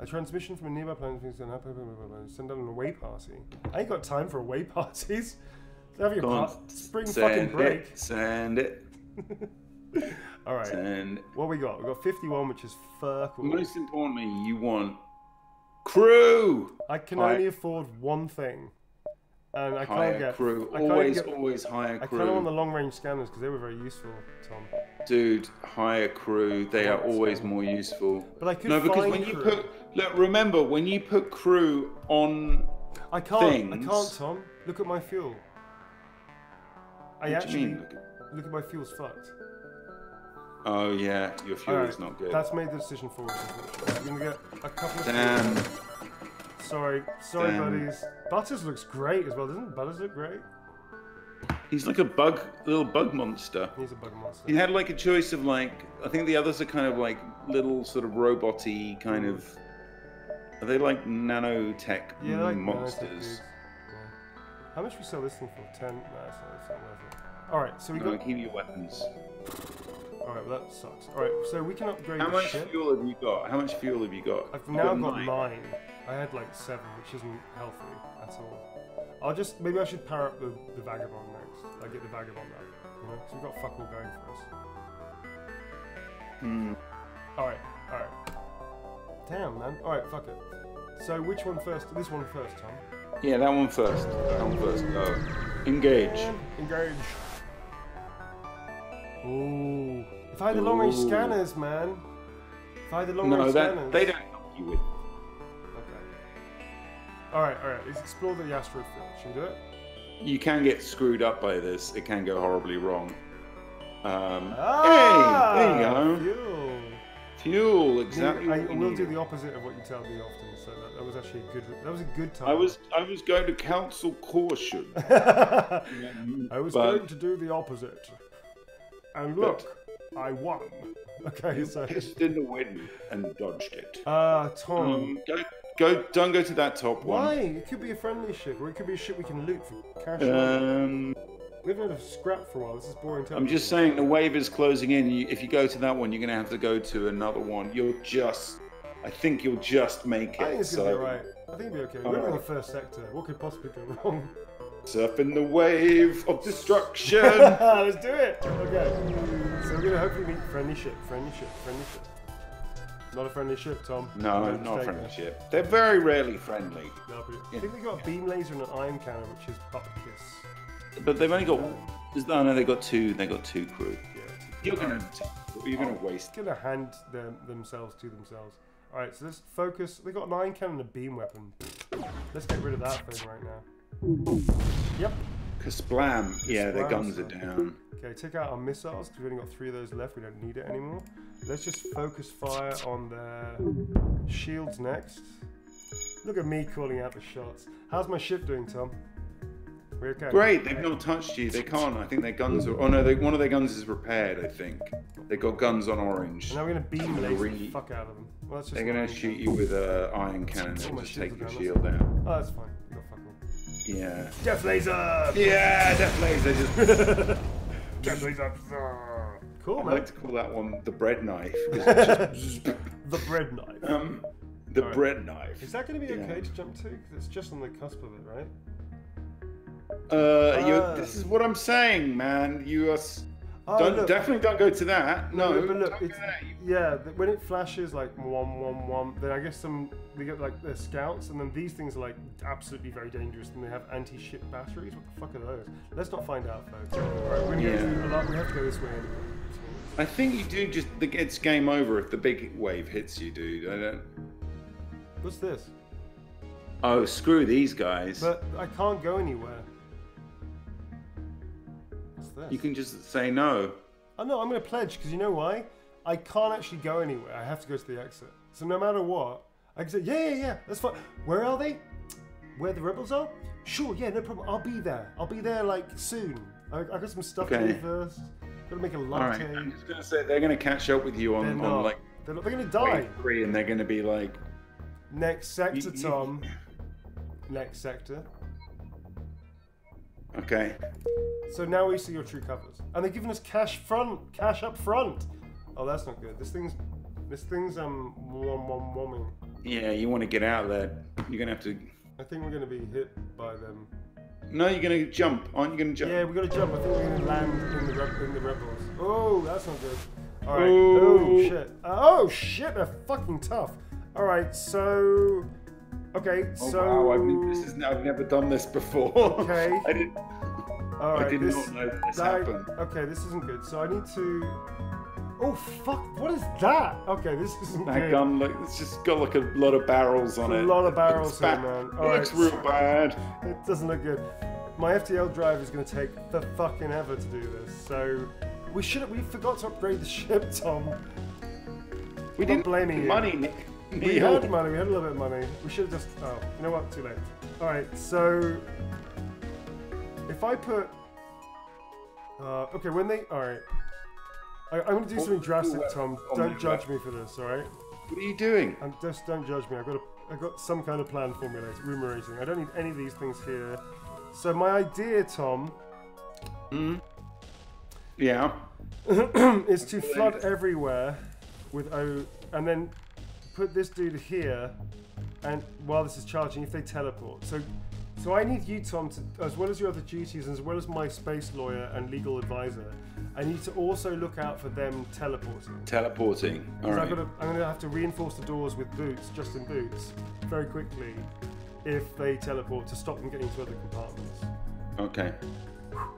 A transmission from a nearby planet is gonna happen. Send out an away party. I ain't got time for away parties. Have your Go on, par- spring fucking break. it. Send it. All right. Send. What we got? We got 51, which is fuck. Most importantly, you want crew. I can High- only afford one thing, and I Higher can't get crew. I Always, get, always higher I kind of want the long range scanners because they were very useful, Tom. Dude, higher crew. They are always so- more useful. But I could no, because when you put look, remember when you put crew on. I can't. I can't, Tom. Look at my fuel. I What do you actually mean? look at my fuel's fucked. Oh yeah, your fuel Alright, is not good. That's made the decision for us. We're gonna get a couple of. Damn. Sorry, sorry, Damn. buddies. Butters looks great as well, doesn't Butters look great? He's like a bug, little bug monster. He's a bug monster. He had like a choice of like, I think the others are kind of like little sort of roboty kind of. Are they like nanotech Yeah, like monsters? dudes. Yeah. How much we sell this thing for? Ten? No, it's not, it's not worth it. All right, so we No, got. keep your weapons. All Alright, well that sucks. Alright, so we can upgrade How the much ship. fuel have you got? How much fuel have you got? I've now got nine. nine. I had like seven, which isn't healthy at all. I'll just maybe I should power up the, the vagabond next. I get the vagabond up, you know, because we've got fuck all going for us. Hmm. Alright, alright. Damn, man. Alright, fuck it. So which one first? This one first, Tom. Yeah, that one first. That one first. Go. Engage. Engage. Ooh. If I had the long range scanners, man. If I had the long No, range that scanners. they don't help you with. Okay. Alright, alright. Let's explore the asteroid field. Should we do it? You can get screwed up by this. It can go horribly wrong. Um, Ah, hey, there you go. Fuel. Fuel, exactly. I, we will do the opposite of what you tell me often. So that, that was actually a good. That was a good time. I was I was going to counsel caution. I was but- going to do the opposite. And look, I won. Okay, so. pissed in the wind and dodged it. Uh, Tom. Um, go, go, don't go to that top one. Why? It could be a friendly ship, or it could be a ship we can loot for cash. Um, we haven't had a scrap for a while. This is boring. I'm just saying the wave is closing in. You, if you go to that one, you're going to have to go to another one. You'll just, I think you'll just make it. I think it's gonna be alright. I think it'll be okay. We're in the first sector. What could possibly go wrong? Surfing the wave of destruction. Let's do it. Okay. So we're gonna hopefully meet friendly ship, friendly ship, friendly ship. Not a friendly ship, Tom. no, Made not a friendly there. ship. They're very rarely friendly. No, but I think they got a beam laser and an ion cannon, which is butt kiss. But they've only got. No, no, they got two. They got two crew. Yeah. You're gonna, you're gonna waste. Gonna hand them themselves to themselves. All right, so let's focus. They got an ion cannon and a beam weapon. Let's get rid of that thing right now. Yep. Kasplam. Yeah, their guns are down. Okay, take out our missiles because we've only got three of those left. We don't need it anymore. Let's just focus fire on their shields next. Look at me calling out the shots. How's my ship doing, Tom? We okay? Great, they've not touched you. They can't. I think their guns are. Oh no, they, one of their guns is repaired. I think they got guns on orange. And now we're gonna beam laser the fuck out of them. Well, that's just They're gonna shoot you with a ion cannon and just take your shield down. Oh, that's fine. Yeah. Death laser! Yeah, death laser. Just. Death laser! Cool, I man. like to call that one the bread knife. just- The bread knife. um, the Alright. bread knife. Is that going to be Yeah. okay to jump to? Because it's just on the cusp of it, right? Uh, you Ah. this is what I'm saying, man. You are. Oh, don't look. definitely don't go to that. No, but look, it's, yeah, when it flashes like one, one, one, then I guess some we get like the scouts, and then these things are like absolutely very dangerous, and they have anti-ship batteries. What the fuck are those? Let's not find out, folks. Right, we're gonna Yeah. go through a lot. We have to go this way anyway. I think you do just. the- It's game over if the big wave hits you, dude. I don't. What's this? Oh, screw these guys. But I can't go anywhere. What's this? You can just say no. Oh no, I'm gonna pledge because you know why? I can't actually go anywhere. I have to go to the exit. So no matter what, I can say, yeah, yeah, yeah, that's fine. Where are they? Where the rebels are? Sure, yeah, no problem. I'll be there. I'll be there like soon. I, I got some stuff to do first. Gotta make a latte. right. I'm just gonna say they're gonna catch up with you They're on, on like They're, not- they're gonna die. three, and they're gonna be like, Next sector, You- you- Tom. Next sector. Okay. So now we see your true covers, and they're giving us cash front, cash up front. Oh, that's not good. This thing's, this thing's um, wom wom womming. Yeah, you want to get out of there. You're gonna have to. I think we're gonna be hit by them. No, you're gonna jump. Aren't you gonna jump? Yeah, we gotta jump. I think we're gonna land in the in the rebels. Oh, that's not good. All right. Oh. Oh shit. Uh, oh shit. They're fucking tough. All right. So. Okay. Oh, so. wow, I've, this is, I've never done this before. Okay. I didn't. All right. I did this, not know this that- happened. Okay, this isn't good. So I need to. Oh fuck! What is that? Okay, this isn't That good. gun, like, it's just got like a lot of barrels on it. a lot of barrels here, man. It looks right. real bad. It doesn't look good. My FTL drive is going to take the fucking ever to do this. So we should we forgot to upgrade the ship, Tom. We not didn't blaming you. money. Nick. We had money. We had a little bit of money. We should have just. Oh, you know what? Too late. All right. So if I put. Uh, okay, when they. All right. I, I'm going to do something drastic, Tom. oh, Don't judge me for this. All right. What are you doing? And just don't judge me. I've got a, I've got some kind of plan formulated, rumorating. I don't need any of these things here. So my idea, Tom, Hmm? Yeah. is to flood everywhere with O, and then put this dude here, and while this is charging, if they teleport. So, so I need you, Tom, to, as well as your other duties, as well as my space lawyer and legal advisor, I need to also look out for them teleporting. Teleporting. All right. To, I'm going to have to reinforce the doors with boots, just in boots, very quickly, if they teleport to stop them getting to other compartments. Okay.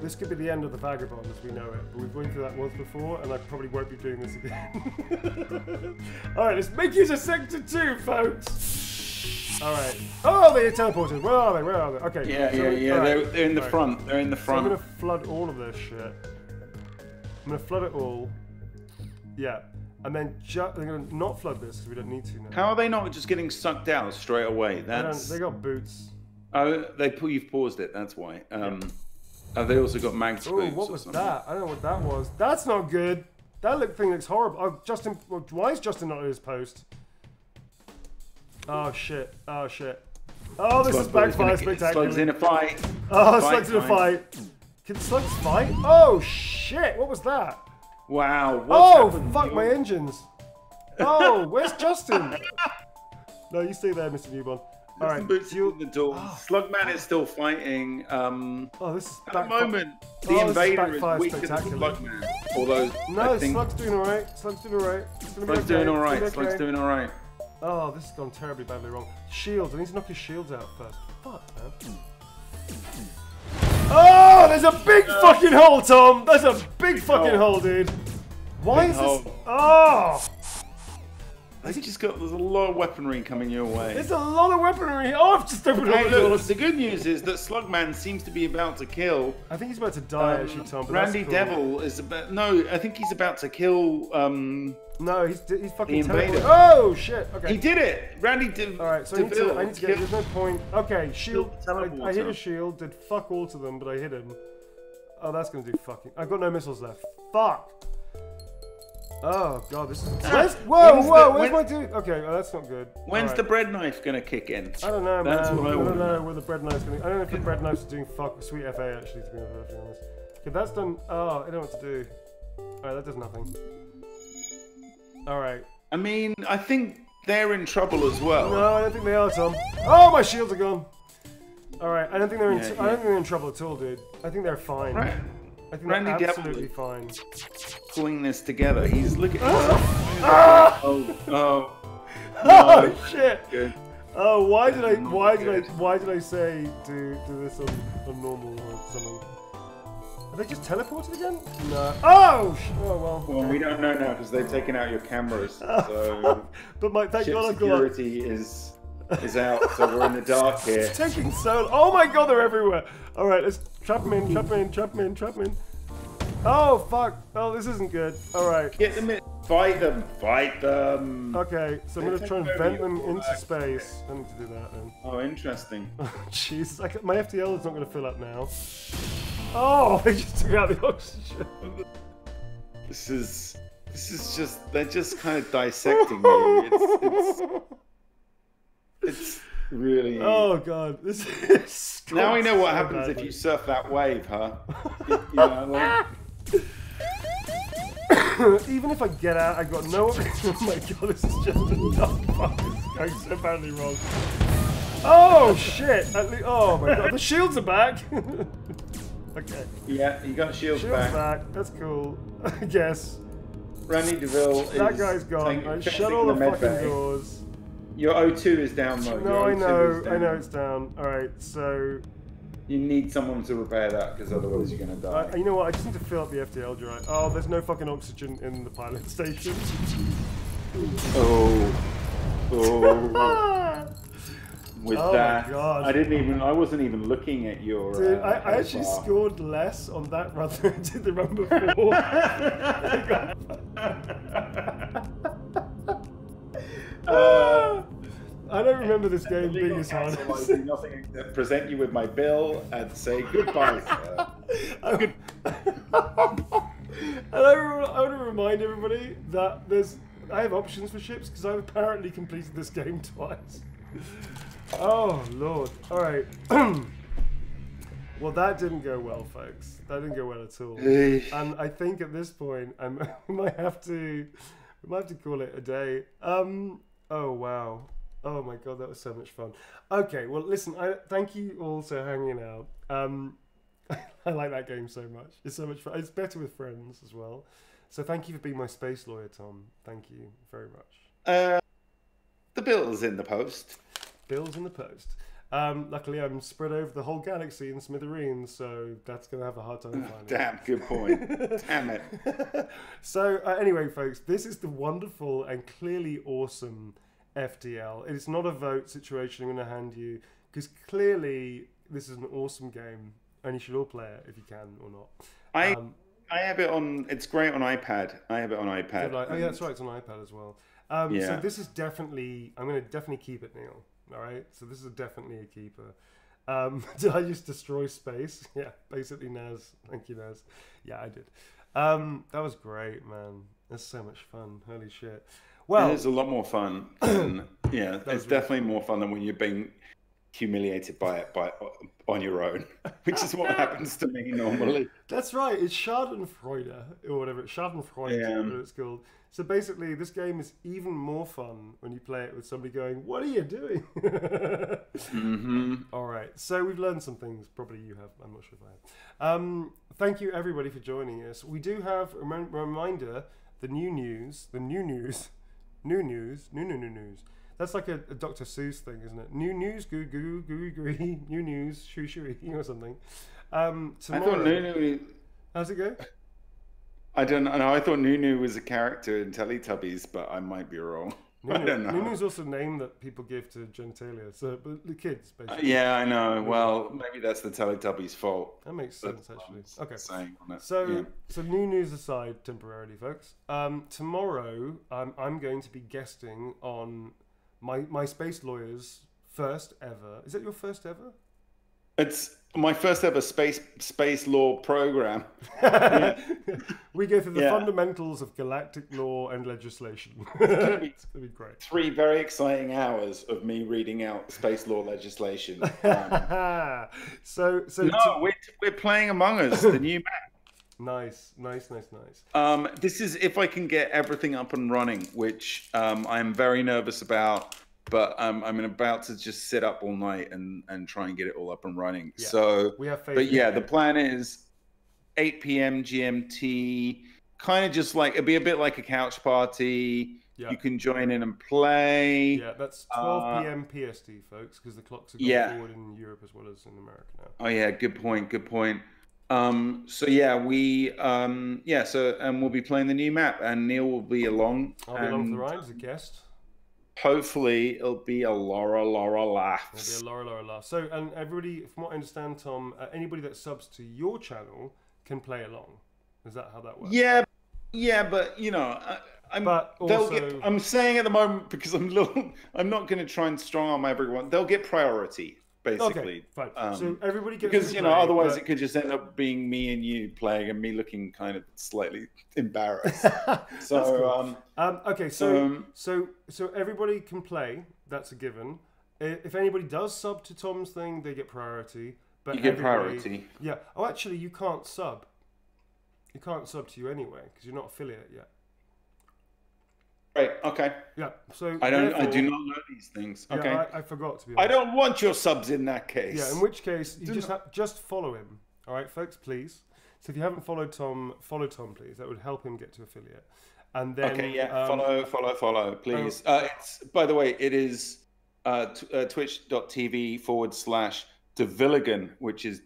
This could be the end of the vagabond as we know it, but we've been through that once before, and I probably won't be doing this again. All right, let's make use of sector two, folks. All right. Oh, they teleported. Where are they? Where are they? Okay. Yeah, so yeah, yeah. right, They're, they're in the right. front. They're in the So I'm gonna flood all of this shit. I'm gonna flood it all. Yeah, and then ju- they're gonna not flood this because we don't need to now. How are they not just getting sucked out straight away? That's they got boots. oh, they you've paused it. That's why. Um, oh, they also got mags Oh, boots what was that? I don't know what that was. That's not good. That look thing looks horrible. Oh, Justin, why is Justin not in his post? Oh shit! Oh shit! Oh, this is Slug Boy's backfire get- Slug's in a fight. Oh, fight Slugs in a time. fight. Can Slugs fight? Oh shit! What was that? Wow. Oh fuck my engines! Oh, where's Justin? No, you stay there, Mr. Newbon. All right, Boots you. in the door. Slugman is still fighting. Um, Oh, this is at the moment, the Oh, this invader is weaker than. Slugman. Although No, I think Slug's doing alright. Slug's doing gonna be Slug's okay. doing all right. be Slug's doing all right. Oh, this has gone terribly badly wrong. Shields. I need to knock his shields out first. Fuck, man. Oh, there's a big fucking hole, Tom. There's a big, fucking hole. hole, dude. Why Big is this? hole. Oh, I just got there's a lot of weaponry coming your way. there's a lot of weaponry. Oh, I've just opened Hey, the look, the good news is that Slugman seems to be about to kill. I think he's about to die, um, actually, Tom. Randy cool. Devil is about. No, I think he's about to kill. Um, No, he's he's fucking The invader. Oh shit. Okay. he did it. Randy did. All right, so I need, to, I need to get. There's no point. Okay, shield. the I, I hit a shield. Did fuck all to them, but I hit him. Oh, that's gonna do fucking. I've got no missiles left. Fuck. Oh god, this is. Where's, whoa, When's whoa, the- where's when- my dude? Okay, oh, that's not good. When's All the bread knife gonna kick in? I don't know, man. That's what I I don't wanna know know. where the bread knife's going. To. I don't know if the bread knife's doing fuck sweet FA actually. To be perfectly honest. Okay, that's done. Oh, I don't know what to do. All right, that does nothing. All right. I mean, I think they're in trouble as well. No, I don't think they are, Tom. Oh, my shields are gone. All right, I don't think they're in. Yeah, I yeah. don't think they're in trouble at all, dude. I think they're fine. Right. I think Randy they're Devil- fine. Pulling this together. He's looking. Ah! oh, oh, Oh shit! good. Oh, why did I? Why did I? Why did I say do do this on, on normal or something? Have they just teleported again? No. Oh! Oh well. Well, we don't know now because they've taken out your cameras. So But my thank God I've got. security is is out. So we're in the dark here. It's taking so. Oh my God, they're everywhere. All right, let's trap them in, trap them in, trap them in, trap them in. Oh fuck! Oh, this isn't good. All right. Get them in. Fight them. Fight them. Okay, so I'm gonna try and vent them into back. space. I need to do that then. Oh, interesting. Jesus, I ca- my FTL is not gonna fill up now. Oh, they just took out the oxygen. This is this is just they're just kind of dissecting me. It's it's, it's really. Oh god, this is. now we know what so happens if you surf that wave, huh? you know, like, Even if I get out, I got no. oh my god, this is just enough. Fuck, this is going so badly wrong. Oh shit! Oh my god, the shields are back. okay, yeah, you got shields shields back. back. That's cool. I guess Randy Deville is that guy's gone. I shut all the, med fucking bay. doors. Your O2 is down though. No, I know, I know it's down. All right, so You need someone to repair that because otherwise you're gonna die. uh, you know what? I just need to fill up the FTL drive. Oh, there's no fucking oxygen in the pilot station. oh, oh. With Oh my that, God. I didn't even. I wasn't even looking at your. Dude, uh, I, I actually bar. scored less on that run than I did the run before. Uh, I don't remember this game being Legal as hard I as do nothing except present you with my bill and say goodbye, sir. I would, and I, re- I want to remind everybody that there's I have options for ships because I've apparently completed this game twice. Oh lord! All right. Well, that didn't go well, folks. That didn't go well at all. And I think at this point, I'm, we might have to, we might have to call it a day. Um. Oh wow. Oh my god, that was so much fun. Okay, well, listen. I thank you all for hanging out. Um, I like that game so much. It's so much fun. It's better with friends as well. So thank you for being my space lawyer, Tom. Thank you very much. Uh, the bill's in the post. Bills in the post. Um, luckily, I'm spread over the whole galaxy in smithereens, so that's going to have a hard time finding. Damn, good point. Damn it. so uh, anyway, folks, this is the wonderful and clearly awesome FTL. It's not a vote situation I'm going to hand you because clearly this is an awesome game and you should all play it if you can or not. I Um, I have it on. It's great on iPad. I have it on iPad. Like- oh yeah, that's right. It's on iPad as well. Um, So this is definitely. I'm going to definitely keep it, Neil. All right. So this is definitely a keeper. Um, did I just destroy space? Yeah, basically Naz. Thank you, Naz. Yeah, I did. Um, that was great, man. That's so much fun. Holy shit. Well, It's a lot more fun. Than, yeah, it's really definitely more fun than when you're being humiliated by it by on your own, which is what happens to me normally. That's right. It's Schadenfreude or whatever. It's Schadenfreude, Yeah. whatever it's called. So basically, this game is even more fun when you play it with somebody going, "What are you doing?" hmm All right. So we've learned some things. Probably you have. I'm not sure if I have. Um, thank you everybody for joining us. We do have a rem- reminder: the new news, the new news, new news, new new new news. That's like a, a Dr. Seuss thing, isn't it? New news, goo goo goo goo, new news, shoo shoo or something. Um, I tomorrow. thought Nunu. How's it go? I don't know. I thought Nunu was a character in Teletubbies, but I might be wrong. I don't know. Nunu's also a name that people give to genitalia. So, but the kids, Uh, basically. yeah, I know. Well, maybe that's the Teletubbies' fault. That makes sense, what actually. Okay. Saying on it. So, yeah. so new news aside, temporarily, folks. Um, tomorrow, um, I'm going to be guesting on my my space lawyer's first ever. Is that your first ever? it's my first ever space space law program. we go through the Yeah. fundamentals of galactic law and legislation. it's gonna be great. Three very exciting hours of me reading out space law legislation. Um, so, so no, we're, we're playing Among Us, the new map. Nice, nice, nice, nice. Um, this is if I can get everything up and running, which um, I'm very nervous about. But um, I'm about to just sit up all night and, and try and get it all up and running. Yeah. So, We have faith. but yeah, the plan is 8 p.m. GMT. Kind of just like it'd be a bit like a couch party. Yeah. You can join in and play. Yeah, that's 12 Uh, p.m. PST, folks, because the clocks are going Yeah. forward in Europe as well as in America now. Oh yeah, good point. Good point. Um, so yeah, we um, yeah, so and we'll be playing the new map, and Neil will be along. I'll be along for the ride as a guest. Hopefully, it'll be a Laura Laura laugh. It'll be a Laura Laura laugh. So, and everybody, from what I understand, Tom, uh, anybody that subs to your channel can play along. Is that how that works? Yeah, yeah, but you know, I, I'm. But also- get. I'm saying at the moment because I'm little. I'm not going to try and strong arm everyone. They'll get priority basically. Okay. Um, so everybody gets because you know play, otherwise but- it could just end up being me and you playing and me looking kind of slightly embarrassed so cool. um Um, okay, so Um, so so everybody can play. That's a given. If anybody does sub to Tom's thing, they get priority. But you get priority Yeah. Oh, actually, you can't sub. You can't sub to you anyway because you're not affiliate yet. Right okay Yeah. So i don't i do not know these things Yeah, okay I, I forgot to be. I don't want your subs in that case Yeah. In which case, you Do just just follow him. All right, folks, please. So if you haven't followed Tom, follow Tom, please. That would help him get to affiliate. And then okay yeah um, follow follow follow please uh it's by the way it is uh, t- uh twitch.tv forward slash devilligan which is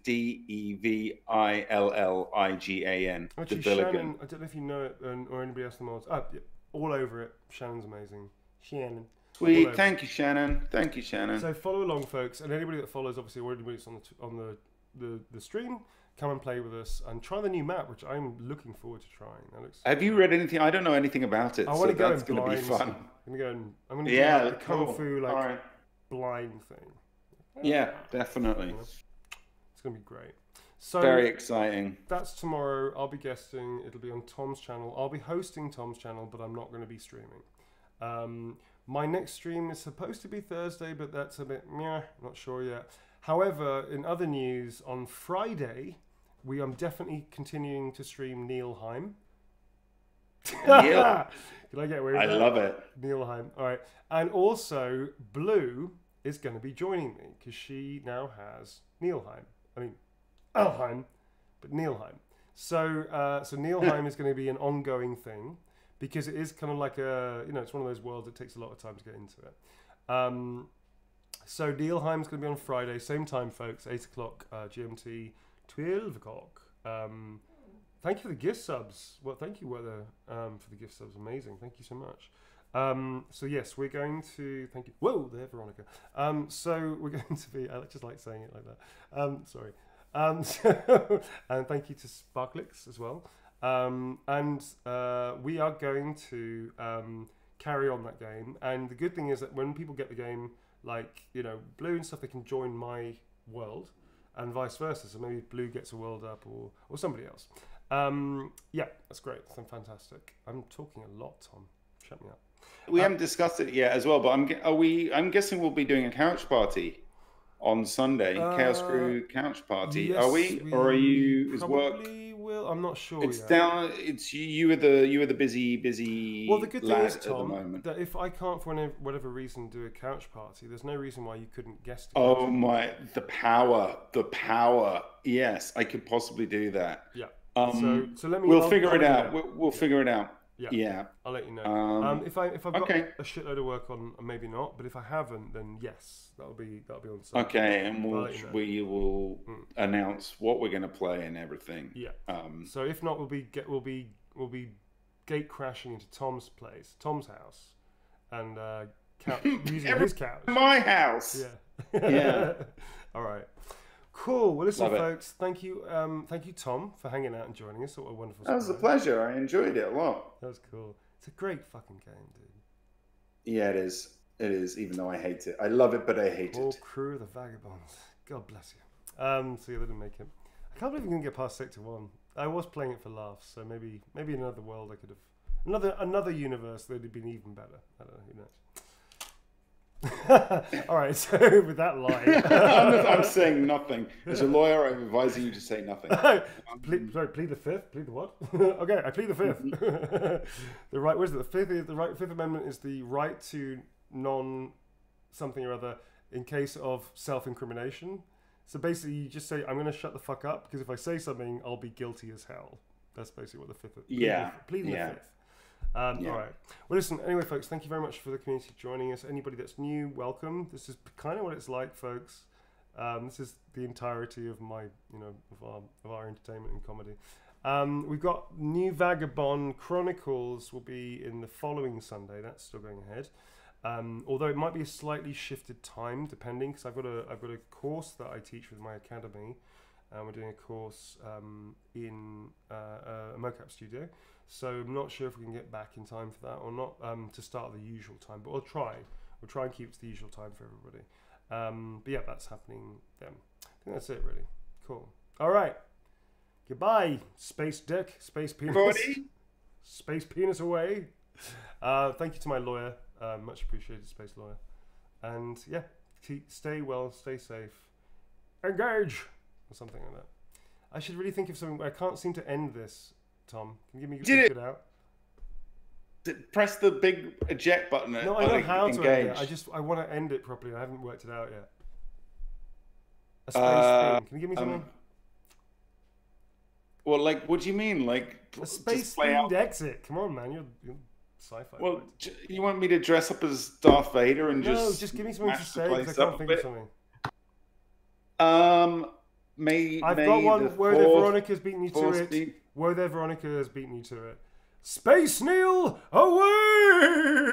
d-e-v-i-l-l-i-g-a-n Actually, devilligan Shannon, I don't know if you know it um, or anybody else in the mods. Ah, yeah, all over it. Shannon's amazing. Shannon. sweet thank you shannon thank you shannon So follow along, folks, and anybody that follows, obviously, or anybody that's on the t- on the, the the stream, come and play with us and try the new map, which I'm looking forward to trying. That looks. Have you read anything? I don't know anything about it. I so want to go that's going to be fun. I'm gonna go and I'm gonna Yeah, do like the kung fu like All right. blind thing. Yeah, definitely. It's gonna be great. So Very exciting. that's tomorrow. I'll be guesting. It'll be on Tom's channel. I'll be hosting Tom's channel, but I'm not going to be streaming. Um, my next stream is supposed to be Thursday, but that's a bit meh. Not sure yet. However, in other news, on Friday, we are definitely continuing to stream Neilheim. Neil. Can I get away with I that? love it. Neilheim. All right. And also, Blue is going to be joining me because she now has Neilheim. I mean, Valheim, but Neilheim. So, uh, so Neilheim is going to be an ongoing thing because it is kind of like a, you know, it's one of those worlds that takes a lot of time to get into it. Um, so Neilheim's going to be on Friday, same time, folks, 8 o'clock uh, GMT, 12 o'clock. Um, thank you for the gift subs. Well, thank you, Weather, um, for the gift subs. Amazing. Thank you so much. Um, so yes, we're going to thank you. Whoa, there, Veronica. Um, so we're going to be. I just like saying it like that. Um, sorry. Um, so, and thank you to Sparklix as well. Um, and uh, we are going to um, carry on that game. And the good thing is that when people get the game, like you know, Blue and stuff, they can join my world, and vice versa. So maybe Blue gets a world up, or or somebody else. Um, yeah, that's great. That's fantastic. I'm talking a lot, Tom. Shut me up. We haven't discussed it yet as well, but I'm are we? I'm guessing we'll be doing a couch party on Sunday. Chaos Uh, Crew couch party. Yes, are we, or are you? Is work? Will. I'm not sure It's yet. down. It's you. You were the you were the busy busy. Well, the good thing is, at the Tom, moment. that if I can't for any- whatever reason do a couch party, there's no reason why you couldn't guest. Oh my! The power, the power. Yes, I could possibly do that. Yeah. Um, so, so let me. we'll I'll- figure I'll it out. We'll, we'll figure it out. Yeah. Yeah. I'll let you know. Um, Um, if I if I've got okay. a shitload of work on, maybe not. But if I haven't, then yes, that'll be that'll be on. Sunday. Okay, and we'll you know. we will Mm. announce what we're going to play and everything. Yeah. Um, So if not, we'll be get we'll be we'll be gate crashing into Tom's place, Tom's house, and uh, couch, using his couch. my house. Yeah. Yeah. All right. Cool. Well, listen, Love it. folks. Thank you. Um, thank you, Tom, for hanging out and joining us. What a wonderful. That was a pleasure. I enjoyed it a lot. That was cool. It's a great fucking game, dude. Yeah, it is. It is. Even though I hate it, I love it, but I hate Whole it. crew of the vagabonds. God bless you. Um, so yeah, they didn't make it. I can't believe we can get past Sector One. I was playing it for laughs, so maybe maybe in another world I could have another another universe that would have been even better. I don't know. Who knows? All right. So with that line, I'm, I'm saying nothing. As a lawyer, I'm advising you to say nothing. plead, sorry, plead the fifth. Plead the what? okay, I plead the fifth. Mm-hmm. the right. What is it? The fifth. is- The right. Fifth Amendment is the right to non something or other in case of self-incrimination. So basically, you just say, "I'm going to shut the fuck up," because if I say something, I'll be guilty as hell. That's basically what the fifth. the- Yeah, pleading yeah. the fifth. Um, Yeah. All right. Well, listen. Anyway, folks, thank you very much for the community joining us. Anybody that's new, welcome. This is kind of what it's like, folks. Um, this is the entirety of my, you know, of our of our entertainment and comedy. Um, we've got New Vagabond Chronicles will be in the following Sunday. That's still going ahead. Um, although it might be a slightly shifted time, depending, because I've got a I've got a course that I teach with my academy, and we're doing a course um, in uh, a mocap studio. So I'm not sure if we can get back in time for that or not um, to start the usual time, but we'll try. We'll try and keep it to the usual time for everybody. Um, but yeah, that's happening then. I think that's it, really. Cool. All right. Goodbye, space dick, space penis. Everybody, Space penis away. Uh, thank you to my lawyer. Uh, much appreciated, space lawyer. And yeah, keep, stay well, stay safe. Engage! Or something like that. I should really think of something. I can't seem to end this, Tom. Can you give me Did it. good out? press the big eject button. No, I know how to end it. I just I want to end it properly. I haven't worked it out yet. A space Uh. Can you give me something? Um, well, like, what do you mean? Like, a space themed exit. Come on, man. You're, you're sci-fi. Well, j- you want me to dress up as Darth Vader and no, just no? just give me something to say because I can't think of something. Um, may I've may got one where the Veronica's beaten you to it. Where there Veronica has beaten you to it. Space Neil away!